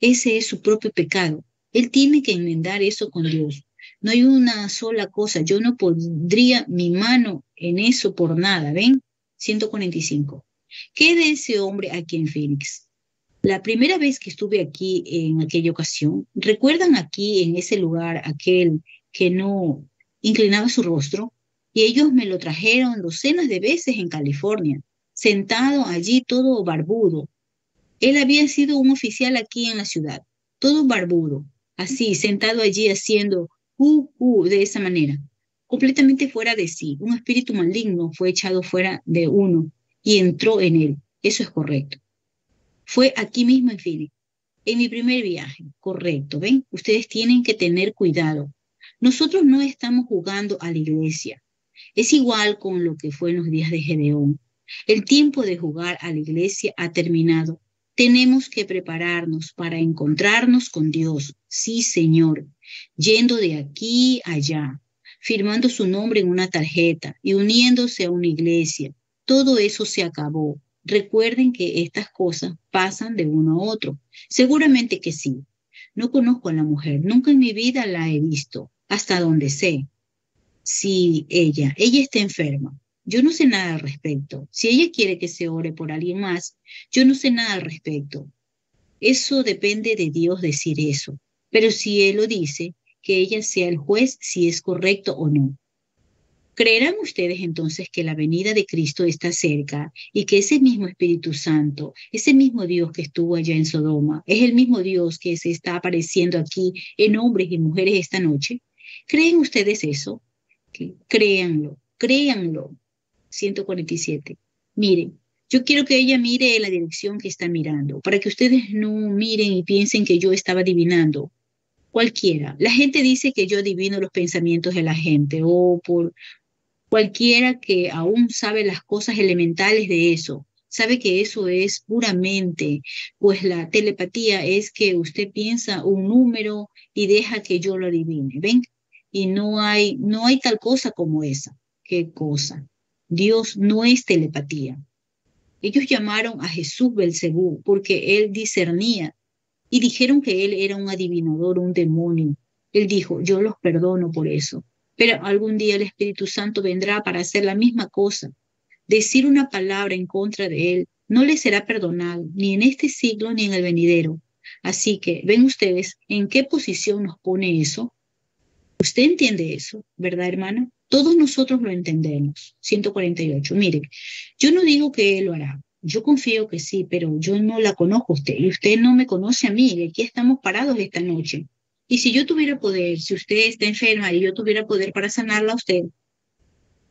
Ese es su propio pecado. Él tiene que enmendar eso con Dios. No hay una sola cosa. Yo no pondría mi mano en eso por nada. ¿Ven? 145. ¿Qué de ese hombre aquí en Phoenix? La primera vez que estuve aquí en aquella ocasión, ¿recuerdan aquí en ese lugar aquel que no inclinaba su rostro? Y ellos me lo trajeron docenas de veces en California, sentado allí todo barbudo. Él había sido un oficial aquí en la ciudad, todo barbudo, así, sentado allí haciendo uh, uh, de esa manera, completamente fuera de sí. Un espíritu maligno fue echado fuera de uno y entró en él. Eso es correcto. Fue aquí mismo en Phoenix, en mi primer viaje, correcto, ¿ven? Ustedes tienen que tener cuidado. Nosotros no estamos jugando a la iglesia. Es igual con lo que fue en los días de Gedeón. El tiempo de jugar a la iglesia ha terminado. Tenemos que prepararnos para encontrarnos con Dios. Sí, Señor. Yendo de aquí a allá, firmando su nombre en una tarjeta y uniéndose a una iglesia. Todo eso se acabó. Recuerden que estas cosas pasan de uno a otro. Seguramente que sí. No conozco a la mujer, nunca en mi vida la he visto, hasta donde sé. Si ella, ella está enferma, yo no sé nada al respecto. Si ella quiere que se ore por alguien más, yo no sé nada al respecto. Eso depende de Dios decir eso. Pero si Él lo dice, que ella sea el juez si es correcto o no. ¿Creerán ustedes entonces que la venida de Cristo está cerca y que ese mismo Espíritu Santo, ese mismo Dios que estuvo allá en Sodoma, es el mismo Dios que se está apareciendo aquí en hombres y mujeres esta noche? ¿Creen ustedes eso? Créanlo, créanlo. 147. Miren, yo quiero que ella mire la dirección que está mirando, para que ustedes no miren y piensen que yo estaba adivinando. Cualquiera. La gente dice que yo adivino los pensamientos de la gente o por Cualquiera que aún sabe las cosas elementales de eso, sabe que eso es puramente, pues la telepatía es que usted piensa un número y deja que yo lo adivine, ¿ven? Y no hay, no hay tal cosa como esa. ¿Qué cosa? Dios no es telepatía. Ellos llamaron a Jesús Belcebú porque él discernía y dijeron que él era un adivinador, un demonio. Él dijo, yo los perdono por eso. Pero algún día el Espíritu Santo vendrá para hacer la misma cosa. Decir una palabra en contra de él no le será perdonado, ni en este siglo ni en el venidero. Así que, ven ustedes en qué posición nos pone eso. Usted entiende eso, ¿verdad, hermana? Todos nosotros lo entendemos. 148. Mire, yo no digo que él lo hará. Yo confío que sí, pero yo no la conozco a usted y usted no me conoce a mí. Y aquí estamos parados esta noche. Y si yo tuviera poder, si usted está enferma y yo tuviera poder para sanarla a usted,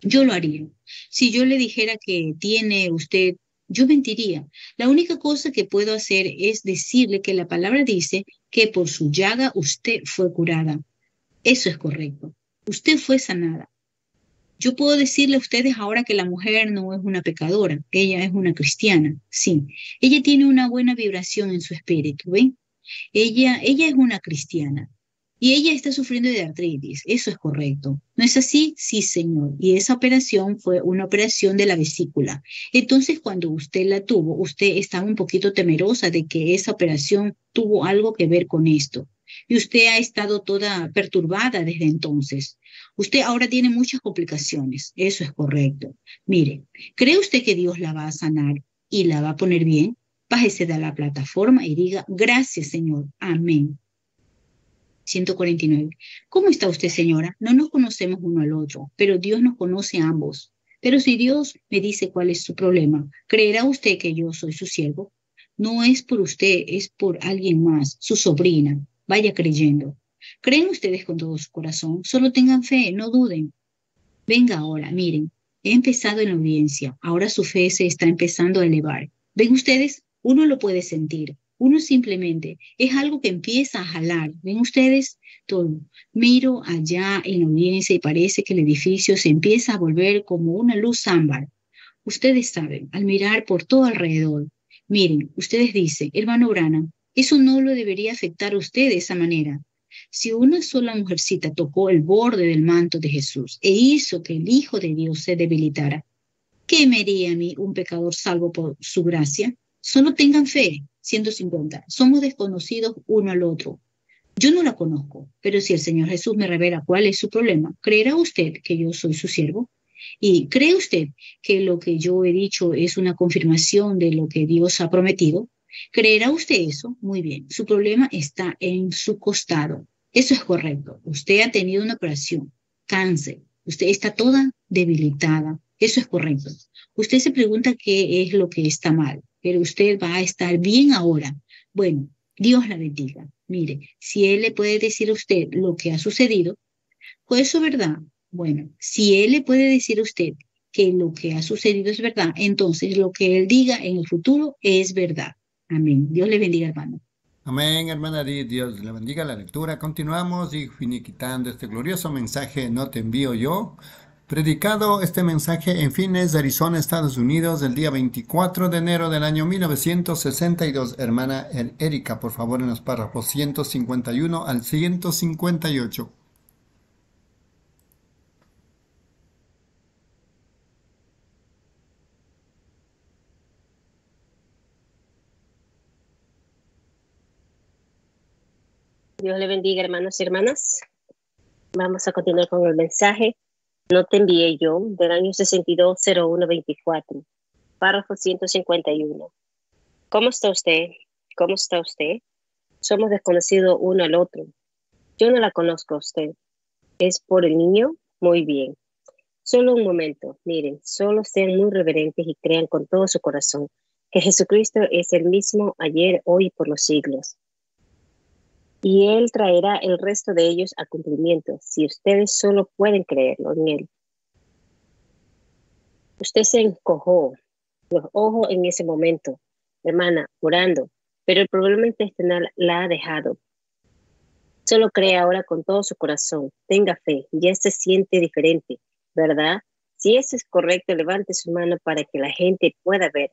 yo lo haría. Si yo le dijera que tiene usted, yo mentiría. La única cosa que puedo hacer es decirle que la palabra dice que por su llaga usted fue curada. Eso es correcto. Usted fue sanada. Yo puedo decirle a ustedes ahora que la mujer no es una pecadora, ella es una cristiana, sí. Ella tiene una buena vibración en su espíritu, ¿ven? Ella, ella es una cristiana y ella está sufriendo de artritis, eso es correcto. ¿No es así? Sí, señor. Y esa operación fue una operación de la vesícula. Entonces, cuando usted la tuvo, usted estaba un poquito temerosa de que esa operación tuvo algo que ver con esto. Y usted ha estado toda perturbada desde entonces. Usted ahora tiene muchas complicaciones, eso es correcto. Mire, ¿cree usted que Dios la va a sanar y la va a poner bien? Bájese de la plataforma y diga, gracias Señor, amén. 149. ¿Cómo está usted, señora? No nos conocemos uno al otro, pero Dios nos conoce a ambos. Pero si Dios me dice cuál es su problema, ¿creerá usted que yo soy su siervo? No es por usted, es por alguien más, su sobrina. Vaya creyendo. ¿Creen ustedes con todo su corazón? Solo tengan fe, no duden. Venga ahora, miren, he empezado en la audiencia, ahora su fe se está empezando a elevar. ¿Ven ustedes? Uno lo puede sentir. Uno simplemente es algo que empieza a jalar. ¿Ven ustedes? Todo. Miro allá en la audiencia y parece que el edificio se empieza a volver como una luz ámbar. Ustedes saben, al mirar por todo alrededor, miren, ustedes dicen, hermano Brana, eso no lo debería afectar a usted de esa manera. Si una sola mujercita tocó el borde del manto de Jesús e hizo que el Hijo de Dios se debilitara, ¿qué me haría a mí un pecador salvo por su gracia? Solo tengan fe. 150. Somos desconocidos uno al otro. Yo no la conozco, pero si el Señor Jesús me revela cuál es su problema, ¿creerá usted que yo soy su siervo? ¿Y cree usted que lo que yo he dicho es una confirmación de lo que Dios ha prometido? ¿Creerá usted eso? Muy bien. Su problema está en su costado. Eso es correcto. Usted ha tenido una operación, cáncer. Usted está toda debilitada. Eso es correcto. Usted se pregunta qué es lo que está mal, pero usted va a estar bien ahora. Bueno, Dios la bendiga. Mire, si Él le puede decir a usted lo que ha sucedido, ¿fue eso verdad? Bueno, si Él le puede decir a usted que lo que ha sucedido es verdad, entonces lo que Él diga en el futuro es verdad. Amén. Dios le bendiga, hermano. Amén, hermana Dios le bendiga la lectura. Continuamos y finiquitando este glorioso mensaje, no te envío yo. Predicado este mensaje en Fines de Arizona, Estados Unidos, el día 24 de enero del año 1962. Hermana Erika, por favor, en los párrafos 151 al 158. Dios le bendiga, hermanos y hermanas. Vamos a continuar con el mensaje. No te envié yo, del año 620124, párrafo 151. ¿Cómo está usted? ¿Cómo está usted? Somos desconocidos uno al otro. Yo no la conozco a usted. ¿Es por el niño? Muy bien. Solo un momento. Miren, solo sean muy reverentes y crean con todo su corazón que Jesucristo es el mismo ayer, hoy y por los siglos y Él traerá el resto de ellos a cumplimiento, si ustedes solo pueden creerlo en Él. Usted se encojó los ojos en ese momento, hermana, orando, pero el problema intestinal la ha dejado. Solo cree ahora con todo su corazón, tenga fe, ya se siente diferente, ¿verdad? Si eso es correcto, levante su mano para que la gente pueda ver.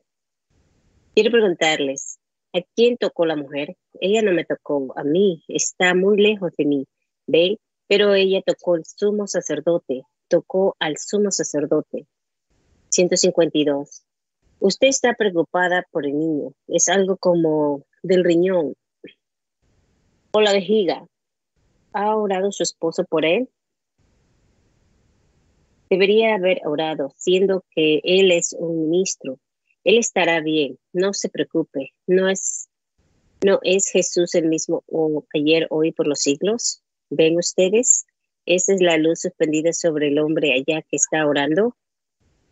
Quiero preguntarles, ¿a quién tocó la mujer? Ella no me tocó, a mí, está muy lejos de mí, ¿ven? Pero ella tocó el sumo sacerdote, tocó al sumo sacerdote. 152. Usted está preocupada por el niño, es algo como del riñón o la vejiga. ¿Ha orado su esposo por él? Debería haber orado, siendo que él es un ministro. Él estará bien, no se preocupe. No es, no es Jesús el mismo ayer, hoy, por los siglos. ¿Ven ustedes? Esa es la luz suspendida sobre el hombre allá que está orando.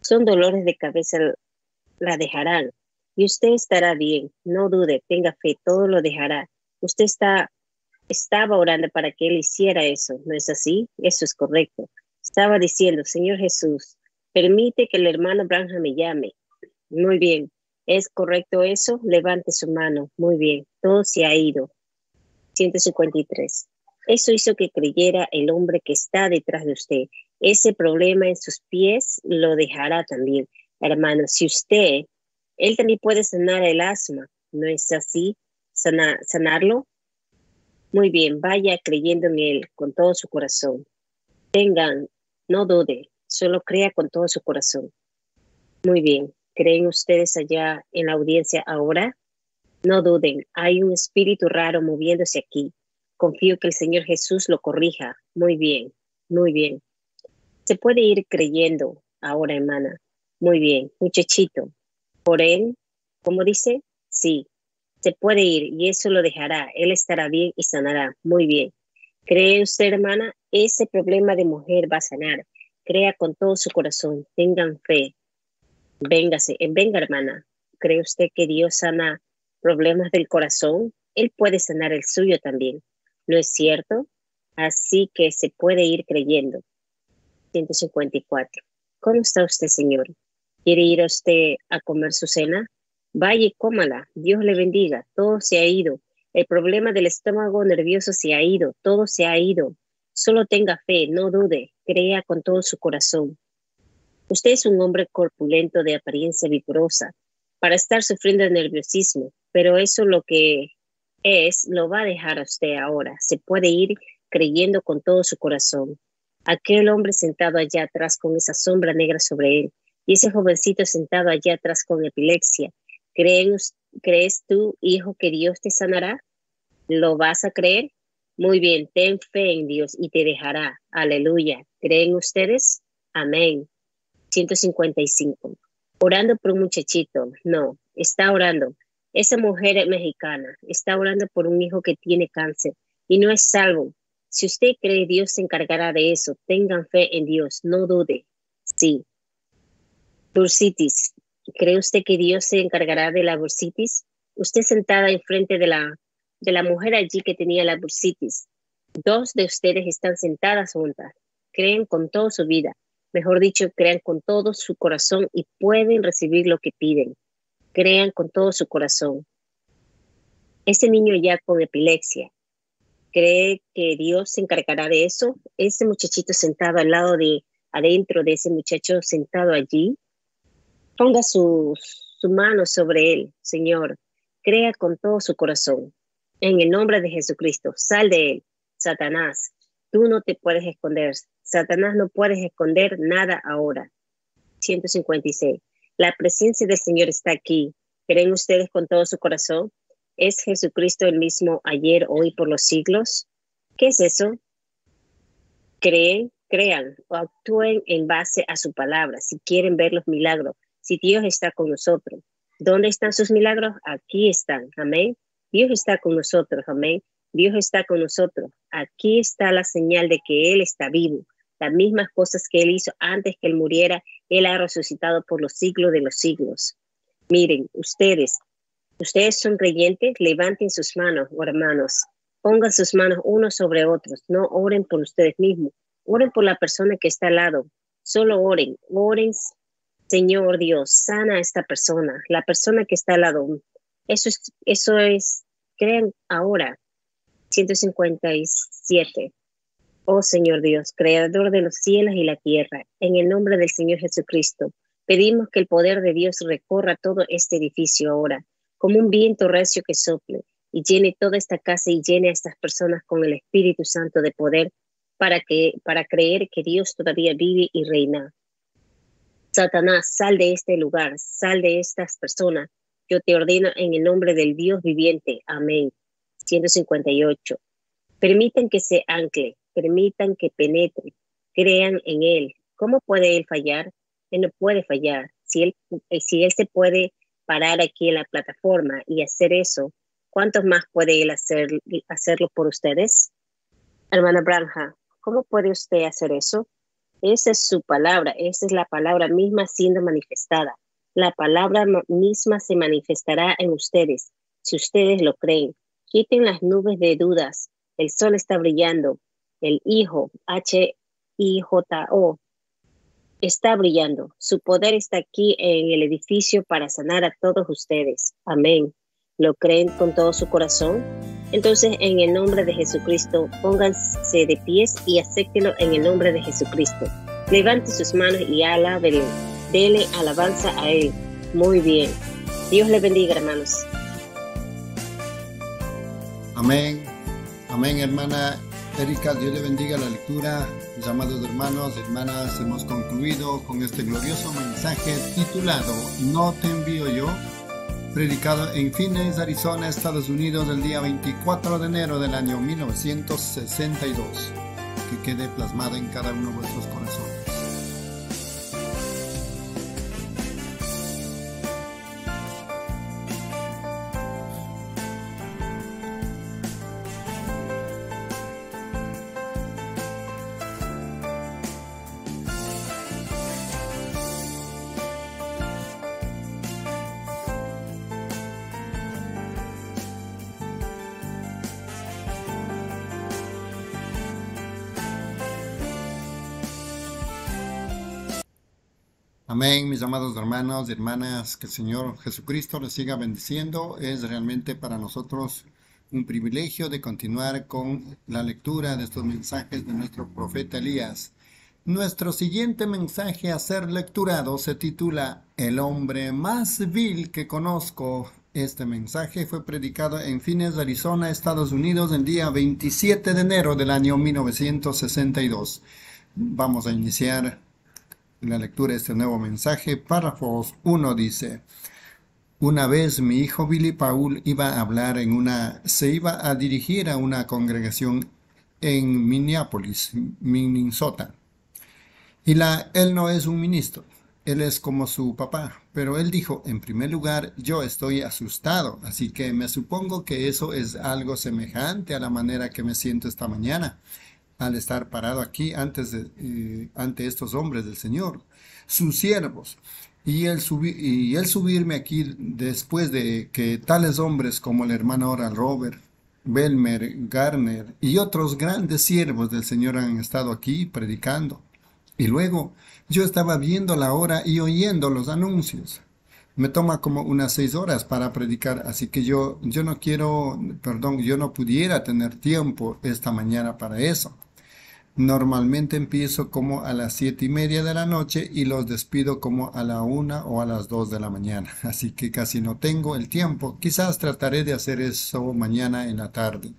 Son dolores de cabeza, la dejarán. Y usted estará bien, no dude, tenga fe, todo lo dejará. Usted está, estaba orando para que él hiciera eso, ¿no es así? Eso es correcto. Estaba diciendo, Señor Jesús, permite que el hermano Branham me llame. Muy bien. ¿Es correcto eso? Levante su mano. Muy bien. Todo se ha ido. 153. Eso hizo que creyera el hombre que está detrás de usted. Ese problema en sus pies lo dejará también. Hermano, si usted, él también puede sanar el asma, ¿no es así? sanarlo. Muy bien, vaya creyendo en él con todo su corazón. Tengan no dude, solo crea con todo su corazón. Muy bien, ¿creen ustedes allá en la audiencia ahora? No duden, hay un espíritu raro moviéndose aquí. Confío que el Señor Jesús lo corrija. Muy bien, muy bien. Se puede ir creyendo ahora, hermana. Muy bien, muchachito. Por él, como dice, sí, se puede ir y eso lo dejará. Él estará bien y sanará. Muy bien. ¿Cree usted, hermana? Ese problema de mujer va a sanar. Crea con todo su corazón. Tengan fe. Véngase. Eh, venga, hermana. ¿Cree usted que Dios sana problemas del corazón? Él puede sanar el suyo también. ¿No es cierto? Así que se puede ir creyendo. 154. ¿Cómo está usted, señor? ¿Quiere ir a usted a comer su cena? Vaya y cómala. Dios le bendiga. Todo se ha ido. El problema del estómago nervioso se ha ido, todo se ha ido. Solo tenga fe, no dude, crea con todo su corazón. Usted es un hombre corpulento de apariencia vigorosa para estar sufriendo de nerviosismo, pero eso lo que es lo va a dejar a usted ahora. Se puede ir creyendo con todo su corazón. Aquel hombre sentado allá atrás con esa sombra negra sobre él y ese jovencito sentado allá atrás con epilepsia. ¿Creen, ¿Crees tú, hijo, que Dios te sanará? ¿Lo vas a creer? Muy bien, ten fe en Dios y te dejará. Aleluya. ¿Creen ustedes? Amén. 155. Orando por un muchachito. No, está orando. Esa mujer mexicana está orando por un hijo que tiene cáncer y no es salvo. Si usted cree, Dios se encargará de eso. Tengan fe en Dios, no dude. Sí. Bursitis. ¿Cree usted que Dios se encargará de la bursitis? Usted sentada enfrente de la, de la mujer allí que tenía la bursitis. Dos de ustedes están sentadas juntas. Creen con toda su vida. Mejor dicho, crean con todo su corazón y pueden recibir lo que piden. Crean con todo su corazón. Ese niño ya con epilepsia, ¿cree que Dios se encargará de eso? Ese muchachito sentado al lado de, adentro de ese muchacho sentado allí, Ponga su, su mano sobre él, Señor. Crea con todo su corazón. En el nombre de Jesucristo, sal de él. Satanás, tú no te puedes esconder. Satanás no puedes esconder nada ahora. 156. La presencia del Señor está aquí. ¿Creen ustedes con todo su corazón? ¿Es Jesucristo el mismo ayer, hoy, por los siglos? ¿Qué es eso? Creen, crean o actúen en base a su palabra si quieren ver los milagros si Dios está con nosotros. ¿Dónde están sus milagros? Aquí están. Amén. Dios está con nosotros. Amén. Dios está con nosotros. Aquí está la señal de que Él está vivo. Las mismas cosas que Él hizo antes que Él muriera, Él ha resucitado por los siglos de los siglos. Miren, ustedes, ustedes son creyentes, levanten sus manos, hermanos. Pongan sus manos unos sobre otros. No oren por ustedes mismos. Oren por la persona que está al lado. Solo oren. Oren Señor Dios, sana a esta persona, la persona que está al lado. Eso es, eso es, crean ahora, 157. Oh Señor Dios, creador de los cielos y la tierra, en el nombre del Señor Jesucristo, pedimos que el poder de Dios recorra todo este edificio ahora, como un viento recio que sople y llene toda esta casa y llene a estas personas con el Espíritu Santo de poder para que para creer que Dios todavía vive y reina. Satanás, sal de este lugar, sal de estas personas. Yo te ordeno en el nombre del Dios viviente. Amén. 158. Permitan que se ancle, permitan que penetre, crean en Él. ¿Cómo puede Él fallar? Él no puede fallar. Si Él, eh, si él se puede parar aquí en la plataforma y hacer eso, ¿cuántos más puede Él hacer, hacerlo por ustedes? Hermana Branja, ¿cómo puede usted hacer eso? Esa es su palabra, esa es la palabra misma siendo manifestada. La palabra misma se manifestará en ustedes, si ustedes lo creen. Quiten las nubes de dudas. El sol está brillando. El Hijo, H-I-J-O, está brillando. Su poder está aquí en el edificio para sanar a todos ustedes. Amén. ¿Lo creen con todo su corazón? Entonces, en el nombre de Jesucristo, pónganse de pies y acéptenlo en el nombre de Jesucristo. Levante sus manos y alábenle. Dele alabanza a Él. Muy bien. Dios le bendiga, hermanos. Amén. Amén, hermana Erika. Dios le bendiga la lectura. Mis amados hermanos, hermanas, hemos concluido con este glorioso mensaje titulado No te envío yo predicado en Phoenix, Arizona, Estados Unidos, el día 24 de enero del año 1962. Que quede plasmado en cada uno de vuestros corazones. Amén, mis amados hermanos y hermanas, que el Señor Jesucristo les siga bendiciendo. Es realmente para nosotros un privilegio de continuar con la lectura de estos mensajes de nuestro profeta Elías. Nuestro siguiente mensaje a ser lecturado se titula El hombre más vil que conozco. Este mensaje fue predicado en Fines, Arizona, Estados Unidos, el día 27 de enero del año 1962. Vamos a iniciar la lectura de este nuevo mensaje, párrafos 1 dice, una vez mi hijo Billy Paul iba a hablar en una, se iba a dirigir a una congregación en Minneapolis, Minnesota. Y la, él no es un ministro, él es como su papá, pero él dijo, en primer lugar, yo estoy asustado, así que me supongo que eso es algo semejante a la manera que me siento esta mañana al estar parado aquí antes de, eh, ante estos hombres del Señor, sus siervos, y el, y el subirme aquí después de que tales hombres como el hermano Oral Robert, Belmer, Garner y otros grandes siervos del Señor han estado aquí predicando. Y luego yo estaba viendo la hora y oyendo los anuncios. Me toma como unas seis horas para predicar, así que yo, yo no quiero, perdón, yo no pudiera tener tiempo esta mañana para eso. Normalmente empiezo como a las siete y media de la noche y los despido como a la una o a las dos de la mañana. *laughs* Así que casi no tengo el tiempo. Quizás trataré de hacer eso mañana en la tarde.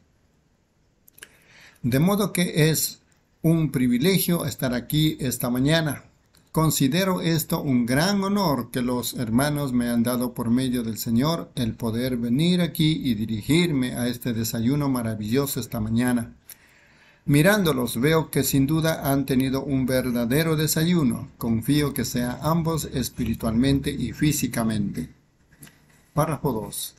De modo que es un privilegio estar aquí esta mañana. Considero esto un gran honor que los hermanos me han dado por medio del Señor el poder venir aquí y dirigirme a este desayuno maravilloso esta mañana. Mirándolos veo que sin duda han tenido un verdadero desayuno. Confío que sea ambos espiritualmente y físicamente. Párrafo 2.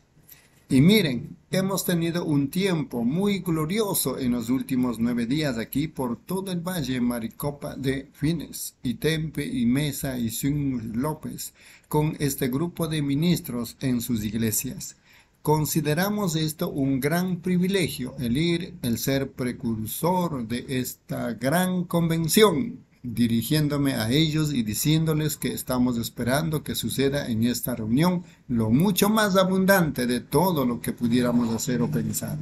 Y miren, hemos tenido un tiempo muy glorioso en los últimos nueve días aquí por todo el valle Maricopa de Fines, y Tempe, y Mesa, y Sun López, con este grupo de ministros en sus iglesias. Consideramos esto un gran privilegio, el ir, el ser precursor de esta gran convención, dirigiéndome a ellos y diciéndoles que estamos esperando que suceda en esta reunión lo mucho más abundante de todo lo que pudiéramos hacer o pensar.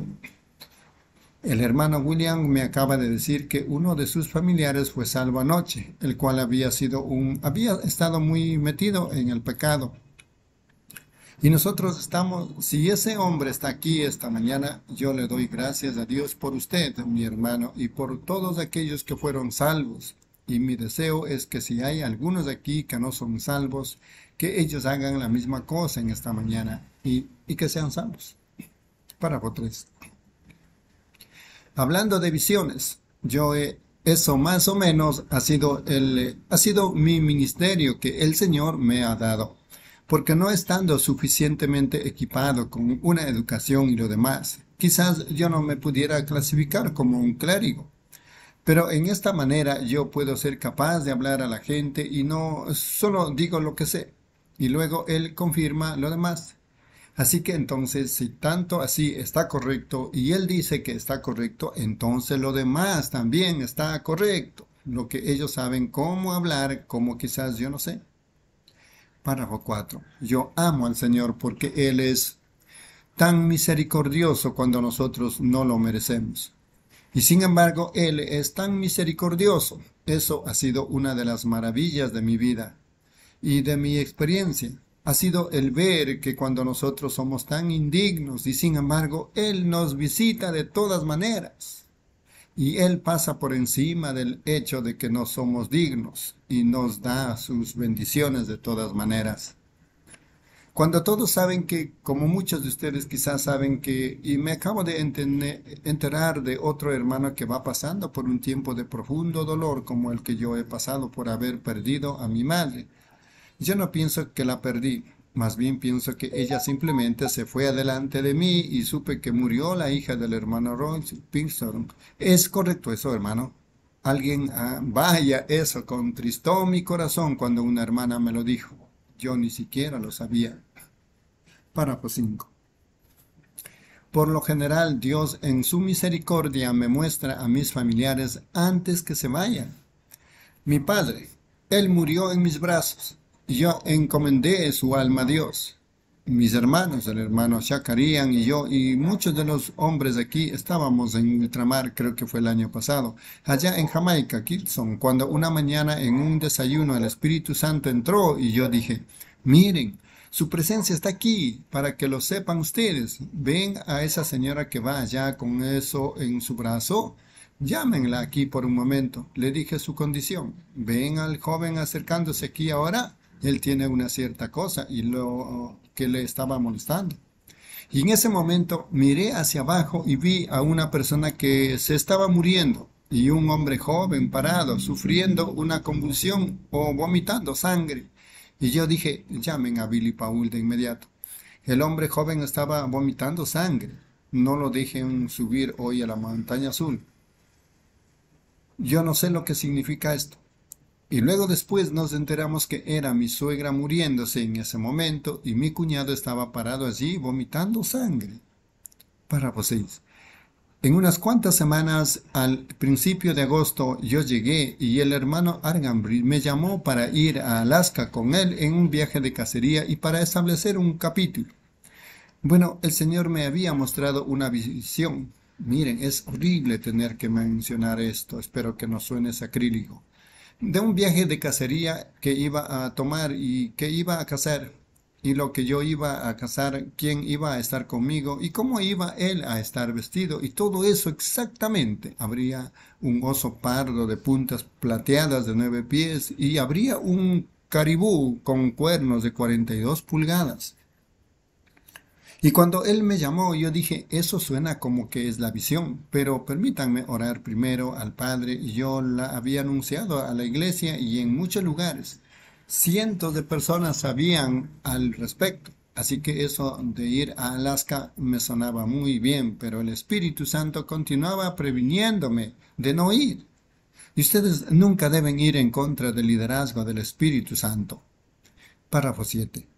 El hermano William me acaba de decir que uno de sus familiares fue salvo anoche, el cual había sido un había estado muy metido en el pecado. Y nosotros estamos, si ese hombre está aquí esta mañana, yo le doy gracias a Dios por usted, mi hermano, y por todos aquellos que fueron salvos. Y mi deseo es que si hay algunos aquí que no son salvos, que ellos hagan la misma cosa en esta mañana y, y que sean salvos. Párrafo 3. Hablando de visiones, yo he, eso más o menos ha sido, el, ha sido mi ministerio que el Señor me ha dado, porque no estando suficientemente equipado con una educación y lo demás, quizás yo no me pudiera clasificar como un clérigo. Pero en esta manera yo puedo ser capaz de hablar a la gente y no solo digo lo que sé, y luego Él confirma lo demás. Así que entonces, si tanto así está correcto y él dice que está correcto, entonces lo demás también está correcto. Lo que ellos saben cómo hablar, como quizás yo no sé. Párrafo 4. Yo amo al Señor porque Él es tan misericordioso cuando nosotros no lo merecemos. Y sin embargo, Él es tan misericordioso. Eso ha sido una de las maravillas de mi vida y de mi experiencia ha sido el ver que cuando nosotros somos tan indignos y sin embargo Él nos visita de todas maneras. Y Él pasa por encima del hecho de que no somos dignos y nos da sus bendiciones de todas maneras. Cuando todos saben que, como muchos de ustedes quizás saben que, y me acabo de enterar de otro hermano que va pasando por un tiempo de profundo dolor como el que yo he pasado por haber perdido a mi madre, yo no pienso que la perdí, más bien pienso que ella simplemente se fue adelante de mí y supe que murió la hija del hermano Royce Pinkston. ¿Es correcto eso, hermano? Alguien, ah, vaya, eso contristó mi corazón cuando una hermana me lo dijo. Yo ni siquiera lo sabía. Párrafo 5. Por lo general, Dios en su misericordia me muestra a mis familiares antes que se vayan. Mi padre, él murió en mis brazos yo encomendé su alma a Dios. Mis hermanos, el hermano Shakarian y yo y muchos de los hombres aquí estábamos en ultramar, creo que fue el año pasado, allá en Jamaica, Kilson, cuando una mañana en un desayuno el Espíritu Santo entró y yo dije, miren, su presencia está aquí para que lo sepan ustedes. Ven a esa señora que va allá con eso en su brazo. Llámenla aquí por un momento. Le dije su condición. Ven al joven acercándose aquí ahora él tiene una cierta cosa y lo que le estaba molestando. Y en ese momento miré hacia abajo y vi a una persona que se estaba muriendo y un hombre joven parado, sufriendo una convulsión o vomitando sangre. Y yo dije, llamen a Billy Paul de inmediato. El hombre joven estaba vomitando sangre. No lo dejen subir hoy a la montaña azul. Yo no sé lo que significa esto. Y luego después nos enteramos que era mi suegra muriéndose en ese momento y mi cuñado estaba parado allí vomitando sangre. Párrafo 6. En unas cuantas semanas, al principio de agosto, yo llegué y el hermano Argambri me llamó para ir a Alaska con él en un viaje de cacería y para establecer un capítulo. Bueno, el Señor me había mostrado una visión. Miren, es horrible tener que mencionar esto, espero que no suene sacrílico de un viaje de cacería que iba a tomar y que iba a cazar y lo que yo iba a cazar, quién iba a estar conmigo y cómo iba él a estar vestido y todo eso exactamente. Habría un oso pardo de puntas plateadas de nueve pies y habría un caribú con cuernos de 42 pulgadas. Y cuando él me llamó, yo dije, eso suena como que es la visión, pero permítanme orar primero al Padre. Yo la había anunciado a la iglesia y en muchos lugares. Cientos de personas sabían al respecto. Así que eso de ir a Alaska me sonaba muy bien, pero el Espíritu Santo continuaba previniéndome de no ir. Y ustedes nunca deben ir en contra del liderazgo del Espíritu Santo. Párrafo 7.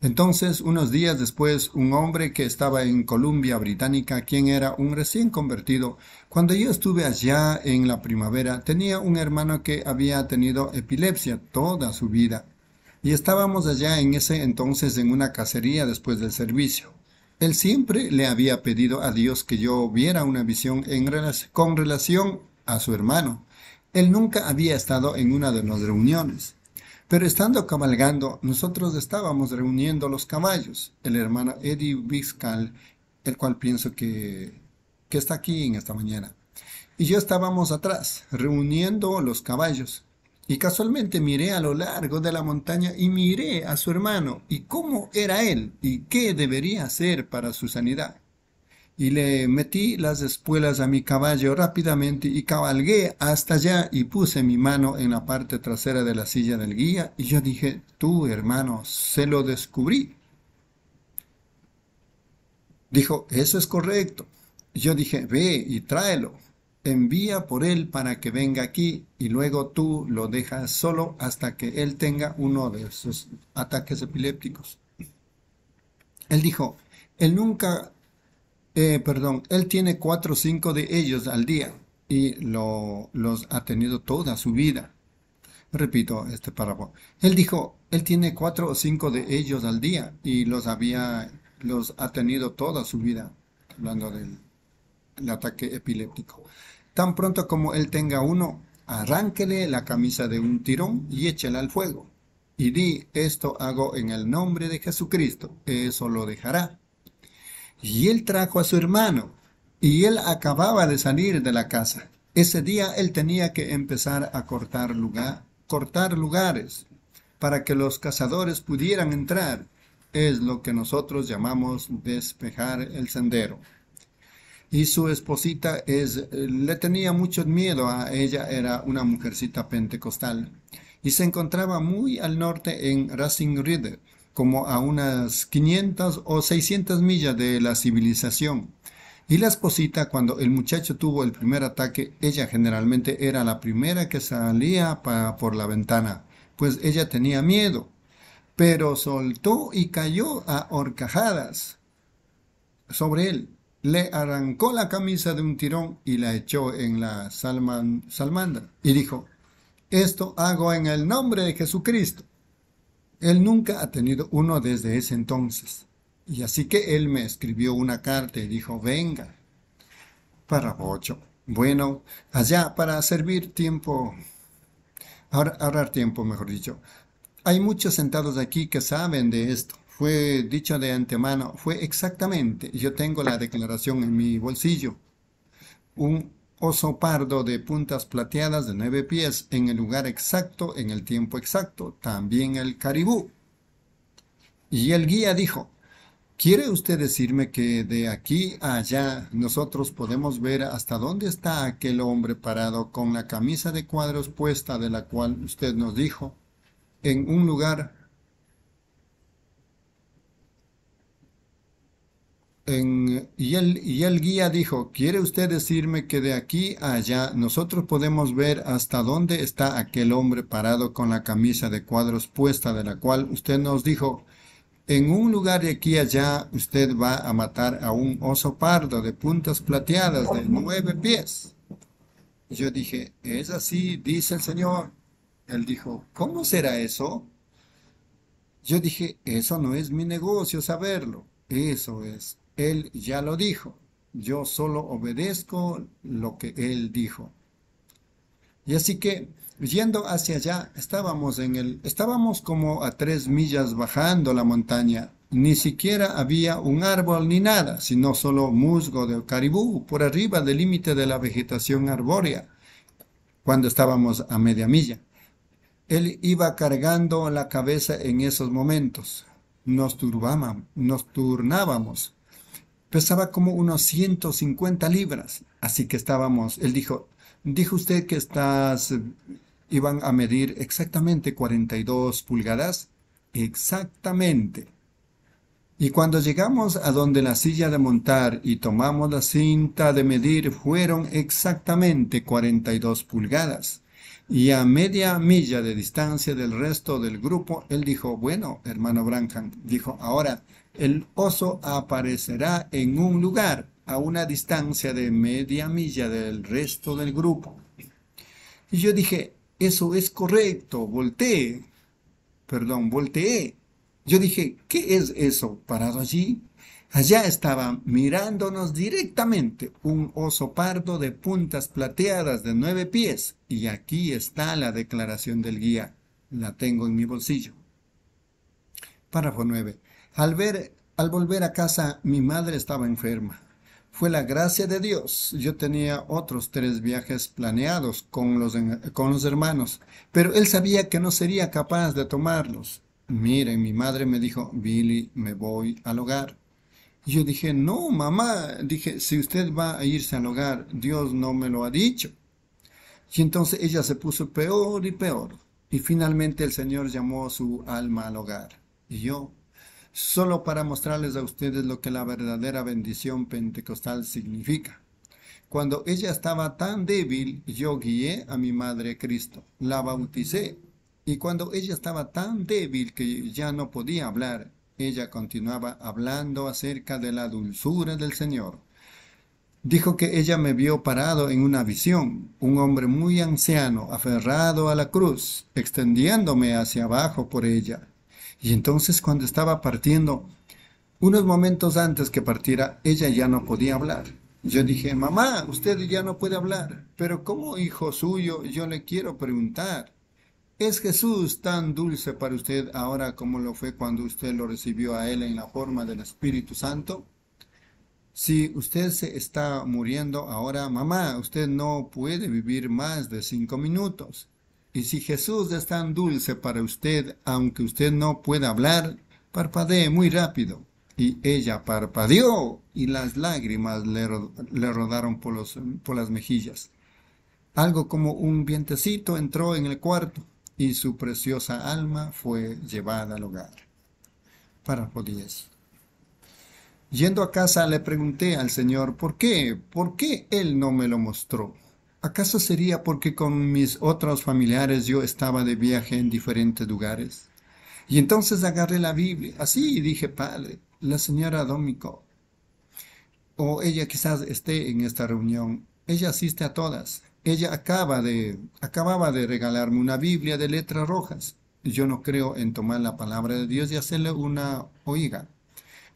Entonces, unos días después, un hombre que estaba en Columbia Británica, quien era un recién convertido, cuando yo estuve allá en la primavera, tenía un hermano que había tenido epilepsia toda su vida. Y estábamos allá en ese entonces en una cacería después del servicio. Él siempre le había pedido a Dios que yo viera una visión en con relación a su hermano. Él nunca había estado en una de las reuniones. Pero estando cabalgando, nosotros estábamos reuniendo los caballos. El hermano Eddie Biscal, el cual pienso que, que está aquí en esta mañana. Y yo estábamos atrás, reuniendo los caballos. Y casualmente miré a lo largo de la montaña y miré a su hermano y cómo era él y qué debería hacer para su sanidad y le metí las espuelas a mi caballo rápidamente y cabalgué hasta allá y puse mi mano en la parte trasera de la silla del guía y yo dije, tú hermano, se lo descubrí. Dijo, eso es correcto. Yo dije, ve y tráelo. Envía por él para que venga aquí y luego tú lo dejas solo hasta que él tenga uno de esos ataques epilépticos. Él dijo, él nunca eh, perdón, él tiene cuatro o cinco de ellos al día y lo, los ha tenido toda su vida. Repito este párrafo. Él dijo, él tiene cuatro o cinco de ellos al día y los había, los ha tenido toda su vida, hablando del ataque epiléptico. Tan pronto como él tenga uno, arránquele la camisa de un tirón y échela al fuego. Y di, esto hago en el nombre de Jesucristo, eso lo dejará y él trajo a su hermano, y él acababa de salir de la casa. Ese día él tenía que empezar a cortar, lugar, cortar lugares para que los cazadores pudieran entrar. Es lo que nosotros llamamos despejar el sendero. Y su esposita es, le tenía mucho miedo a ella, era una mujercita pentecostal. Y se encontraba muy al norte en Racing River como a unas 500 o 600 millas de la civilización. Y la esposita, cuando el muchacho tuvo el primer ataque, ella generalmente era la primera que salía por la ventana, pues ella tenía miedo, pero soltó y cayó a horcajadas sobre él. Le arrancó la camisa de un tirón y la echó en la salmandra y dijo, esto hago en el nombre de Jesucristo. Él nunca ha tenido uno desde ese entonces. Y así que él me escribió una carta y dijo, venga. Para ocho. Bueno, allá para servir tiempo, ahorrar tiempo, mejor dicho. Hay muchos sentados aquí que saben de esto. Fue dicho de antemano, fue exactamente, yo tengo la declaración en mi bolsillo. Un oso pardo de puntas plateadas de nueve pies en el lugar exacto, en el tiempo exacto, también el caribú. Y el guía dijo, ¿quiere usted decirme que de aquí a allá nosotros podemos ver hasta dónde está aquel hombre parado con la camisa de cuadros puesta de la cual usted nos dijo, en un lugar y, el, y el guía dijo, ¿quiere usted decirme que de aquí a allá nosotros podemos ver hasta dónde está aquel hombre parado con la camisa de cuadros puesta de la cual usted nos dijo, en un lugar de aquí a allá usted va a matar a un oso pardo de puntas plateadas de nueve pies? Yo dije, es así, dice el Señor. Él dijo, ¿cómo será eso? Yo dije, eso no es mi negocio saberlo, eso es él ya lo dijo. Yo solo obedezco lo que Él dijo. Y así que, yendo hacia allá, estábamos en el, estábamos como a tres millas bajando la montaña. Ni siquiera había un árbol ni nada, sino solo musgo de caribú por arriba del límite de la vegetación arbórea, cuando estábamos a media milla. Él iba cargando la cabeza en esos momentos. Nos turbaban, nos turnábamos pesaba como unos 150 libras. Así que estábamos, él dijo, dijo usted que estas iban a medir exactamente 42 pulgadas. Exactamente. Y cuando llegamos a donde la silla de montar y tomamos la cinta de medir, fueron exactamente 42 pulgadas. Y a media milla de distancia del resto del grupo, él dijo, bueno, hermano Branham, dijo, ahora el oso aparecerá en un lugar a una distancia de media milla del resto del grupo. Y yo dije, eso es correcto, volteé, perdón, volteé. Yo dije, ¿qué es eso parado allí? Allá estaba mirándonos directamente un oso pardo de puntas plateadas de nueve pies. Y aquí está la declaración del guía. La tengo en mi bolsillo. Párrafo 9. Al, ver, al volver a casa, mi madre estaba enferma. Fue la gracia de Dios. Yo tenía otros tres viajes planeados con los, con los hermanos, pero él sabía que no sería capaz de tomarlos. Miren, mi madre me dijo, Billy, me voy al hogar. Yo dije, no, mamá, dije, si usted va a irse al hogar, Dios no me lo ha dicho. Y entonces ella se puso peor y peor. Y finalmente el Señor llamó su alma al hogar. Y yo, solo para mostrarles a ustedes lo que la verdadera bendición pentecostal significa. Cuando ella estaba tan débil, yo guié a mi madre Cristo, la bauticé. Y cuando ella estaba tan débil que ya no podía hablar, ella continuaba hablando acerca de la dulzura del Señor. Dijo que ella me vio parado en una visión, un hombre muy anciano, aferrado a la cruz, extendiéndome hacia abajo por ella. Y entonces cuando estaba partiendo, unos momentos antes que partiera, ella ya no podía hablar. Yo dije, mamá, usted ya no puede hablar, pero como hijo suyo yo le quiero preguntar, ¿es Jesús tan dulce para usted ahora como lo fue cuando usted lo recibió a él en la forma del Espíritu Santo? Si usted se está muriendo ahora, mamá, usted no puede vivir más de cinco minutos. Y si Jesús es tan dulce para usted, aunque usted no pueda hablar, parpadee muy rápido. Y ella parpadeó y las lágrimas le, rodaron por, las mejillas. Algo como un vientecito entró en el cuarto y su preciosa alma fue llevada al hogar. Párrafo 10. Yendo a casa le pregunté al Señor, ¿por qué? ¿Por qué Él no me lo mostró? ¿Acaso sería porque con mis otros familiares yo estaba de viaje en diferentes lugares? Y entonces agarré la Biblia, así dije, Padre, la señora Dómico, o ella quizás esté en esta reunión, ella asiste a todas, ella acaba de, acababa de regalarme una Biblia de letras rojas. Yo no creo en tomar la palabra de Dios y hacerle una oiga.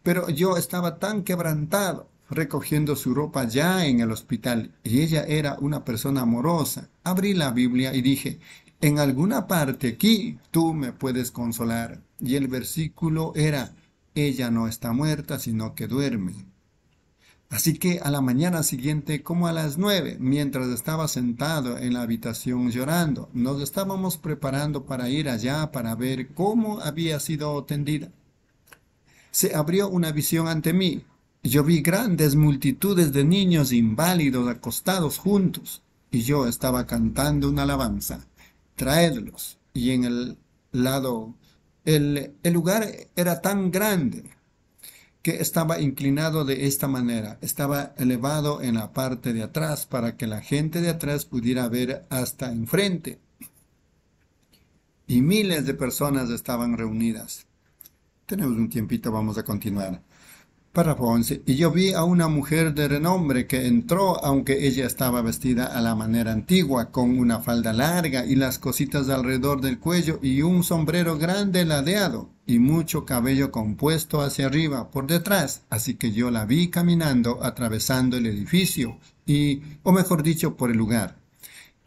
Pero yo estaba tan quebrantado recogiendo su ropa ya en el hospital y ella era una persona amorosa. Abrí la Biblia y dije, en alguna parte aquí tú me puedes consolar. Y el versículo era, ella no está muerta, sino que duerme. Así que a la mañana siguiente, como a las nueve, mientras estaba sentado en la habitación llorando, nos estábamos preparando para ir allá para ver cómo había sido tendida. Se abrió una visión ante mí, yo vi grandes multitudes de niños inválidos acostados juntos, y yo estaba cantando una alabanza. Traedlos. Y en el lado, el, el lugar era tan grande que estaba inclinado de esta manera, estaba elevado en la parte de atrás para que la gente de atrás pudiera ver hasta enfrente. Y miles de personas estaban reunidas. Tenemos un tiempito, vamos a continuar. Párrafo 11. Y yo vi a una mujer de renombre que entró, aunque ella estaba vestida a la manera antigua, con una falda larga y las cositas alrededor del cuello y un sombrero grande ladeado y mucho cabello compuesto hacia arriba por detrás. Así que yo la vi caminando, atravesando el edificio y, o mejor dicho, por el lugar.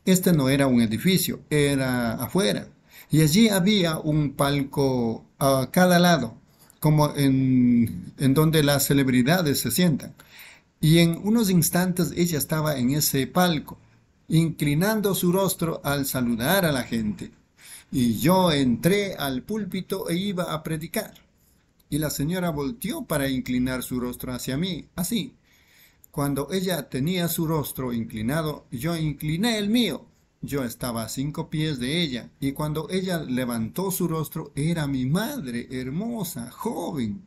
Este no era un edificio, era afuera. Y allí había un palco a cada lado como en, donde las celebridades se sientan. Y en unos instantes ella estaba en ese palco, inclinando su rostro al saludar a la gente. Y yo entré al púlpito e iba a predicar. Y la señora volteó para inclinar su rostro hacia mí, así. Cuando ella tenía su rostro inclinado, yo incliné el mío yo estaba a cinco pies de ella, y cuando ella levantó su rostro, era mi madre, hermosa, joven.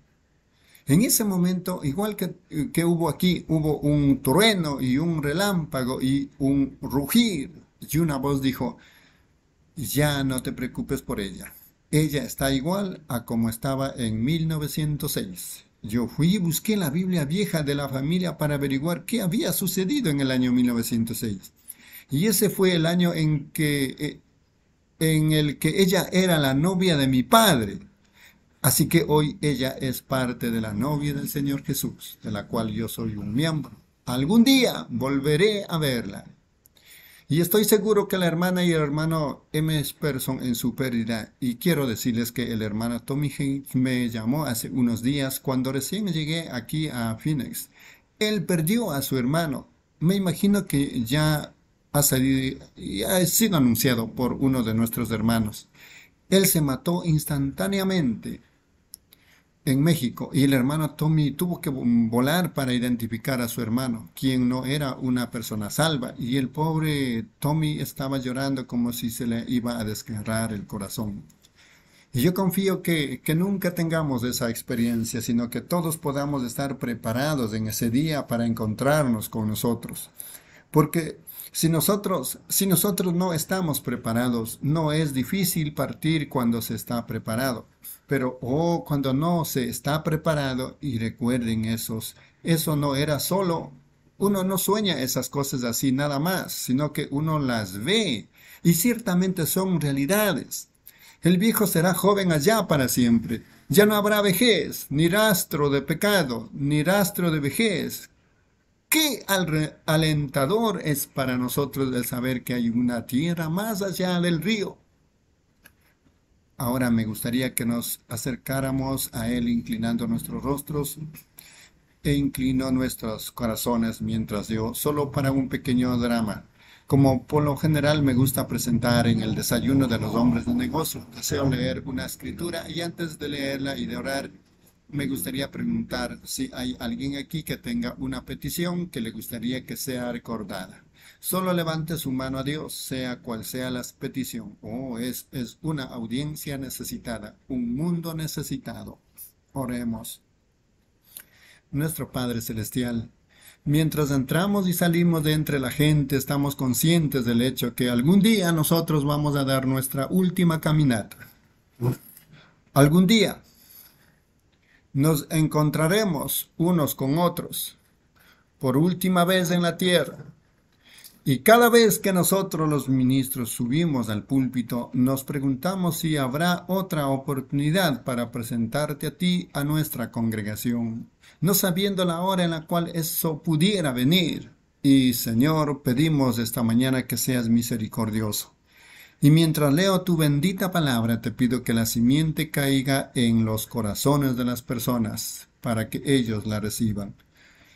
En ese momento, igual que, que hubo aquí, hubo un trueno y un relámpago y un rugir, y una voz dijo, ya no te preocupes por ella. Ella está igual a como estaba en 1906. Yo fui y busqué la Biblia vieja de la familia para averiguar qué había sucedido en el año 1906. Y ese fue el año en que eh, en el que ella era la novia de mi padre. Así que hoy ella es parte de la novia del Señor Jesús, de la cual yo soy un miembro. Algún día volveré a verla. Y estoy seguro que la hermana y el hermano M. Person en su pérdida. Y quiero decirles que el hermano Tommy Haynes me llamó hace unos días cuando recién llegué aquí a Phoenix. Él perdió a su hermano. Me imagino que ya ha, salido, ya ha sido anunciado por uno de nuestros hermanos. Él se mató instantáneamente en México y el hermano Tommy tuvo que volar para identificar a su hermano, quien no era una persona salva, y el pobre Tommy estaba llorando como si se le iba a desgarrar el corazón. Y yo confío que, que nunca tengamos esa experiencia, sino que todos podamos estar preparados en ese día para encontrarnos con nosotros. Porque si nosotros, si nosotros no estamos preparados, no es difícil partir cuando se está preparado. Pero, oh, cuando no se está preparado, y recuerden esos, eso no era solo, uno no sueña esas cosas así nada más, sino que uno las ve, y ciertamente son realidades. El viejo será joven allá para siempre. Ya no habrá vejez, ni rastro de pecado, ni rastro de vejez. Qué alentador es para nosotros el saber que hay una tierra más allá del río Ahora me gustaría que nos acercáramos a Él inclinando nuestros rostros e inclino nuestros corazones mientras yo, solo para un pequeño drama. Como por lo general me gusta presentar en el desayuno de los hombres de negocio, deseo leer una escritura y antes de leerla y de orar, me gustaría preguntar si hay alguien aquí que tenga una petición que le gustaría que sea recordada. Solo levante su mano a Dios, sea cual sea la petición. Oh, es, es una audiencia necesitada, un mundo necesitado. Oremos. Nuestro Padre Celestial, mientras entramos y salimos de entre la gente, estamos conscientes del hecho que algún día nosotros vamos a dar nuestra última caminata. Algún día nos encontraremos unos con otros por última vez en la tierra y cada vez que nosotros los ministros subimos al púlpito, nos preguntamos si habrá otra oportunidad para presentarte a ti, a nuestra congregación, no sabiendo la hora en la cual eso pudiera venir. Y Señor, pedimos esta mañana que seas misericordioso. Y mientras leo tu bendita palabra, te pido que la simiente caiga en los corazones de las personas, para que ellos la reciban.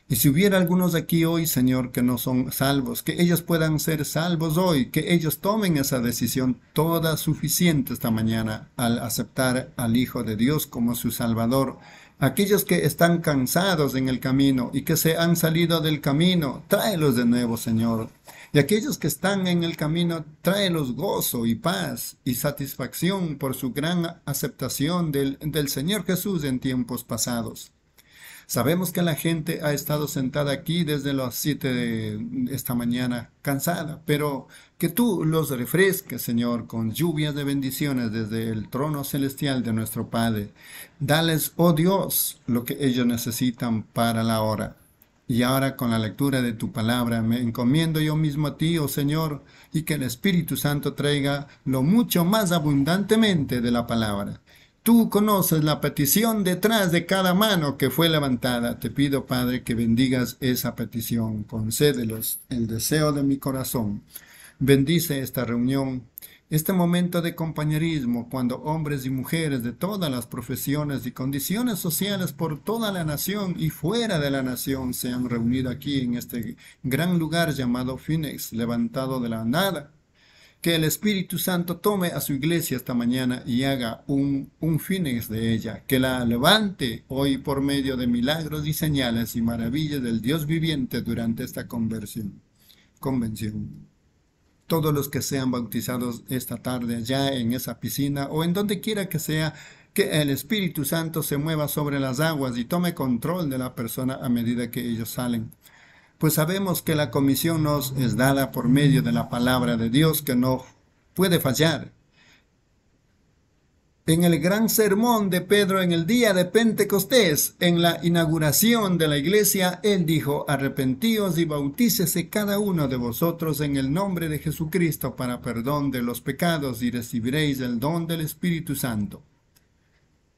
Y si hubiera algunos aquí hoy, Señor, que no son salvos, que ellos puedan ser salvos hoy, que ellos tomen esa decisión toda suficiente esta mañana al aceptar al Hijo de Dios como su Salvador. Aquellos que están cansados en el camino y que se han salido del camino, tráelos de nuevo, Señor. Y aquellos que están en el camino, tráelos gozo y paz y satisfacción por su gran aceptación del, del Señor Jesús en tiempos pasados. Sabemos que la gente ha estado sentada aquí desde las 7 de esta mañana cansada, pero que tú los refresques, Señor, con lluvias de bendiciones desde el trono celestial de nuestro Padre. Dales, oh Dios, lo que ellos necesitan para la hora. Y ahora con la lectura de tu palabra me encomiendo yo mismo a ti, oh Señor, y que el Espíritu Santo traiga lo mucho más abundantemente de la palabra Tú conoces la petición detrás de cada mano que fue levantada. Te pido, Padre, que bendigas esa petición. Concédelos el deseo de mi corazón. Bendice esta reunión, este momento de compañerismo, cuando hombres y mujeres de todas las profesiones y condiciones sociales por toda la nación y fuera de la nación se han reunido aquí en este gran lugar llamado Phoenix, levantado de la nada que el Espíritu Santo tome a su iglesia esta mañana y haga un, un fines de ella, que la levante hoy por medio de milagros y señales y maravillas del Dios viviente durante esta conversión, convención. Todos los que sean bautizados esta tarde ya en esa piscina o en donde quiera que sea, que el Espíritu Santo se mueva sobre las aguas y tome control de la persona a medida que ellos salen pues sabemos que la comisión nos es dada por medio de la palabra de Dios que no puede fallar. En el gran sermón de Pedro en el día de Pentecostés, en la inauguración de la iglesia, él dijo, arrepentíos y bautícese cada uno de vosotros en el nombre de Jesucristo para perdón de los pecados y recibiréis el don del Espíritu Santo.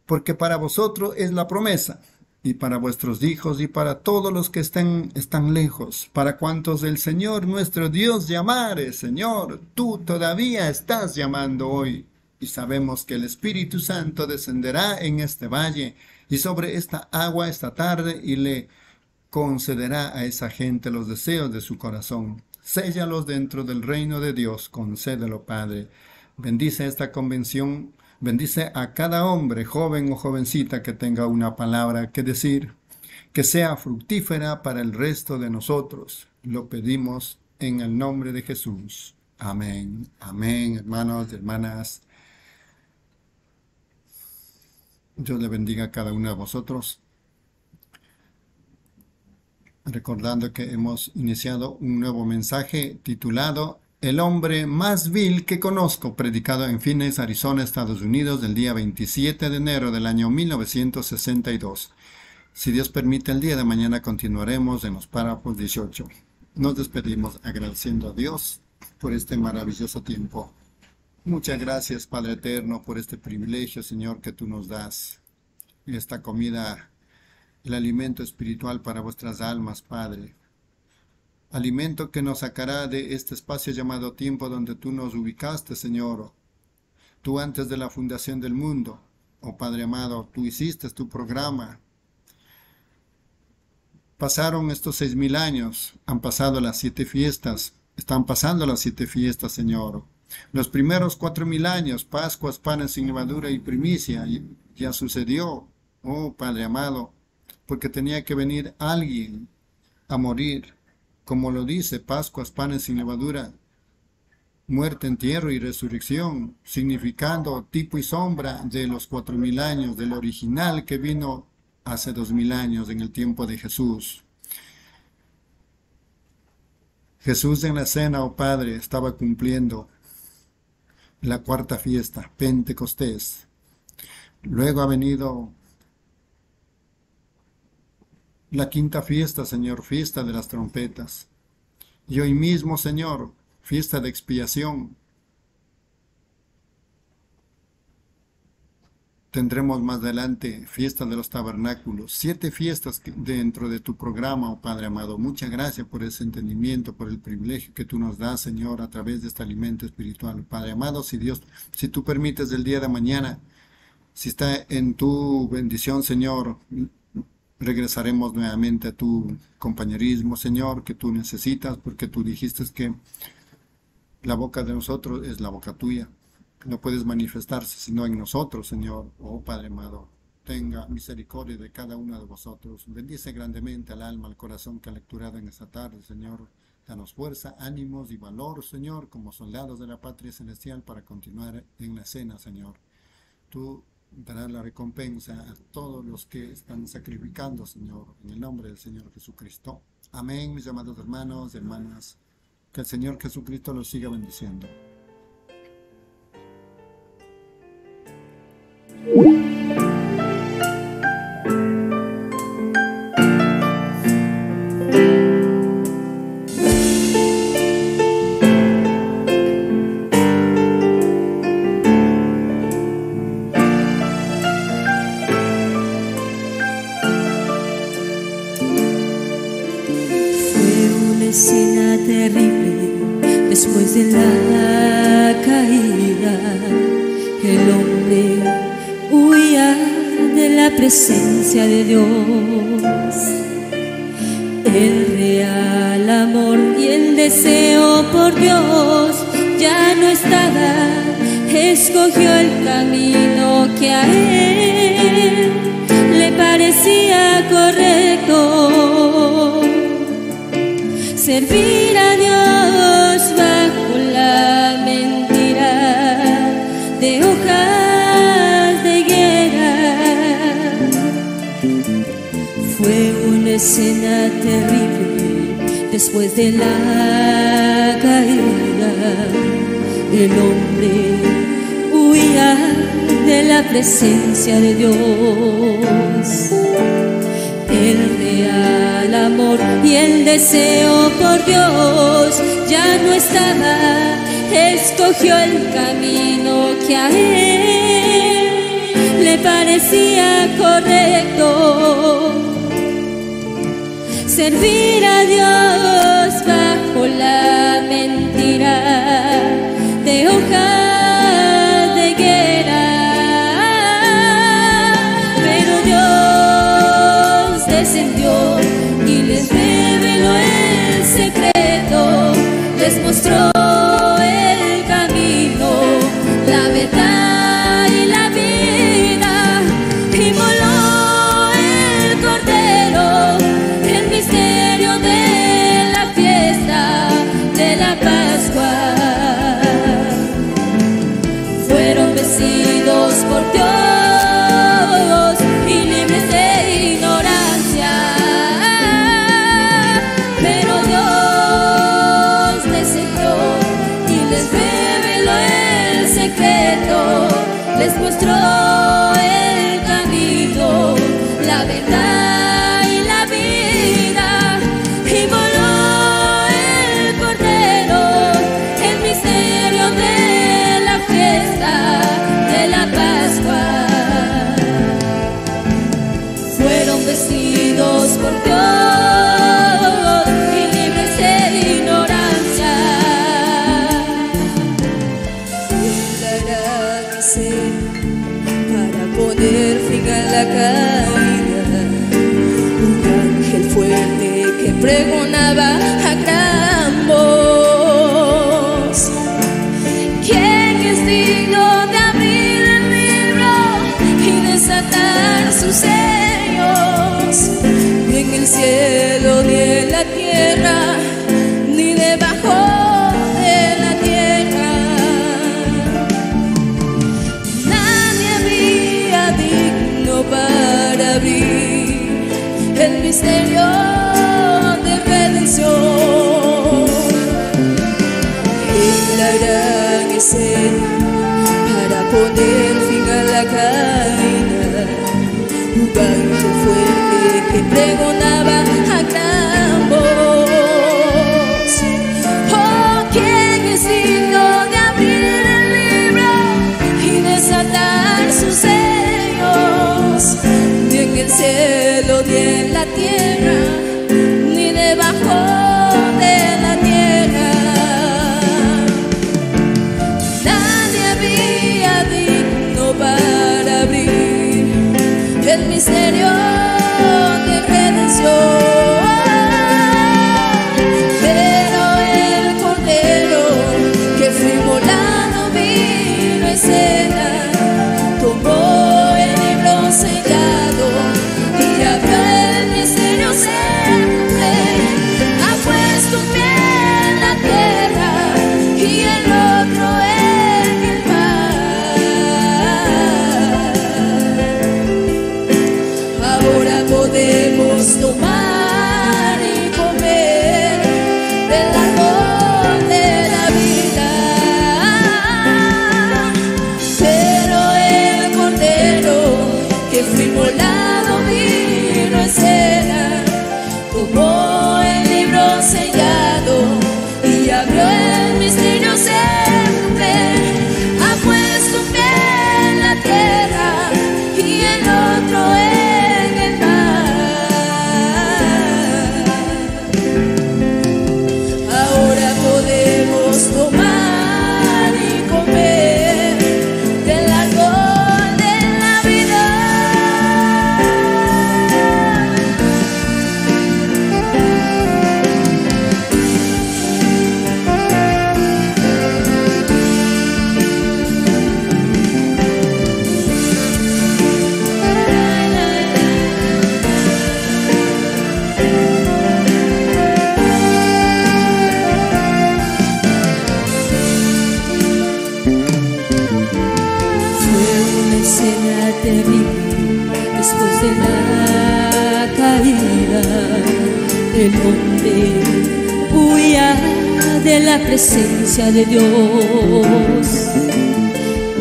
porque para vosotros es la promesa, y para vuestros hijos y para todos los que estén, están lejos, para cuantos el Señor nuestro Dios llamare, Señor, tú todavía estás llamando hoy, y sabemos que el Espíritu Santo descenderá en este valle y sobre esta agua esta tarde y le concederá a esa gente los deseos de su corazón. Séllalos dentro del reino de Dios, concédelo, Padre. Bendice esta convención Bendice a cada hombre, joven o jovencita que tenga una palabra que decir, que sea fructífera para el resto de nosotros. Lo pedimos en el nombre de Jesús. Amén. Amén, hermanos y hermanas. Dios le bendiga a cada uno de vosotros. Recordando que hemos iniciado un nuevo mensaje titulado el hombre más vil que conozco, predicado en Phoenix, Arizona, Estados Unidos, del día 27 de enero del año 1962. Si Dios permite, el día de mañana continuaremos en los párrafos 18. Nos despedimos agradeciendo a Dios por este maravilloso tiempo. Muchas gracias, Padre Eterno, por este privilegio, Señor, que tú nos das. Esta comida, el alimento espiritual para vuestras almas, Padre alimento que nos sacará de este espacio llamado tiempo donde tú nos ubicaste, Señor. Tú antes de la fundación del mundo, oh Padre amado, tú hiciste tu programa. Pasaron estos seis mil años, han pasado las siete fiestas, están pasando las siete fiestas, Señor. Los primeros cuatro mil años, Pascuas, panes sin levadura y primicia, ya sucedió, oh Padre amado, porque tenía que venir alguien a morir como lo dice Pascuas, panes sin levadura, muerte, entierro y resurrección, significando tipo y sombra de los cuatro mil años, del original que vino hace dos mil años en el tiempo de Jesús. Jesús en la cena, oh Padre, estaba cumpliendo la cuarta fiesta, Pentecostés. Luego ha venido la quinta fiesta, Señor, fiesta de las trompetas. Y hoy mismo, Señor, fiesta de expiación. Tendremos más adelante fiesta de los tabernáculos, siete fiestas dentro de tu programa, oh Padre amado. Muchas gracias por ese entendimiento, por el privilegio que tú nos das, Señor, a través de este alimento espiritual. Padre amado, si Dios, si tú permites el día de mañana, si está en tu bendición, Señor, regresaremos nuevamente a tu compañerismo, Señor, que tú necesitas, porque tú dijiste que la boca de nosotros es la boca tuya. No puedes manifestarse sino en nosotros, Señor. Oh Padre amado, tenga misericordia de cada uno de vosotros. Bendice grandemente al alma, al corazón que ha lecturado en esta tarde, Señor. Danos fuerza, ánimos y valor, Señor, como soldados de la patria celestial para continuar en la cena, Señor. Tú dará la recompensa a todos los que están sacrificando, Señor, en el nombre del Señor Jesucristo. Amén, mis amados hermanos y hermanas. Que el Señor Jesucristo los siga bendiciendo. Presencia y les reveló el secreto, les mostró escolher. la presencia de Dios.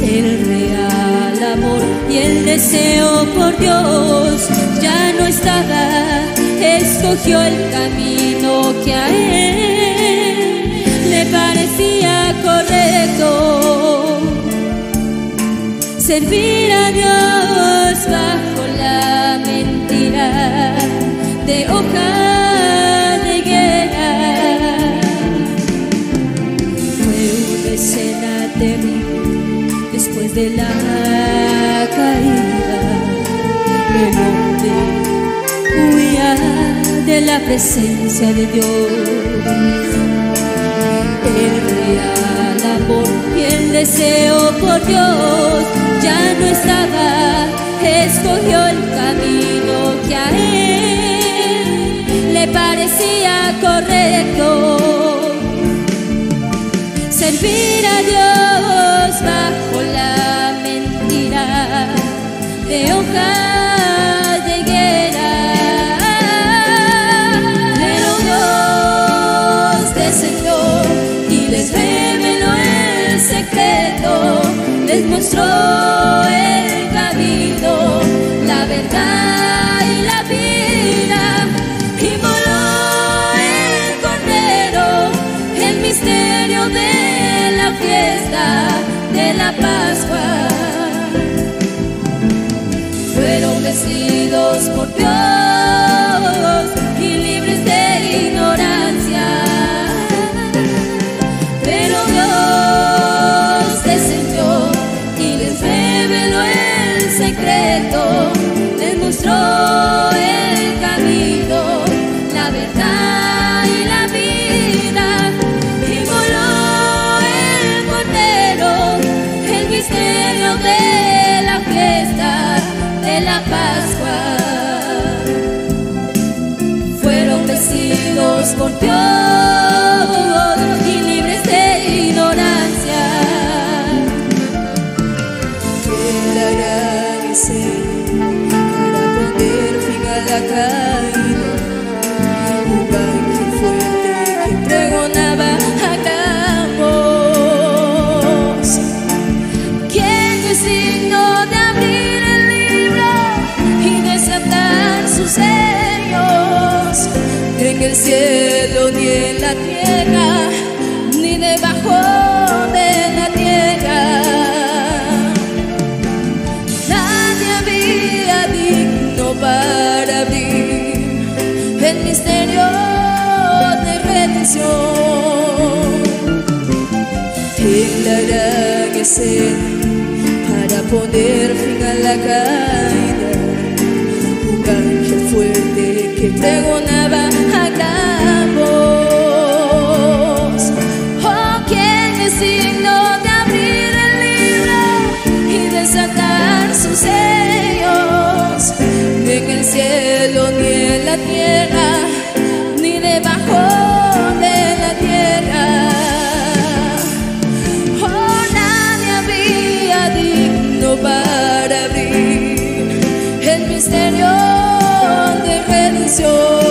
El real amor y el deseo por Dios ya no estaba, escogió el camino que a él le parecía correcto. Servir a Dios bajo la mentira de hojas después de la caída. El hombre huía de la presencia de Dios. El real amor y el deseo por Dios ya no estaba, escogió el camino que a él le parecía correcto. Servir a Dios bajo la mentira de hoja de higuera. Pero Dios descendió y les reveló el secreto, les mostró mudar. El cielo ni en la tierra, Ni debajo de la tierra. nadie había digno para abrir el misterio de redención. En la gran escena, para poner fin a la caída, un ángel fuerte que pregonaba ¿quién es digno de abrir el libro y desatar sus sellos? En el cielo ni en la tierra, Ni debajo de la tierra. oh había digno para abrir el misterio de redención.